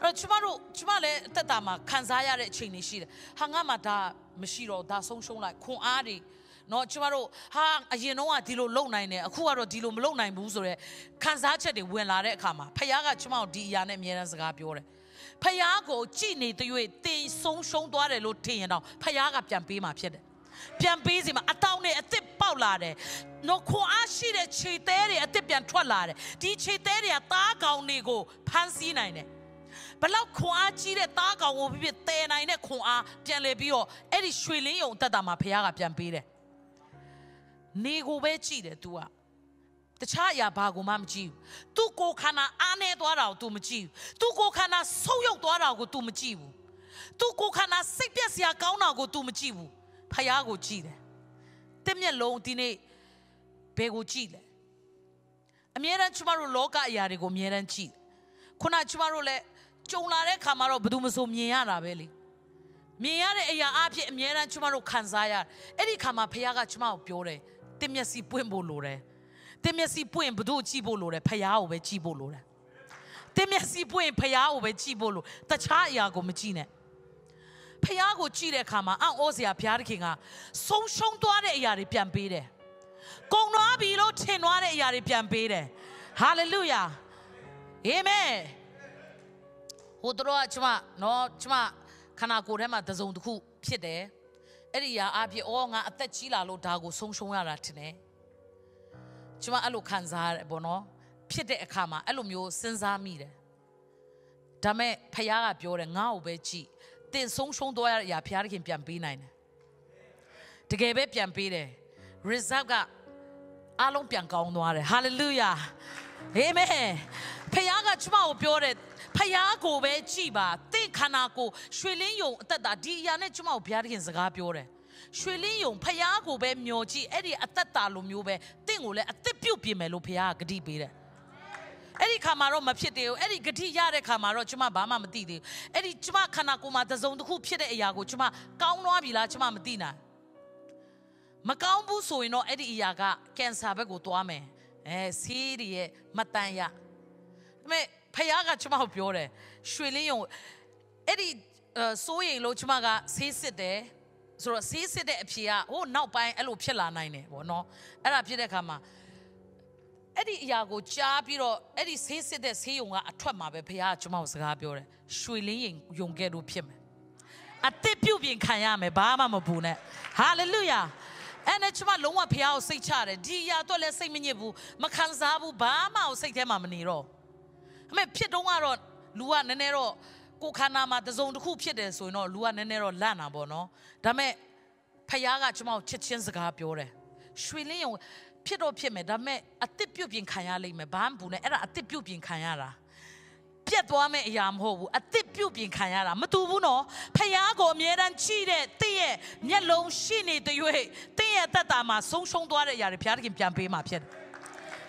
အဲ့တော့ကျမတို့ကျမလည်းအသက်တာမှာခံစားရတဲ့အချိန်တွေရှိတယ်ဟာငါမှဒါမရှိတော့ဒါဆုံးရှုံးလိုက်ခွန်အားတွေနော်ကျမတို့ဟာအရင်တော့ကဒီလိုလုံနိုင်တယ်အခုကတော့ဒီလိုမလုံနိုင်ဘူးဆိုတော့ခံစားချက်တွေဝင်လာတဲ့အခါမှာဖခင်ကကျမတို့ဒီအရာနဲ့အမြဲတမ်းစကားပြောတယ် ဖခင်ကိုကြည်နေတဲ့၍တင်ဆုံးရှုံးသွားတယ်လို့ထင်ရင်တော့ဖခင်ကပြန်ပေးမှာဖြစ်တယ်ပြန်ပေးစီမှာအတောင်းနဲ့အစ်စ်ပေါက်လာတယ်။နော်ခွန်အားရှိတဲ့ခြေသေးတွေအစ်စ်ပြန်ထွက်လာတယ်။ဒီခြေသေးတွေကသားကောင်တွေကိုဖမ်းဆီးနိုင်တယ်။ဘလောက်ခွန်အားကြီးတဲ့သားကောင်ကိုဖြစ်ဖြစ်တည်နိုင်တဲ့ခွန်အားပြန်လေပြီးတော့အဲ့ဒီရွှေလင်းယုံတက်တာမှာဖခင်ကပြန်ပေးတယ်။နေကိုပဲကြည့်တယ် तू က တခြားအရာဘာကိုမှမကြည့်ဘူး။ तू ကိုခန္ဓာအားနေသွားတာကို तू မကြည့်ဘူး။ तू ကိုခန္ဓာဆုပ်ယုပ်သွားတာကို तू မကြည့်ဘူး။ तू ကိုခန္ဓာစိတ်ပြက်စရာကောင်းတာကို तू မကြည့်ဘူး။ဖယားကိုကြည့်တယ်။တဲ့မျက်လုံးဒီနေ့ဘယ်ကိုကြည့်လဲ။အမြဲတမ်းကျမတို့လောကအရာတွေကိုအမြဲတမ်းကြည့်။ခုနကျမတို့လည်းကြုံလာတဲ့ခါမှာတော့ဘယ်သူမှဆိုမြင်ရတာပဲလေ။မြင်ရတဲ့အရာအဖြစ်အမြဲတမ်းကျမတို့ခံစားရအဲ့ဒီခါမှာဖခင်ကကျမကိုပြောတယ်တင်းမျက်စိပွင့်ဖို့လိုတယ် တင်းမျက်စိပွင့်ဘု து ကြည့်ဖို့လိုတယ်ဖခင်ကိုပဲကြည့်ဖို့လိုတယ်တင်းမျက်စိပွင့်ဖခင်ကိုပဲကြည့်ဖို့လိုတခြားအရာကိုမကြည့်နဲ့ဖခင်ကိုကြည့်တဲ့အခါမှာအံ့ဩစရာဘုရားသခင်ကဆုံးရှုံးသွားတဲ့အရာတွေပြန်ပေးတယ်ကုံသွားပြီလို့ထင်သွားတဲ့အရာတွေပြန်ပေးတယ်ဟာလေလုယာအာမင်ဟိုတော့ကျမနော်ကျမခန္ဓာကိုယ်ထဲမှာတစုံတစ်ခုဖြစ်တယ်အဲ့ဒီအရာအဖြစ်အော်ငါအသက်ကြီးလာလို့ဒါကိုဆုံးရှုံးရတာထင်တယ် ကျမအဲ့လိုခံစားရတယ်ပေါ့နော်ဖြစ်တဲ့အခါမှာအဲ့လိုမျိုးစဉ်းစားမိတယ်ဒါမဲ့ဖခင်ကပြောတယ်ငါ့ကိုပဲကြည့်တင်ဆုံးရှုံးသွားရတဲ့အရာဖခင်ပြန်ပေးနိုင်တယ်တကယ်ပဲပြန်ပေးတယ် result ကအလုံးပြန်ကောင်းသွားတယ် hallelujah amen ဖခင်ကကျမကိုပြောတယ်ဖယားကိုပဲကြည်ပါတင့်ခန္ဓာကိုရွှေလင်းယုံအသက်တာဒီအရာနဲ့ကျမကိုဘုရားသခင်စကားပြောတယ် ရွှေလင်းယုံဖယားကိုပဲမျောကြည့်အဲ့ဒီအသက်တာလိုမျိုးပဲတင့်ကိုလည်းအသက်ပြုတ်ပြင်မယ်လို့ဘုရားကဂတိပေးတယ်အဲ့ဒီခါမှာတော့မဖြစ်သေးဘူးအဲ့ဒီဂတိရတဲ့ခါမှာတော့ကျမဘာမှမသိသေးဘူးအဲ့ဒီကျမခန္ဓာကိုယ်မှာသစုံတစ်ခုဖြစ်တဲ့အရာကိုကျမကောင်းသွားပြီလားကျမမသိနိုင်မကောင်းဘူးဆိုရင်တော့အဲ့ဒီအရာကကင်ဆာဘက်ကိုသွားမယ်အဲဆေးတွေရဲ့မတန်ရဒါပေမဲ့ဖခင်ကကျမကိုပြောတယ်ရွှေလင်းယုံအဲ့ဒီစိုးရိမ်လို့ကျမကဆေးစစ်တယ် ဆိုတော့ဆေးစစ်တဲ့အဖြေကဟိုနောက်ပိုင်းအဲ့လိုဖြစ်လာနိုင်တယ်ပေါ့နော်အဲ့ဒါဖြစ်တဲ့အခါမှာအဲ့ဒီအရာကိုကြားပြီးတော့အဲ့ဒီဆေးစစ်တဲ့ဆေးယုံကအထွက်မှာပဲဖခင်ကကျမကိုစကားပြောတယ်ရွှေလင်းရင်ယုံခဲ့လို့ဖြစ်မယ်အသက်ပြုတ်ပြင်ခံရမယ်ဘာမှမပူနဲ့ဟာလေလုယာအဲ့နဲ့ကျမလုံးဝဖခင်ကိုစိတ်ချတယ်ဒီအရာတော့လည်းစိတ်မညစ်ဘူးမခံစားဘူးဘာမှစိတ်ထဲမှာမနေတော့အမေဖြစ်တော့ကတော့လူကနည်းနည်းတော့ ကိုခန္ဓာမှာတစုံတစ်ခုဖြစ်တယ်ဆိုရင်တော့လူကနည်းနည်းတော့လန့်တာပေါ့နော်ဒါပေမဲ့ဖခင်ကကျွန်မကိုချစ်ချင်းစကားပြောတယ်ရွှေလင်းယုံဖြစ်တော့ဖြစ်မယ်ဒါပေမဲ့အစ်စ်ပြုတ်ပြင်ခံရလိမ့်မယ်ဘာမှမဘူးနဲ့အဲ့ဒါအစ်စ်ပြုတ်ပြင်ခံရတာပြတ်သွားမယ့်အရာမဟုတ်ဘူးအစ်စ်ပြုတ်ပြင်ခံရတာမတူဘူးနော်ဖယားကိုအမြဲတမ်းကြည့်တဲ့တင့်ရဲ့မျက်လုံးရှိနေတဲ့၍တင့်ရဲ့တက်တာမှာဆုံးရှုံးသွားတဲ့အရာတွေဘုရားသခင်ပြန်ပေးမှာဖြစ်တယ်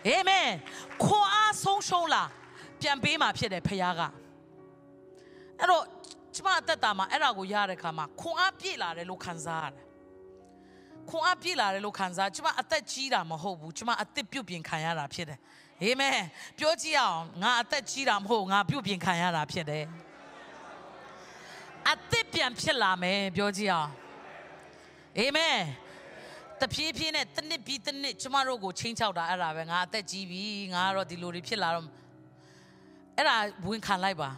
အာမင်ခွန်အားဆုံးရှုံးလားပြန်ပေးမှာဖြစ်တယ်ဖယားက အဲ့တော့ကျမအသက်တာမှာအဲ့ဒါကိုရတဲ့ခါမှာခွန်အားပြည့်လာတယ်လို့ခံစားရတယ်ခွန်အားပြည့်လာတယ်လို့ခံစားကျမအသက်ကြီးတာမဟုတ်ဘူးကျမအသက်ပြုတ်ပြင်ခံရတာဖြစ်တယ်အာမင်ပြောကြည့်အောင်ငါအသက်ကြီးတာမဟုတ်ငါပြုတ်ပြင်ခံရတာဖြစ်တယ်အသက်ပြန်ဖြစ်လာမယ်ပြောကြည့်အောင်အာမင်တဖြည်းဖြည်းနဲ့တစ်နှစ်ပြီးတစ်နှစ်ကျမတို့ကိုချင်းချောက်တာအဲ့ဒါပဲငါအသက်ကြီးပြီငါကတော့ဒီလိုတွေဖြစ်လာတော့အဲ့ဒါဝင်ခံလိုက်ပါ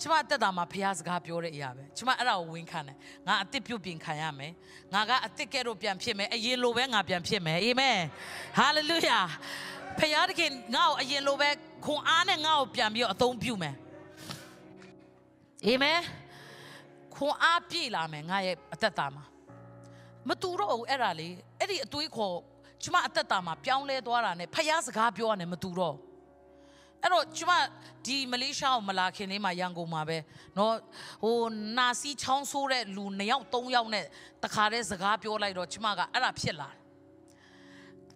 ကျမတက်တာမှာဖះစကားပြောတဲ့အရာပဲကျမအဲ့ဒါကိုဝင်ခံတယ်ငါအစ်စ်ပြုတ်ပြင်ခံရမယ်ငါကအစ်စ်ကဲတော့ပြန်ဖြစ်မယ်အရင်လိုပဲငါပြန်ဖြစ်မယ်အာမင်ဟာလေလုယာဖះတခင်ငါ့ကိုအရင်လိုပဲခွန်အားနဲ့ငါ့ကိုပြန်ပြီးတော့အသုံးပြုမယ်အာမင်ခွန်အားပြည့်လာမယ်ငါရဲ့အသက်တာမှာမတူတော့ဘူးအဲ့ဒါလေအဲ့ဒီအတွေးခေါ်ကျမအသက်တာမှာပြောင်းလဲသွားတာ ਨੇ ဖះစကားပြောရတယ်မတူတော့ဘူး အဲ့တော့ကျမဒီမလေးရှားကိုမလာခင်လေးမှာရန်ကုန်မှာပဲเนาะဟိုနာစီချောင်းဆိုးတဲ့လူ2ယောက်3ယောက်နဲ့တခါတည်းစကားပြောလိုက်တော့ကျမကအဲ့ဒါဖြစ်လာ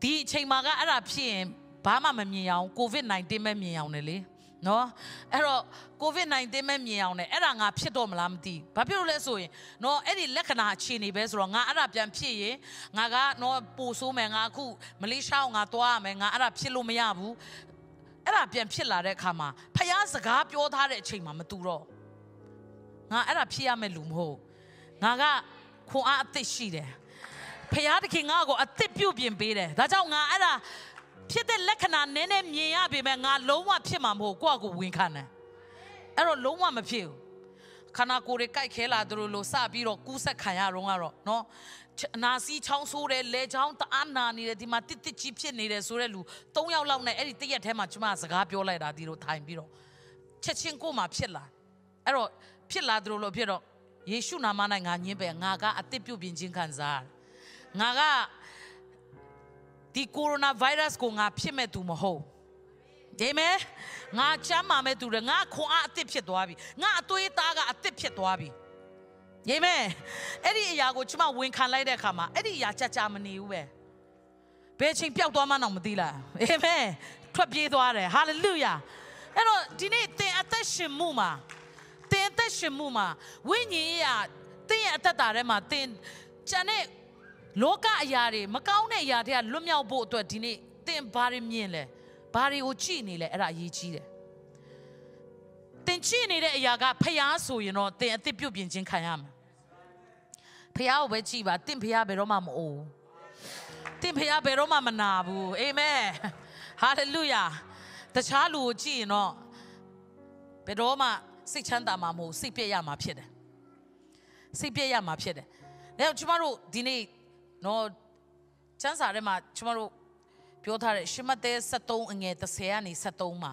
ဒီအချိန်မှာကအဲ့ဒါဖြစ်ရင်ဘာမှမမြင်အောင်ကိုဗစ် -19 ပဲမြင်အောင်လေနော်အဲ့တော့ COVID-19 မဲ့မြင်အောင်နဲ့အဲ့ဒါငါဖြစ်တော့မလားမသိဘာဖြစ်လို့လဲဆိုရင်နော်အဲ့ဒီလက္ခဏာအခြေအနေပဲဆိုတော့ငါအဲ့ဒါပြန်ဖြစ်ရင်ငါကနော်ပို့ဆိုးမယ်ငါအခုမလေးရှားကိုငါသွားရမယ်ငါအဲ့ဒါဖြစ်လို့မရဘူး အဲ့ဒါပြန်ဖြစ်လာတဲ့အခါမှာဖယားစကားပြောထားတဲ့အချိန်မှာမတူတော့ငါအဲ့ဒါဖြစ်ရမယ့်လူမဟုတ်ငါကခွန်အားအသစ်ရှိတယ်ဖယားတခင်ငါ့ကိုအသစ်ပြုတ်ပြင်ပေးတယ်ဒါကြောင့်ငါအဲ့ဒါဖြစ်တဲ့လက္ခဏာနည်းနည်းမြင်ရပေမဲ့ငါလုံးဝဖြစ်မှာမဟုတ်ကိုယ့်အကိုဝင်ခံတယ်အဲ့တော့လုံးဝမဖြစ်ဘူးခန္ဓာကိုယ်တွေကြိုက်ခဲလာသူတို့လို့စပြီးတော့ကူးဆက်ခံရတော့ကတော့နော် နာစီချောင်းဆိုးတယ်လေချောင်းတအားနာနေတယ်ဒီမှာတစ်တစ်ကြီးဖြစ်နေတယ်ဆိုတဲ့လူ၃ယောက်လောက်နဲ့အဲ့ဒီတရက်ထဲမှာကျမစကားပြောလိုက်တာဒီလိုထိုင်ပြီးတော့ချက်ချင်းကိုမှဖြစ်လာအဲ့တော့ဖြစ်လာသူတို့လို့ဖြစ်တော့ယေရှုနာမ၌ငါညင်းပဲငါကအသက်ပြုတ်ပြင်ခြင်းခံစားငါကဒီကိုရိုနာဗိုင်းရပ်စ်ကိုငါဖြစ်မဲ့သူမဟုတ်ဒီမဲငါချမ်းမာမဲ့သူတွေငါခွန်အားအသစ်ဖြစ်သွားပြီငါအသွေးသားကအသစ်ဖြစ်သွားပြီ ယေမဲအဲ့ဒီအရာကိုကျွန်မဝန်ခံလိုက်တဲ့အခါမှာအဲ့ဒီအရာကြကြမနေဘူးပဲဘယ်ချိန်ပျောက်သွားမှတော့မသိလားအာမင်ထွက်ပြေးသွားတယ်ဟာလေလုယာအဲ့တော့ဒီနေ့သင်အသက်ရှင်မှုမှာသင်အသက်ရှင်မှုမှာဝိညာဉ်ရေးရသင်ရဲ့အသက်တာထဲမှာသင်ကျန်တဲ့လောကအရာတွေမကောင်းတဲ့အရာတွေကလွတ်မြောက်ဖို့အတွက်ဒီနေ့သင်ဘာတွေမြင်လဲဘာတွေကိုကြည့်နေလဲအဲ့ဒါအရေးကြီးတယ်သင်ကြည့်နေတဲ့အရာကဖျားဆိုရင်တော့သင်အသက်ပြုတ်ပြင်ခြင်းခံရမယ် ဖះကိုပဲကြည်ပါတင့်ဖះဘယ်တော့မှမအိုးတင့်ဖះဘယ်တော့မှမနာဘူးအာမင်ဟာလေလုယာတခြားလူကိုကြည့်ရင်တော့ဘယ်တော့မှစိတ်ချမ်းသာမှာမဟုတ်စိတ်ပြည့်ရမှာဖြစ်တယ်စိတ်ပြည့်ရမှာဖြစ်တယ်ဒါကြောင့်ကျမတို့ဒီနေ့နော်ချမ်းစာထဲမှာကျမတို့ပြောထားတဲ့ရှမတဲ73အငယ်30ကနေ73မှာ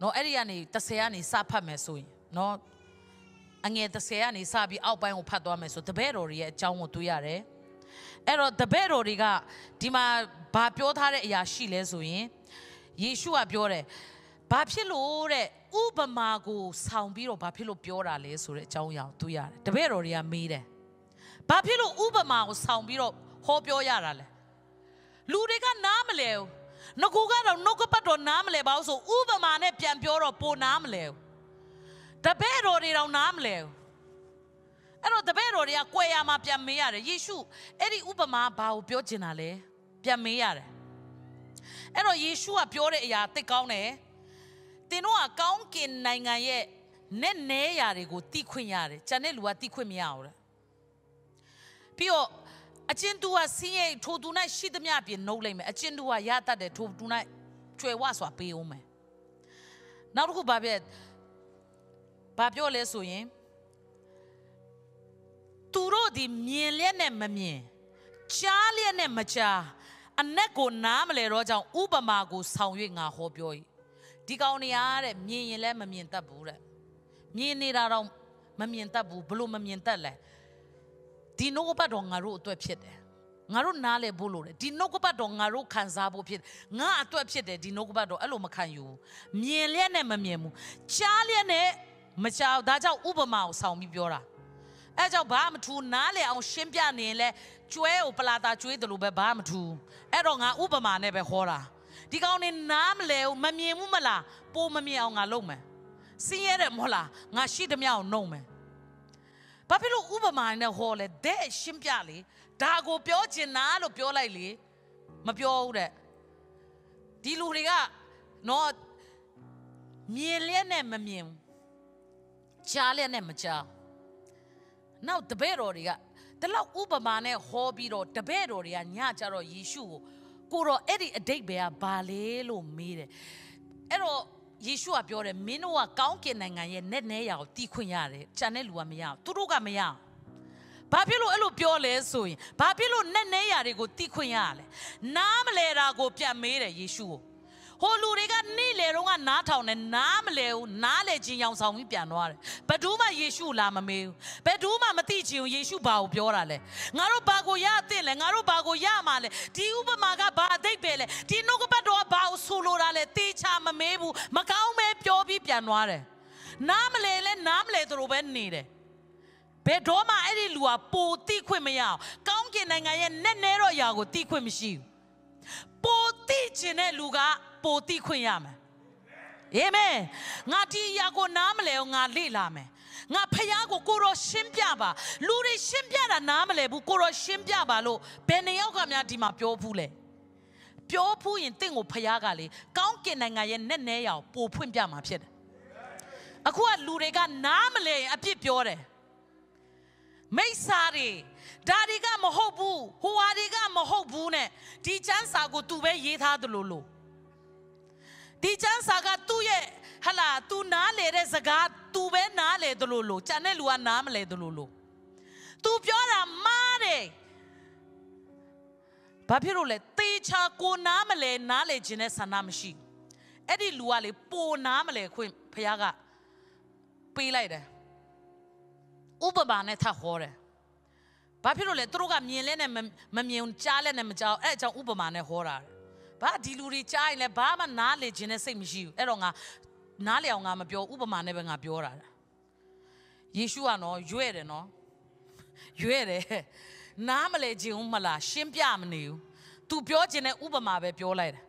နော်အဲ့ဒီကနေ30ကနေစဖတ်မယ်ဆိုရင်နော် အငယ်30ကနေစပြီးအောက်ပိုင်းကိုဖတ်သွားမယ်ဆိုတပည့်တော်တွေရဲ့အကြောင်းကိုတွေ့ရတယ်အဲ့တော့တပည့်တော်တွေကဒီမှာဘာပြောထားတဲ့အရာရှိလဲဆိုရင်ယေရှုကပြောတယ်ဘာဖြစ်လို့တဲ့ဥပမာကိုဆောင်ပြီးတော့ဘာဖြစ်လို့ပြောတာလဲဆိုတဲ့အကြောင်းအရာကိုတွေ့ရတယ်တပည့်တော်တွေကမေးတယ်ဘာဖြစ်လို့ဥပမာကိုဆောင်ပြီးတော့ဟောပြောရတာလဲလူတွေကနားမလဲဘူးငကူကတော့နှုတ်ကပတ်တော်နားမလဲပါဘူးဆိုဥပမာနဲ့ပြန်ပြောတော့ပိုနားမလဲဘူး တပည့်တော်တွေတော့နားမလဲဘူးအဲ့တော့တပည့်တော်တွေကကွယ်ရမှာပြန်မေးရတယ်ယေရှုအဲ့ဒီဥပမာဘာကိုပြောချင်တာလဲပြန်မေးရတယ်အဲ့တော့ယေရှုကပြောတဲ့အရာသိကောင်းတယ်တင်တို့ကကောင်းကင်နိုင်ငံရဲ့နဲ့နဲရာတွေကိုတီးခွင့်ရတယ်ကျန်တဲ့လူကတီးခွင့်မရဘူးတဲ့ပြီးတော့အချင်းတူကဆင်းရဲထိုတူ၌ရှိသမျှပြင်နှုတ်လိုက်မယ်အချင်းတူကရတတ်တယ်ထိုတူ၌ကျွယ်ဝစွာပေးအောင်မယ်နောက်တစ်ခုဘာဖြစ် ဘာပြောလဲဆိုရင်သူတို့ဒီမြင်လျက်နဲ့မမြင်ကြားလျက်နဲ့မကြားအနက်ကိုနားမလဲတော့ကြောင့်ဥပမာကိုဆောင်၍ငါဟောပြော၏ဒီကောင်နေရတဲ့မြင်ရင်လည်းမမြင်တတ်ဘူးတဲ့မြင်နေတာတော့မမြင်တတ်ဘူးဘလို့မမြင်တတ်လဲဒီနှုတ်ဘတ်တော်ငါတို့အတွက်ဖြစ်တယ်ငါတို့နားလေဖို့လို့တယ်ဒီနှုတ်ကပတ်တော်ငါတို့ခံစားဖို့ဖြစ်ငါအတွက်ဖြစ်တယ်ဒီနှုတ်ကပတ်တော်အဲ့လိုမခံယူမြင်လျက်နဲ့မမြင်ဘူးကြားလျက်နဲ့ မကြောက်ဒါကြောင့်ဥပမာကိုဆောင်ပြီးပြောတာအဲကြောင့်ဘာမထူနားလေအောင်ရှင်းပြနေရင်လဲကျွဲကိုပလာတာကျွေးတယ်လို့ပဲဘာမထူအဲ့တော့ငါဥပမာနဲ့ပဲဟောတာဒီကောင်နေနားမလဲဘူးမမြင်ဘူးမလားပိုမမြင်အောင်ငါလုပ်မယ်စင်းရဲတယ်မဟုတ်လားငါရှိသမျှကိုနှုံမယ်ဘာဖြစ်လို့ဥပမာနဲ့ဟောလဲတဲ့ရှင်းပြလေဒါကိုပြောချင်တာလို့ပြောလိုက်လေမပြောဘူးတဲ့ဒီလူတွေကနော်မြင်လျက်နဲ့မမြင် ကြားလျက်နဲ့မကြားနောက်တပည့်တော်တွေကဒီလောက်ဥပမာနဲ့ဟောပြီးတော့တပည့်တော်တွေကညကြတော့ယေရှုကိုကိုတော့အဲ့ဒီအတိတ်ပဲကဘာလဲလို့မေးတယ်အဲ့တော့ယေရှုကပြောတယ်မင်းတို့ကကောင်းကင်နိုင်ငံရဲ့နဲ့နဲရာကိုတီးခွင့်ရတယ်။ဂျန်တဲ့လူကမရဘူး။သူတို့ကမရဘူး။ဘာဖြစ်လို့အဲ့လိုပြောလဲဆိုရင်ဘာဖြစ်လို့နဲ့နဲရာတွေကိုတီးခွင့်ရရလဲ။နားမလဲတာကိုပြန်မေးတယ်ယေရှုကို။ ဟိုလူတွေကနေ့လေတော့ကနားထောင်နေနားမလဲဘူးနားလေချင်းရောင်ဆောင်ပြီးပြန်သွားတယ်ဘယ်သူမှယေရှုလာမမေးဘူးဘယ်သူမှမသိချင်ဘူးယေရှုဘာကိုပြောတာလဲငါတို့ဘာကိုရအသင့်လဲငါတို့ဘာကိုရမှာလဲဒီဥပမာကဘာအသိပဲလဲဒီနှုတ်ကပတ်တော်ကဘာကိုဆိုလိုတာလဲတေချာမမေးဘူးမကောင်းမဲပြောပြီးပြန်သွားတယ်နားမလဲလဲနားမလဲသူတို့ပဲနေတယ်ဘယ်တော့မှအဲ့ဒီလူကပိုတိခွင့်မရအောင်ကောင်းကင်နိုင်ငံရဲ့နဲ့နဲတော့ຢာကိုတိခွင့်မရှိဘူးပိုတိချင်တဲ့လူက ပိုတိခွင့်ရမယ်အာမင်ငါဒီအရာကိုနားမလဲငါလေ့လာမယ်ငါဖះကိုကိုရောရှင်းပြပါလူတွေရှင်းပြတာနားမလဲဘူးကိုရောရှင်းပြပါလို့ဘယ်နှယောက်ကများဒီမှာပြောဘူးလဲပြောဖူးရင်တင့်ကိုဖះကလေကောင်းကင်နိုင်ငံရဲ့နဲ့နဲရောင်ပိုဖွင့်ပြမှာဖြစ်တယ်အခုကလူတွေကနားမလဲရင်အပြစ်ပြောတယ်မိစ္ဆာတွေဒါတွေကမဟုတ်ဘူးဟိုဟာတွေကမဟုတ်ဘူးနဲ့ဒီချမ်းစာကိုသူပဲရေးထားသလိုလို့ ဒီချမ်းစာကသူ့ရဲ့ဟလာ तू နားလေတဲ့စကား तू ပဲနားလေသလိုလို့ကျန်တဲ့လူကနားမလဲသလိုလို့ तू ပြောတာမှားတယ်ဘာဖြစ်လို့လဲတေချာကိုနားမလဲနားလေခြင်းနဲ့ဆန္ဒမရှိအဲ့ဒီလူကလေပိုနားမလဲခွင့်ဖခင်ကပေးလိုက်တယ်ဥပမာနဲ့ထဟောတယ်ဘာဖြစ်လို့လဲသူတို့ကမြင်လဲနဲ့မမြင်ကြားလဲနဲ့မကြားအဲ့အကြောင်းဥပမာနဲ့ဟောတာ ဘာဒီလူတွေကြားရင်လဲဘာမှနားလေခြင်းနဲ့စိတ်မရှိဘူးအဲ့တော့ငါနားလေအောင်ငါမပြောဥပမာနဲ့ပဲငါပြောတာယေရှုကနော်ရွဲ့တယ်နော်ရွဲ့တယ်နားမလဲခြင်းမလားရှင်းပြမနေဘူး तू ပြောခြင်းနဲ့ဥပမာပဲပြောလိုက်တယ်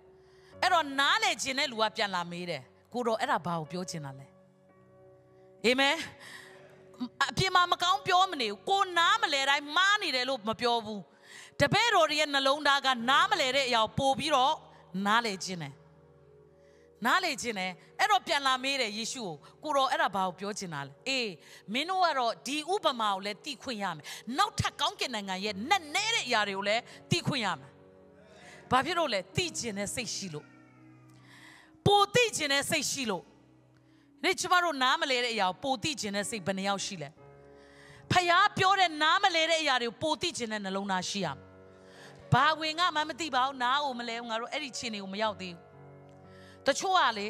အဲ့တော့နားလေခြင်းနဲ့လူကပြန်လာမေးတယ်ကိုတော့အဲ့ဒါဘာကိုပြောခြင်းလားလဲအာမင်အပြင်မှာမကောင်းပြောမနေဘူးကိုနားမလဲတိုင်းမှားနေတယ်လို့မပြောဘူးတပည့်တော်ရဲ့နှလုံးသားကနားမလဲတဲ့အရာပို့ပြီးတော့ နားလေခြင်းတယ်နားလေခြင်းတယ်အဲ့တော့ပြန်လာမေးတယ်ယေရှုကိုကိုတော့အဲ့ဒါဘာကိုပြောချင်တာလဲအေးမင်းတို့ကတော့ဒီဥပမာကိုလည်းသိခွင့်ရမယ်နောက်ထပ်ကောင်းကင်နိုင်ငံရဲ့နဲ့နဲတဲ့အရာတွေကိုလည်းသိခွင့်ရမယ်ဘာဖြစ်လို့လဲသိခြင်းနဲ့စိတ်ရှိလို့ပိုသိခြင်းနဲ့စိတ်ရှိလို့ဒီကျမတို့နားမလဲတဲ့အရာကိုပိုသိခြင်းနဲ့စိတ်ဘယ်နှယောက်ရှိလဲဖယားပြောတဲ့နားမလဲတဲ့အရာတွေကိုပိုသိခြင်းနဲ့နှလုံးသားရှိရမယ် ဘာဝင်ကမှမသိပါဘူးနားကိုမလဲငါတို့အဲ့ဒီချင်းတွေကိုမရောက်သေးဘူးတချို့ကလေ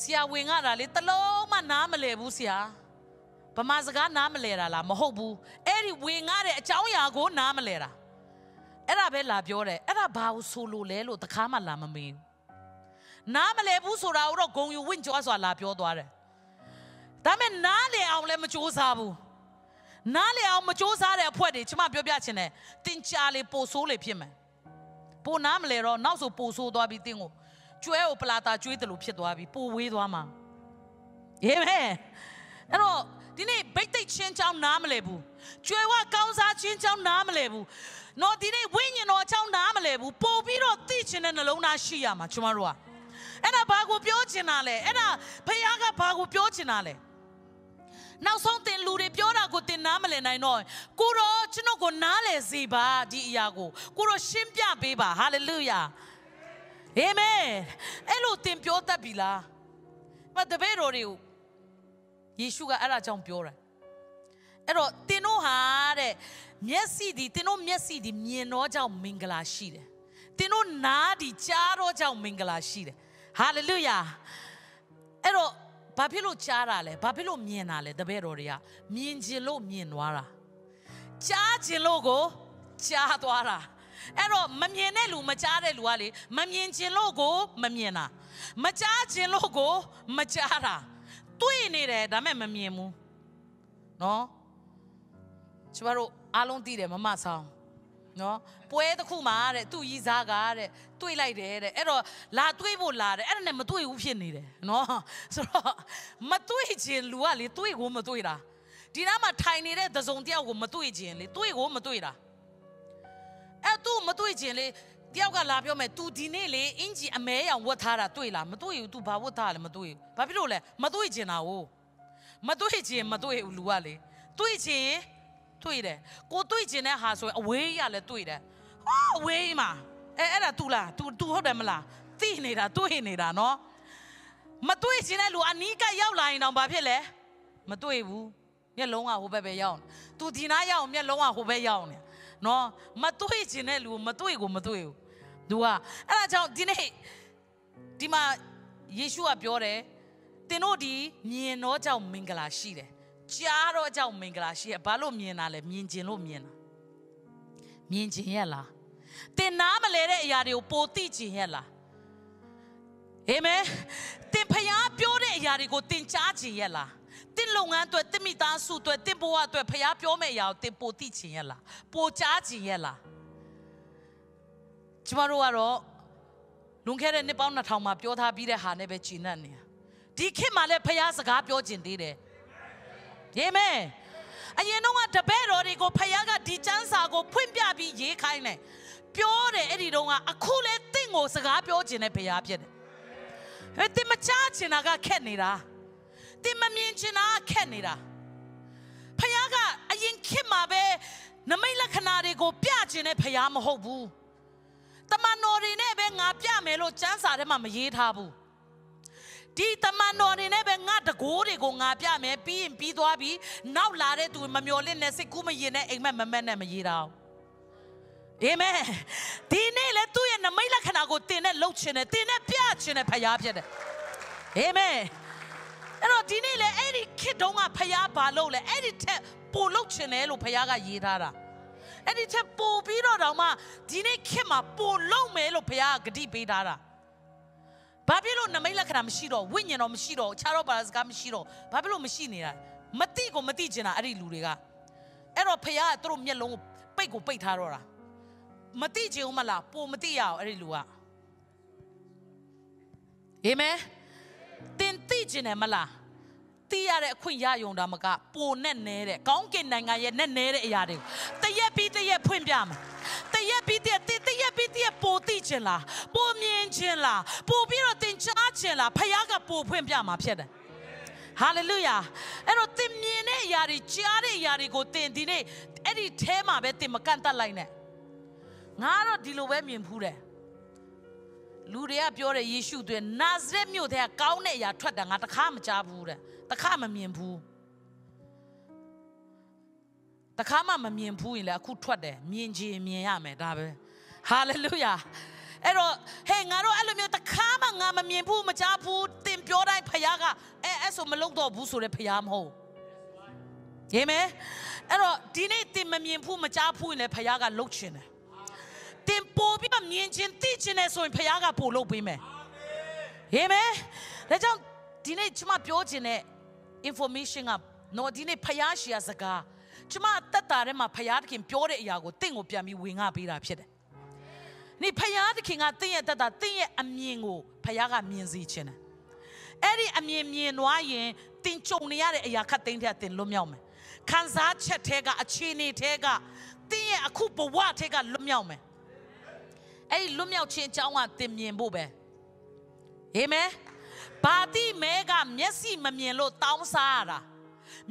ဆရာဝင်ကတာလေတလုံးမှနားမလဲဘူးဆရာဗမာစကားနားမလဲတာလားမဟုတ်ဘူးအဲ့ဒီဝင်ကားတဲ့အကြောင်းအရာကိုနားမလဲတာအဲ့ဒါပဲလာပြောတယ်အဲ့ဒါဘာလို့ဆိုလို့လဲလို့တခါမှလာမမေးဘူးနားမလဲဘူးဆိုတာကိုတော့ဂုံယူဝင့်ကြွားစွာလာပြောသွားတယ်ဒါပေမဲ့နားလေအောင်လည်းမကြိုးစားဘူး နားလေအောင်မစ조사တဲ့အဖွဲ့တွေကျမပြောပြချင်တယ်တင်ချာလေပိုဆိုးလေဖြစ်မယ်ပိုနားမလဲတော့နောက်ဆိုပိုဆိုးသွားပြီးတင်းကိုကျွဲကိုပလာတာကျွေးတယ်လို့ဖြစ်သွားပြီးပိုဝေးသွားမှာအာမင်အဲ့တော့ဒီနေ့ဘိတ်သိက်ချင်းချောင်းနားမလဲဘူးကျွဲဝကောင်းစားချင်းချောင်းနားမလဲဘူးနော်ဒီနေ့ဝိညာဉ်တော်အချောင်းနားမလဲဘူးပို့ပြီးတော့သိချင်တဲ့နှလုံးသားရှိရမှာကျမတို့ကအဲ့ဒါဘာကိုပြောချင်တာလဲအဲ့ဒါဖခင်ကဘာကိုပြောချင်တာလဲ နောက်ဆုံးတင်လူတွေပြောတာကိုတင်နားမလည်နိုင်တော့ကိုရောကျွန်တော်ကိုနားလည်စေပါဒီအရာကိုကိုရောရှင်းပြပေးပါဟာလေလုယာအာမင်အဲ့လိုတင်ပြောတတ်ပြီလားမတပည့်တော်တွေကိုယေရှုကအဲ့ဒါကြောင့်ပြောတာအဲ့တော့တင်တို့ဟာတဲ့မျက်စိဒီတင်တို့မျက်စိဒီမြင်တော့ကြောင့်မင်္ဂလာရှိတယ်တင်တို့နားဒီကြားတော့ကြောင့်မင်္ဂလာရှိတယ်ဟာလေလုယာအဲ့တော့ ဘာဖြစ်လို့ကြားတာလဲဘာဖြစ်လို့မြင်တာလဲတပည့်တော်တွေကမြင်ခြင်းလို့မြင်သွားတာကြားခြင်းလို့ကိုကြားသွားတာအဲ့တော့မမြင်တဲ့လူမကြားတဲ့လူကလေမမြင်ခြင်းလို့ကိုမမြင်တာမကြားခြင်းလို့ကိုမကြားတာတွေ့နေတယ်ဒါပေမဲ့မမြင်ဘူးနော်ကျမတို့အားလုံးသိတယ်မမဆောင် နော်ပွဲတစ်ခုမှာတဲ့သူ့ရီစားကတဲ့တွေးလိုက်တယ်တဲ့အဲ့တော့လာတွေးဖို့လာတယ်အဲ့ဒါနဲ့မတွေးဘူးဖြစ်နေတယ်နော်ဆိုတော့မတွေးခြင်းလူကလေတွေးကိုမတွေးတာဒီနားမှာထိုင်နေတဲ့သစုံတယောက်ကိုမတွေးခြင်းလေတွေးကိုမတွေးတာအဲ့သူမတွေးခြင်းလေတယောက်ကလာပြောမယ် तू ဒီနေ့လေအင်ဂျီအမဲရောင်ဝတ်ထားတာတွေ့လားမတွေ့ဘူး तू ဘာဝတ်ထားလဲမတွေ့ဘူးဘာဖြစ်လို့လဲမတွေ့ခြင်းတာကိုမတွေ့ခြင်းမတွေ့ဘူးလူကလေတွေ့ခြင်း တွေ့တယ်ကိုတွေ့ခြင်းတဲ့ဟာဆိုရင်အဝေးရလဲတွေ့တယ်ဟောအဝေးမှာအဲအဲ့ဒါ तू လား तू तू ဟုတ်တယ်မလားသိနေတာတွေ့နေတာနော်မတွေ့ခြင်းတဲ့လူအနီးကရောက်လာရင်တော့ဘာဖြစ်လဲမတွေ့ဘူးမျက်လုံးကဟိုဘက်ပဲရောက်နေ तू ဒီနားရောက်မျက်လုံးကဟိုဘက်ရောက်နေနော်မတွေ့ခြင်းတဲ့လူမတွေ့ကိုမတွေ့ဘူးသူကအဲ့ဒါကြောင့်ဒီနေ့ဒီမှာယေရှုကပြောတယ်သင်တို့ဒီမြင်တော့ကြောင့်မင်္ဂလာရှိတယ် ကြားတော့ကြောင့်မင်္ဂလာရှိရဘာလို့မြင်တာလဲမြင်ခြင်းလို့မြင်တာမြင်ခြင်းရဲ့လားသင်နားမလဲတဲ့အရာတွေကိုပိုသိခြင်းရဲ့လားအာမင်သင်ဖျားပြောတဲ့အရာတွေကိုသင်ကြားခြင်းရဲ့လားတင်လုပ်ငန်းအတွက်တင်မိသားစုအတွက်တင်ဘဝအတွက်ဖျားပြောမယ့်အရာကိုတင်ပိုသိခြင်းရဲ့လားပိုကြားခြင်းရဲ့လားကျမတို့ကတော့လွန်ခဲ့တဲ့နှစ်ပေါင်း2000မှာပြောထားပြီးတဲ့ဟာနဲ့ပဲဂျင်းနဲ့နေဒီခေတ်မှာလည်းဖျားစကားပြောခြင်းသေးတယ် အာမင်အရင်တော့ကတပည့်တော်တွေကိုဖခင်ကဒီကျမ်းစာကိုဖွင့်ပြပြီးရေးခိုင်းတယ်ပြောတယ်အဲ့ဒီတော့ကအခုလဲတင့်ကိုစကားပြောခြင်းနဲ့ဖခင်ဖြစ်တယ်ဟဲ့တင်မချချင်တာကခက်နေတာတင်မမြင်ချင်တာကခက်နေတာဖခင်ကအရင်ခေတ်မှာပဲနမိတ်လက္ခဏာတွေကိုပြခြင်းနဲ့ဖခင်မဟုတ်ဘူးတမန်တော်တွေနဲ့ပဲငါပြမယ်လို့ကျမ်းစာထဲမှာမရေးထားဘူး ဒီတမန်တော်တွေနဲ့ပဲငါတကိုးတွေကိုငါပြမယ်ပြီးရင်ပြီးသွားပြီနောက်လာတဲ့သူမမျော်လင့်နဲ့စိတ်ကူးမရင်နဲ့အိမ်မက်မမက်နဲ့မရေးတော့အာမင်ဒီနေ့လေသူ့ရဲ့နမိတ်လက္ခဏာကိုတင်နဲ့လှုပ်ခြင်းနဲ့တင်နဲ့ပြခြင်းနဲ့ဖရားဖြစ်တယ်အာမင်အဲ့တော့ဒီနေ့လေအဲ့ဒီခေတ်တုန်းကဖရားဘာလုပ်လဲအဲ့ဒီထက်ပိုလှုပ်ခြင်းတယ်လို့ဖရားကရေးထားတာအဲ့ဒီထက်ပိုပြီးတော့တောင်မှဒီနေ့ခေတ်မှာပိုလုံမယ်လို့ဘုရားကဂတိပေးထားတာ ဘာဖြစ်လို့နမိတ်လက္ခဏာမရှိတော့ဝိညာဉ်တော်မရှိတော့ခြားတော့ပါစကားမရှိတော့ဘာဖြစ်လို့မရှိနေတာမတိကိုမတိချင်တာအဲ့ဒီလူတွေကအဲ့တော့ဖခင်ကသူတို့မျက်လုံးကိုပိတ်ကိုပိတ်ထားတော့တာမတိချင်ဦးမလားပိုမတိရအောင်အဲ့ဒီလူကအာမင်တင်တိချင်တယ်မလားတိရတဲ့အခွင့်ရယုံတာမကပိုနဲ့နဲတဲ့ကောင်းကင်နိုင်ငံရဲ့နဲ့နဲတဲ့အရာတွေကိုတရက်ပြီးတရက်ဖွင့်ပြမယ်တရက်ပြီးတရက်တရက် ပြီးတရက်ပိုတိချင်လားပိုမြင်ချင်လားပိုပြီးတော့တင်ချားချင်လားဖခင်ကပိုဖွင့်ပြမှာဖြစ်တယ်ဟာလေလုယာအဲ့တော့တင်မြင်တဲ့အရာတွေကြားတဲ့အရာတွေကိုတင်ဒီနေ့အဲ့ဒီအဲမှာပဲတင်မကန့်တတ်လိုက်နဲ့ငါတော့ဒီလိုပဲမြင်ဖူးတယ်လူတွေကပြောတယ်ယေရှုတွေနာဇရက်မြို့ထဲကကောင်းတဲ့အရာထွက်တာငါတခါမကြားဘူးတဲ့တခါမမြင်ဘူးတခါမှမမြင်ဘူးရင်လည်းအခုထွက်တယ်မြင်ချင်မြင်ရမယ်ဒါပဲ ဟာလေလုယာအဲ့တော့ဟဲ့ငါတို့အဲ့လိုမျိုးတခါမှငါမမြင်ဘူးမကြားဘူးတင်ပြောတိုင်းဖခင်ကအဲအဲ့ဆိုမလုပ်တော့ဘူးဆိုတဲ့ဖခင်မဟုတ်ယေမဲအဲ့တော့ဒီနေ့တင်မမြင်ဘူးမကြားဘူးရင်လည်းဖခင်ကလှုပ်ချင်တယ်တင်ပို့ပြီးတော့မြင်ချင်းသိချင်တယ်ဆိုရင်ဖခင်ကပို့လုပ်ပေးမယ်ယေမဲဒါကြောင့်ဒီနေ့ကျွန်မပြောချင်တဲ့ information ကနော်ဒီနေ့ဖယားရှိရစကားကျမတက်တာထဲမှာဖယားသခင်ပြောတဲ့အရာကိုတင့်ကိုပြန်ပြီးဝင်ငါပေးတာဖြစ်တယ်။ နေဖယားသခင်ကတင့်ရဲ့တက်တာတင့်ရဲ့အမြင်ကိုဖယားကမြင်စေခြင်းတယ်။အဲ့ဒီအမြင်မြင်သွားရင်တင်ကြုံနေရတဲ့အရာခတ်သိမ်းတဲ့တင်လွတ်မြောက်မယ်။ခံစားချက်ထဲကအခြေအနေထဲကတင်းရဲ့အခုဘဝထဲကလွတ်မြောက်မယ်။အဲ့ဒီလွတ်မြောက်ခြင်းအကြောင်းကတင်မြင်ဖို့ပဲ။အာမင်။ဘာတိမဲကမျက်စိမမြင်လို့တောင်းစားရတာ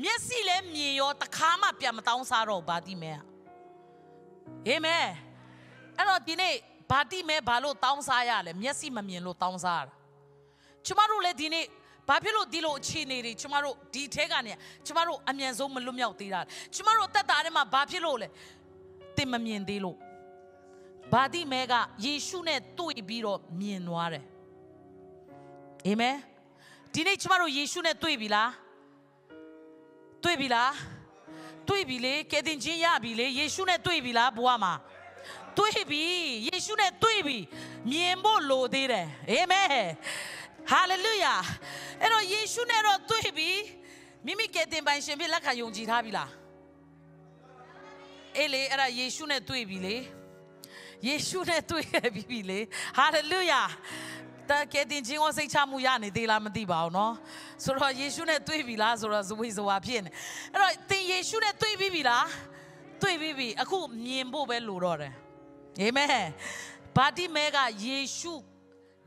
မျက်စိလည်းမြင်ရောတခါမှပြန်မတောင်းစားတော့ဘာတိမဲအာမင်အဲ့တော့ဒီနေ့ ဘာတိမဲဘာလို့တောင်းစားရလဲမျက်စိမမြင်လို့တောင်းစားရတာကျမတို့လည်းဒီနေ့ဘာဖြစ်လို့ဒီလိုအခြေအနေတွေကျမတို့ဒီထဲကနေကျမတို့အမြန်ဆုံးမလွတ်မြောက်သေးတာကျမတို့တက်တာထဲမှာဘာဖြစ်လို့လဲတင်မမြင်သေးလို့ဘာတိမဲကယေရှုနဲ့တွေ့ပြီးတော့မြင်သွားတယ်အာမင်ဒီနေ့ကျမတို့ယေရှုနဲ့တွေ့ပြီလားတွေ့ပြီလားတွေ့ပြီလေကယ်တင်ခြင်းရပြီလေယေရှုနဲ့တွေ့ပြီလားဘဝမှာ တွေ့ပြီယေရှုနဲ့တွေ့ပြီမြင်ဖို့လိုသေးတယ်အာမင်ဟာလေလုယာအဲ့တော့ယေရှုနဲ့တော့တွေ့ပြီမိမိကယ်တင်ပိုင်ရှင်ဖြစ်လက်ခံယုံကြည်ထားပြီလားအေးလေအဲ့ဒါယေရှုနဲ့တွေ့ပြီလေယေရှုနဲ့တွေ့ရပြီပြီလေဟာလေလုယာတကယ်တင်ခြင်းကိုစိတ်ချမှုရနေသေးလားမသိပါဘူးเนาะဆိုတော့ယေရှုနဲ့တွေ့ပြီလားဆိုတော့ဇဝေဇဝါဖြစ်နေအဲ့တော့သင်ယေရှုနဲ့တွေ့ပြီပြီလားတွေ့ပြီပြီအခုမြင်ဖို့ပဲလိုတော့တယ် အာမင်ဘာတိမဲကယေရှု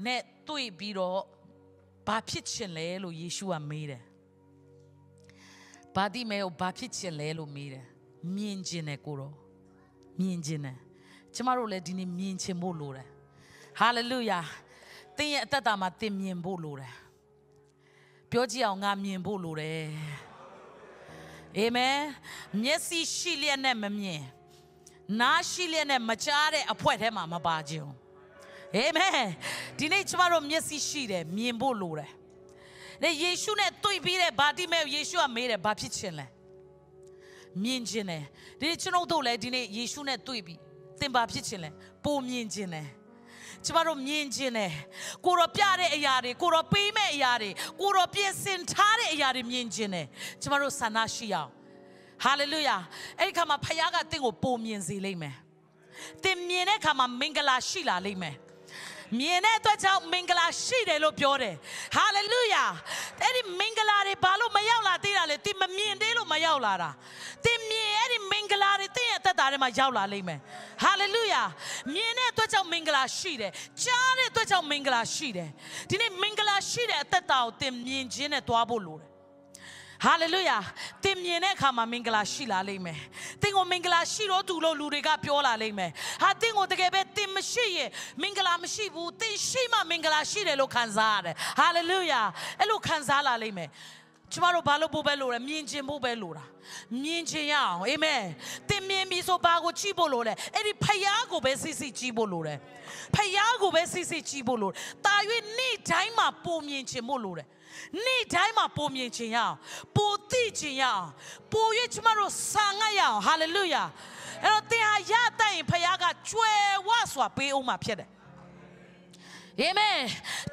နဲ့တွေ့ပြီးတော့ဘာဖြစ်ချင်လဲလို့ယေရှုကမေးတယ်ဘာတိမဲကိုဘာဖြစ်ချင်လဲလို့မေးတယ်မြင်ချင်တယ်ကိုတော့မြင်ချင်တယ်ကျမတို့လည်းဒီနေ့မြင်ချင်ဖို့လိုတယ်ဟာလေလုယာသင်ရဲ့အသက်တာမှာသင်မြင်ဖို့လိုတယ်ပြောကြည့်အောင်ငါမြင်ဖို့လိုတယ်အာမင်မျက်စိရှိလျက်နဲ့မမြင် နားရှိလျက်နဲ့မကြားတဲ့အဖွဲထဲမှာမပါခြင်းအာမင်ဒီနေ့ကျမတို့မျက်စိရှိတယ်မြင်ဖို့လိုတယ်လေယေရှုနဲ့တွေ့ပြီးတဲ့ဗာတိမဲယေရှုကမေးတယ်ဘာဖြစ်ခြင်းလဲမြင်ခြင်းတယ်ဒီနေ့ကျွန်တော်တို့လည်းဒီနေ့ယေရှုနဲ့တွေ့ပြီးသင်ဘာဖြစ်ခြင်းလဲပိုမြင်ခြင်းတယ်ကျမတို့မြင်ခြင်းတယ်ကိုရောပြတဲ့အရာတွေကိုရောပေးမဲ့အရာတွေကိုရောပြင်ဆင်ထားတဲ့အရာတွေမြင်ခြင်းတယ်ကျမတို့ဆန္ဒရှိအောင် ဟာလေလုယာအဲ့ဒီခါမှာဖခင်ကတင့်ကိုပုံမြင်စေလိမ့်မယ်တင်မြင်တဲ့ခါမှာမင်္ဂလာရှိလာလိမ့်မယ်မြင်တဲ့အတွက်ကြောင့်မင်္ဂလာရှိတယ်လို့ပြောတယ်ဟာလေလုယာအဲ့ဒီမင်္ဂလာတွေဘာလို့မရောက်လာသေးတာလဲသင်မမြင်သေးလို့မရောက်လာတာသင်မြင်အဲ့ဒီမင်္ဂလာတွေသင်ရဲ့အသက်တာထဲမှာရောက်လာလိမ့်မယ်ဟာလေလုယာမြင်တဲ့အတွက်ကြောင့်မင်္ဂလာရှိတယ်ကြားတဲ့အတွက်ကြောင့်မင်္ဂလာရှိတယ်ဒီနေ့မင်္ဂလာရှိတဲ့အသက်တာကိုသင်မြင်ခြင်းနဲ့တွားဖို့လိုတယ် ဟာလေလုယာသင်မြင်တဲ့အခါမှာမင်္ဂလာရှိလာလိမ့်မယ်သင်ကိုမင်္ဂလာရှိတော့သူလို့လူတွေကပြောလာလိမ့်မယ်ဟာသင်ကိုတကယ်ပဲသင်မရှိရင်မင်္ဂလာမရှိဘူးသင်ရှိမှမင်္ဂလာရှိတယ်လို့ခံစားရတယ်ဟာလေလုယာအဲ့လိုခံစားလာလိမ့်မယ်ကျမတို့ဘာလို့ဖို့ပဲလို့လဲမြင်ခြင်းဖို့ပဲလို့တာမြင်ခြင်းရအောင်အာမင်သင်မြင်ပြီဆိုဘာကိုကြည့်ဖို့လို့လဲအဲ့ဒီဖယားကိုပဲစစ်စစ်ကြည့်ဖို့လို့တယ်ဖယားကိုပဲစစ်စစ်ကြည့်ဖို့လို့တာ၍နေ့တိုင်းမှာပုံမြင်ခြင်းဖို့လို့တယ် နေ့တိုင်းမှာပုံမြင်ခြင်းရအောင်ပိုသိခြင်းရအောင်ပို၍ကျမတို့ဆာငတ်ရအောင်ဟာလေလုယာအဲ့တော့သင်ဟာရတတ်ရင်ဖယားကကျွယ်ဝစွာပေးအောင်မှာဖြစ်တယ်အာမင်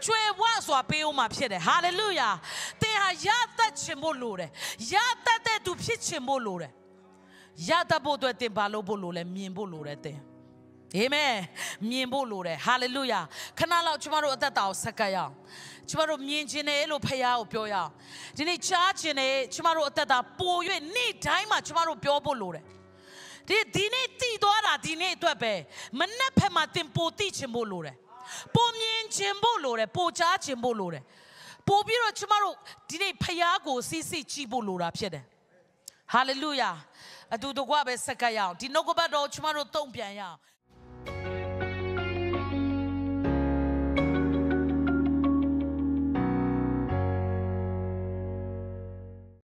ကျွေဝစွာပေးဦးမှာဖြစ်တယ်ဟာလေလုယာသင်ဟာရတတ်ခြင်းဖို့လိုတယ်ရတတ်တဲ့သူဖြစ်ခြင်းဖို့လိုတယ်ရတတ်ဖို့အတွက်သင်ဘာလို့ဖို့လိုလဲမြင်ဖို့လိုတယ်သင်အာမင်မြင်ဖို့လိုတယ်ဟာလေလုယာခဏလောက်ကျမတို့အသက်တာကိုဆက်ကပ်ရအောင် ကျမတို့မြင်ခြင်းတယ်လို့ဖခင်ကိုပြောရအောင်ဒီနေ့ကြားခြင်းတယ်ကျမတို့အသက်တာပို၍နေ့တိုင်းမှာကျမတို့ပြောဖို့လိုတယ်ဒီဒီနေ့တည်သွားတာဒီနေ့အတွက်ပဲမနှက်ဖက်မှာတင်ပိုတည်ခြင်းဖို့လိုတယ်ပိုမြင်ခြင်းဖို့လိုတယ်ပိုကြားခြင်းဖို့လိုတယ်ပို့ပြီးတော့ကျမတို့ဒီနေ့ဖခင်ကိုစီးစီးကြည့်ဖို့လိုတာဖြစ်တယ်ဟာလေလုယာအတူတကွပဲဆက်ကပ်ရအောင်ဒီနှုတ်ကပတ်တော်ကျမတို့တုံ့ပြန်ရအောင်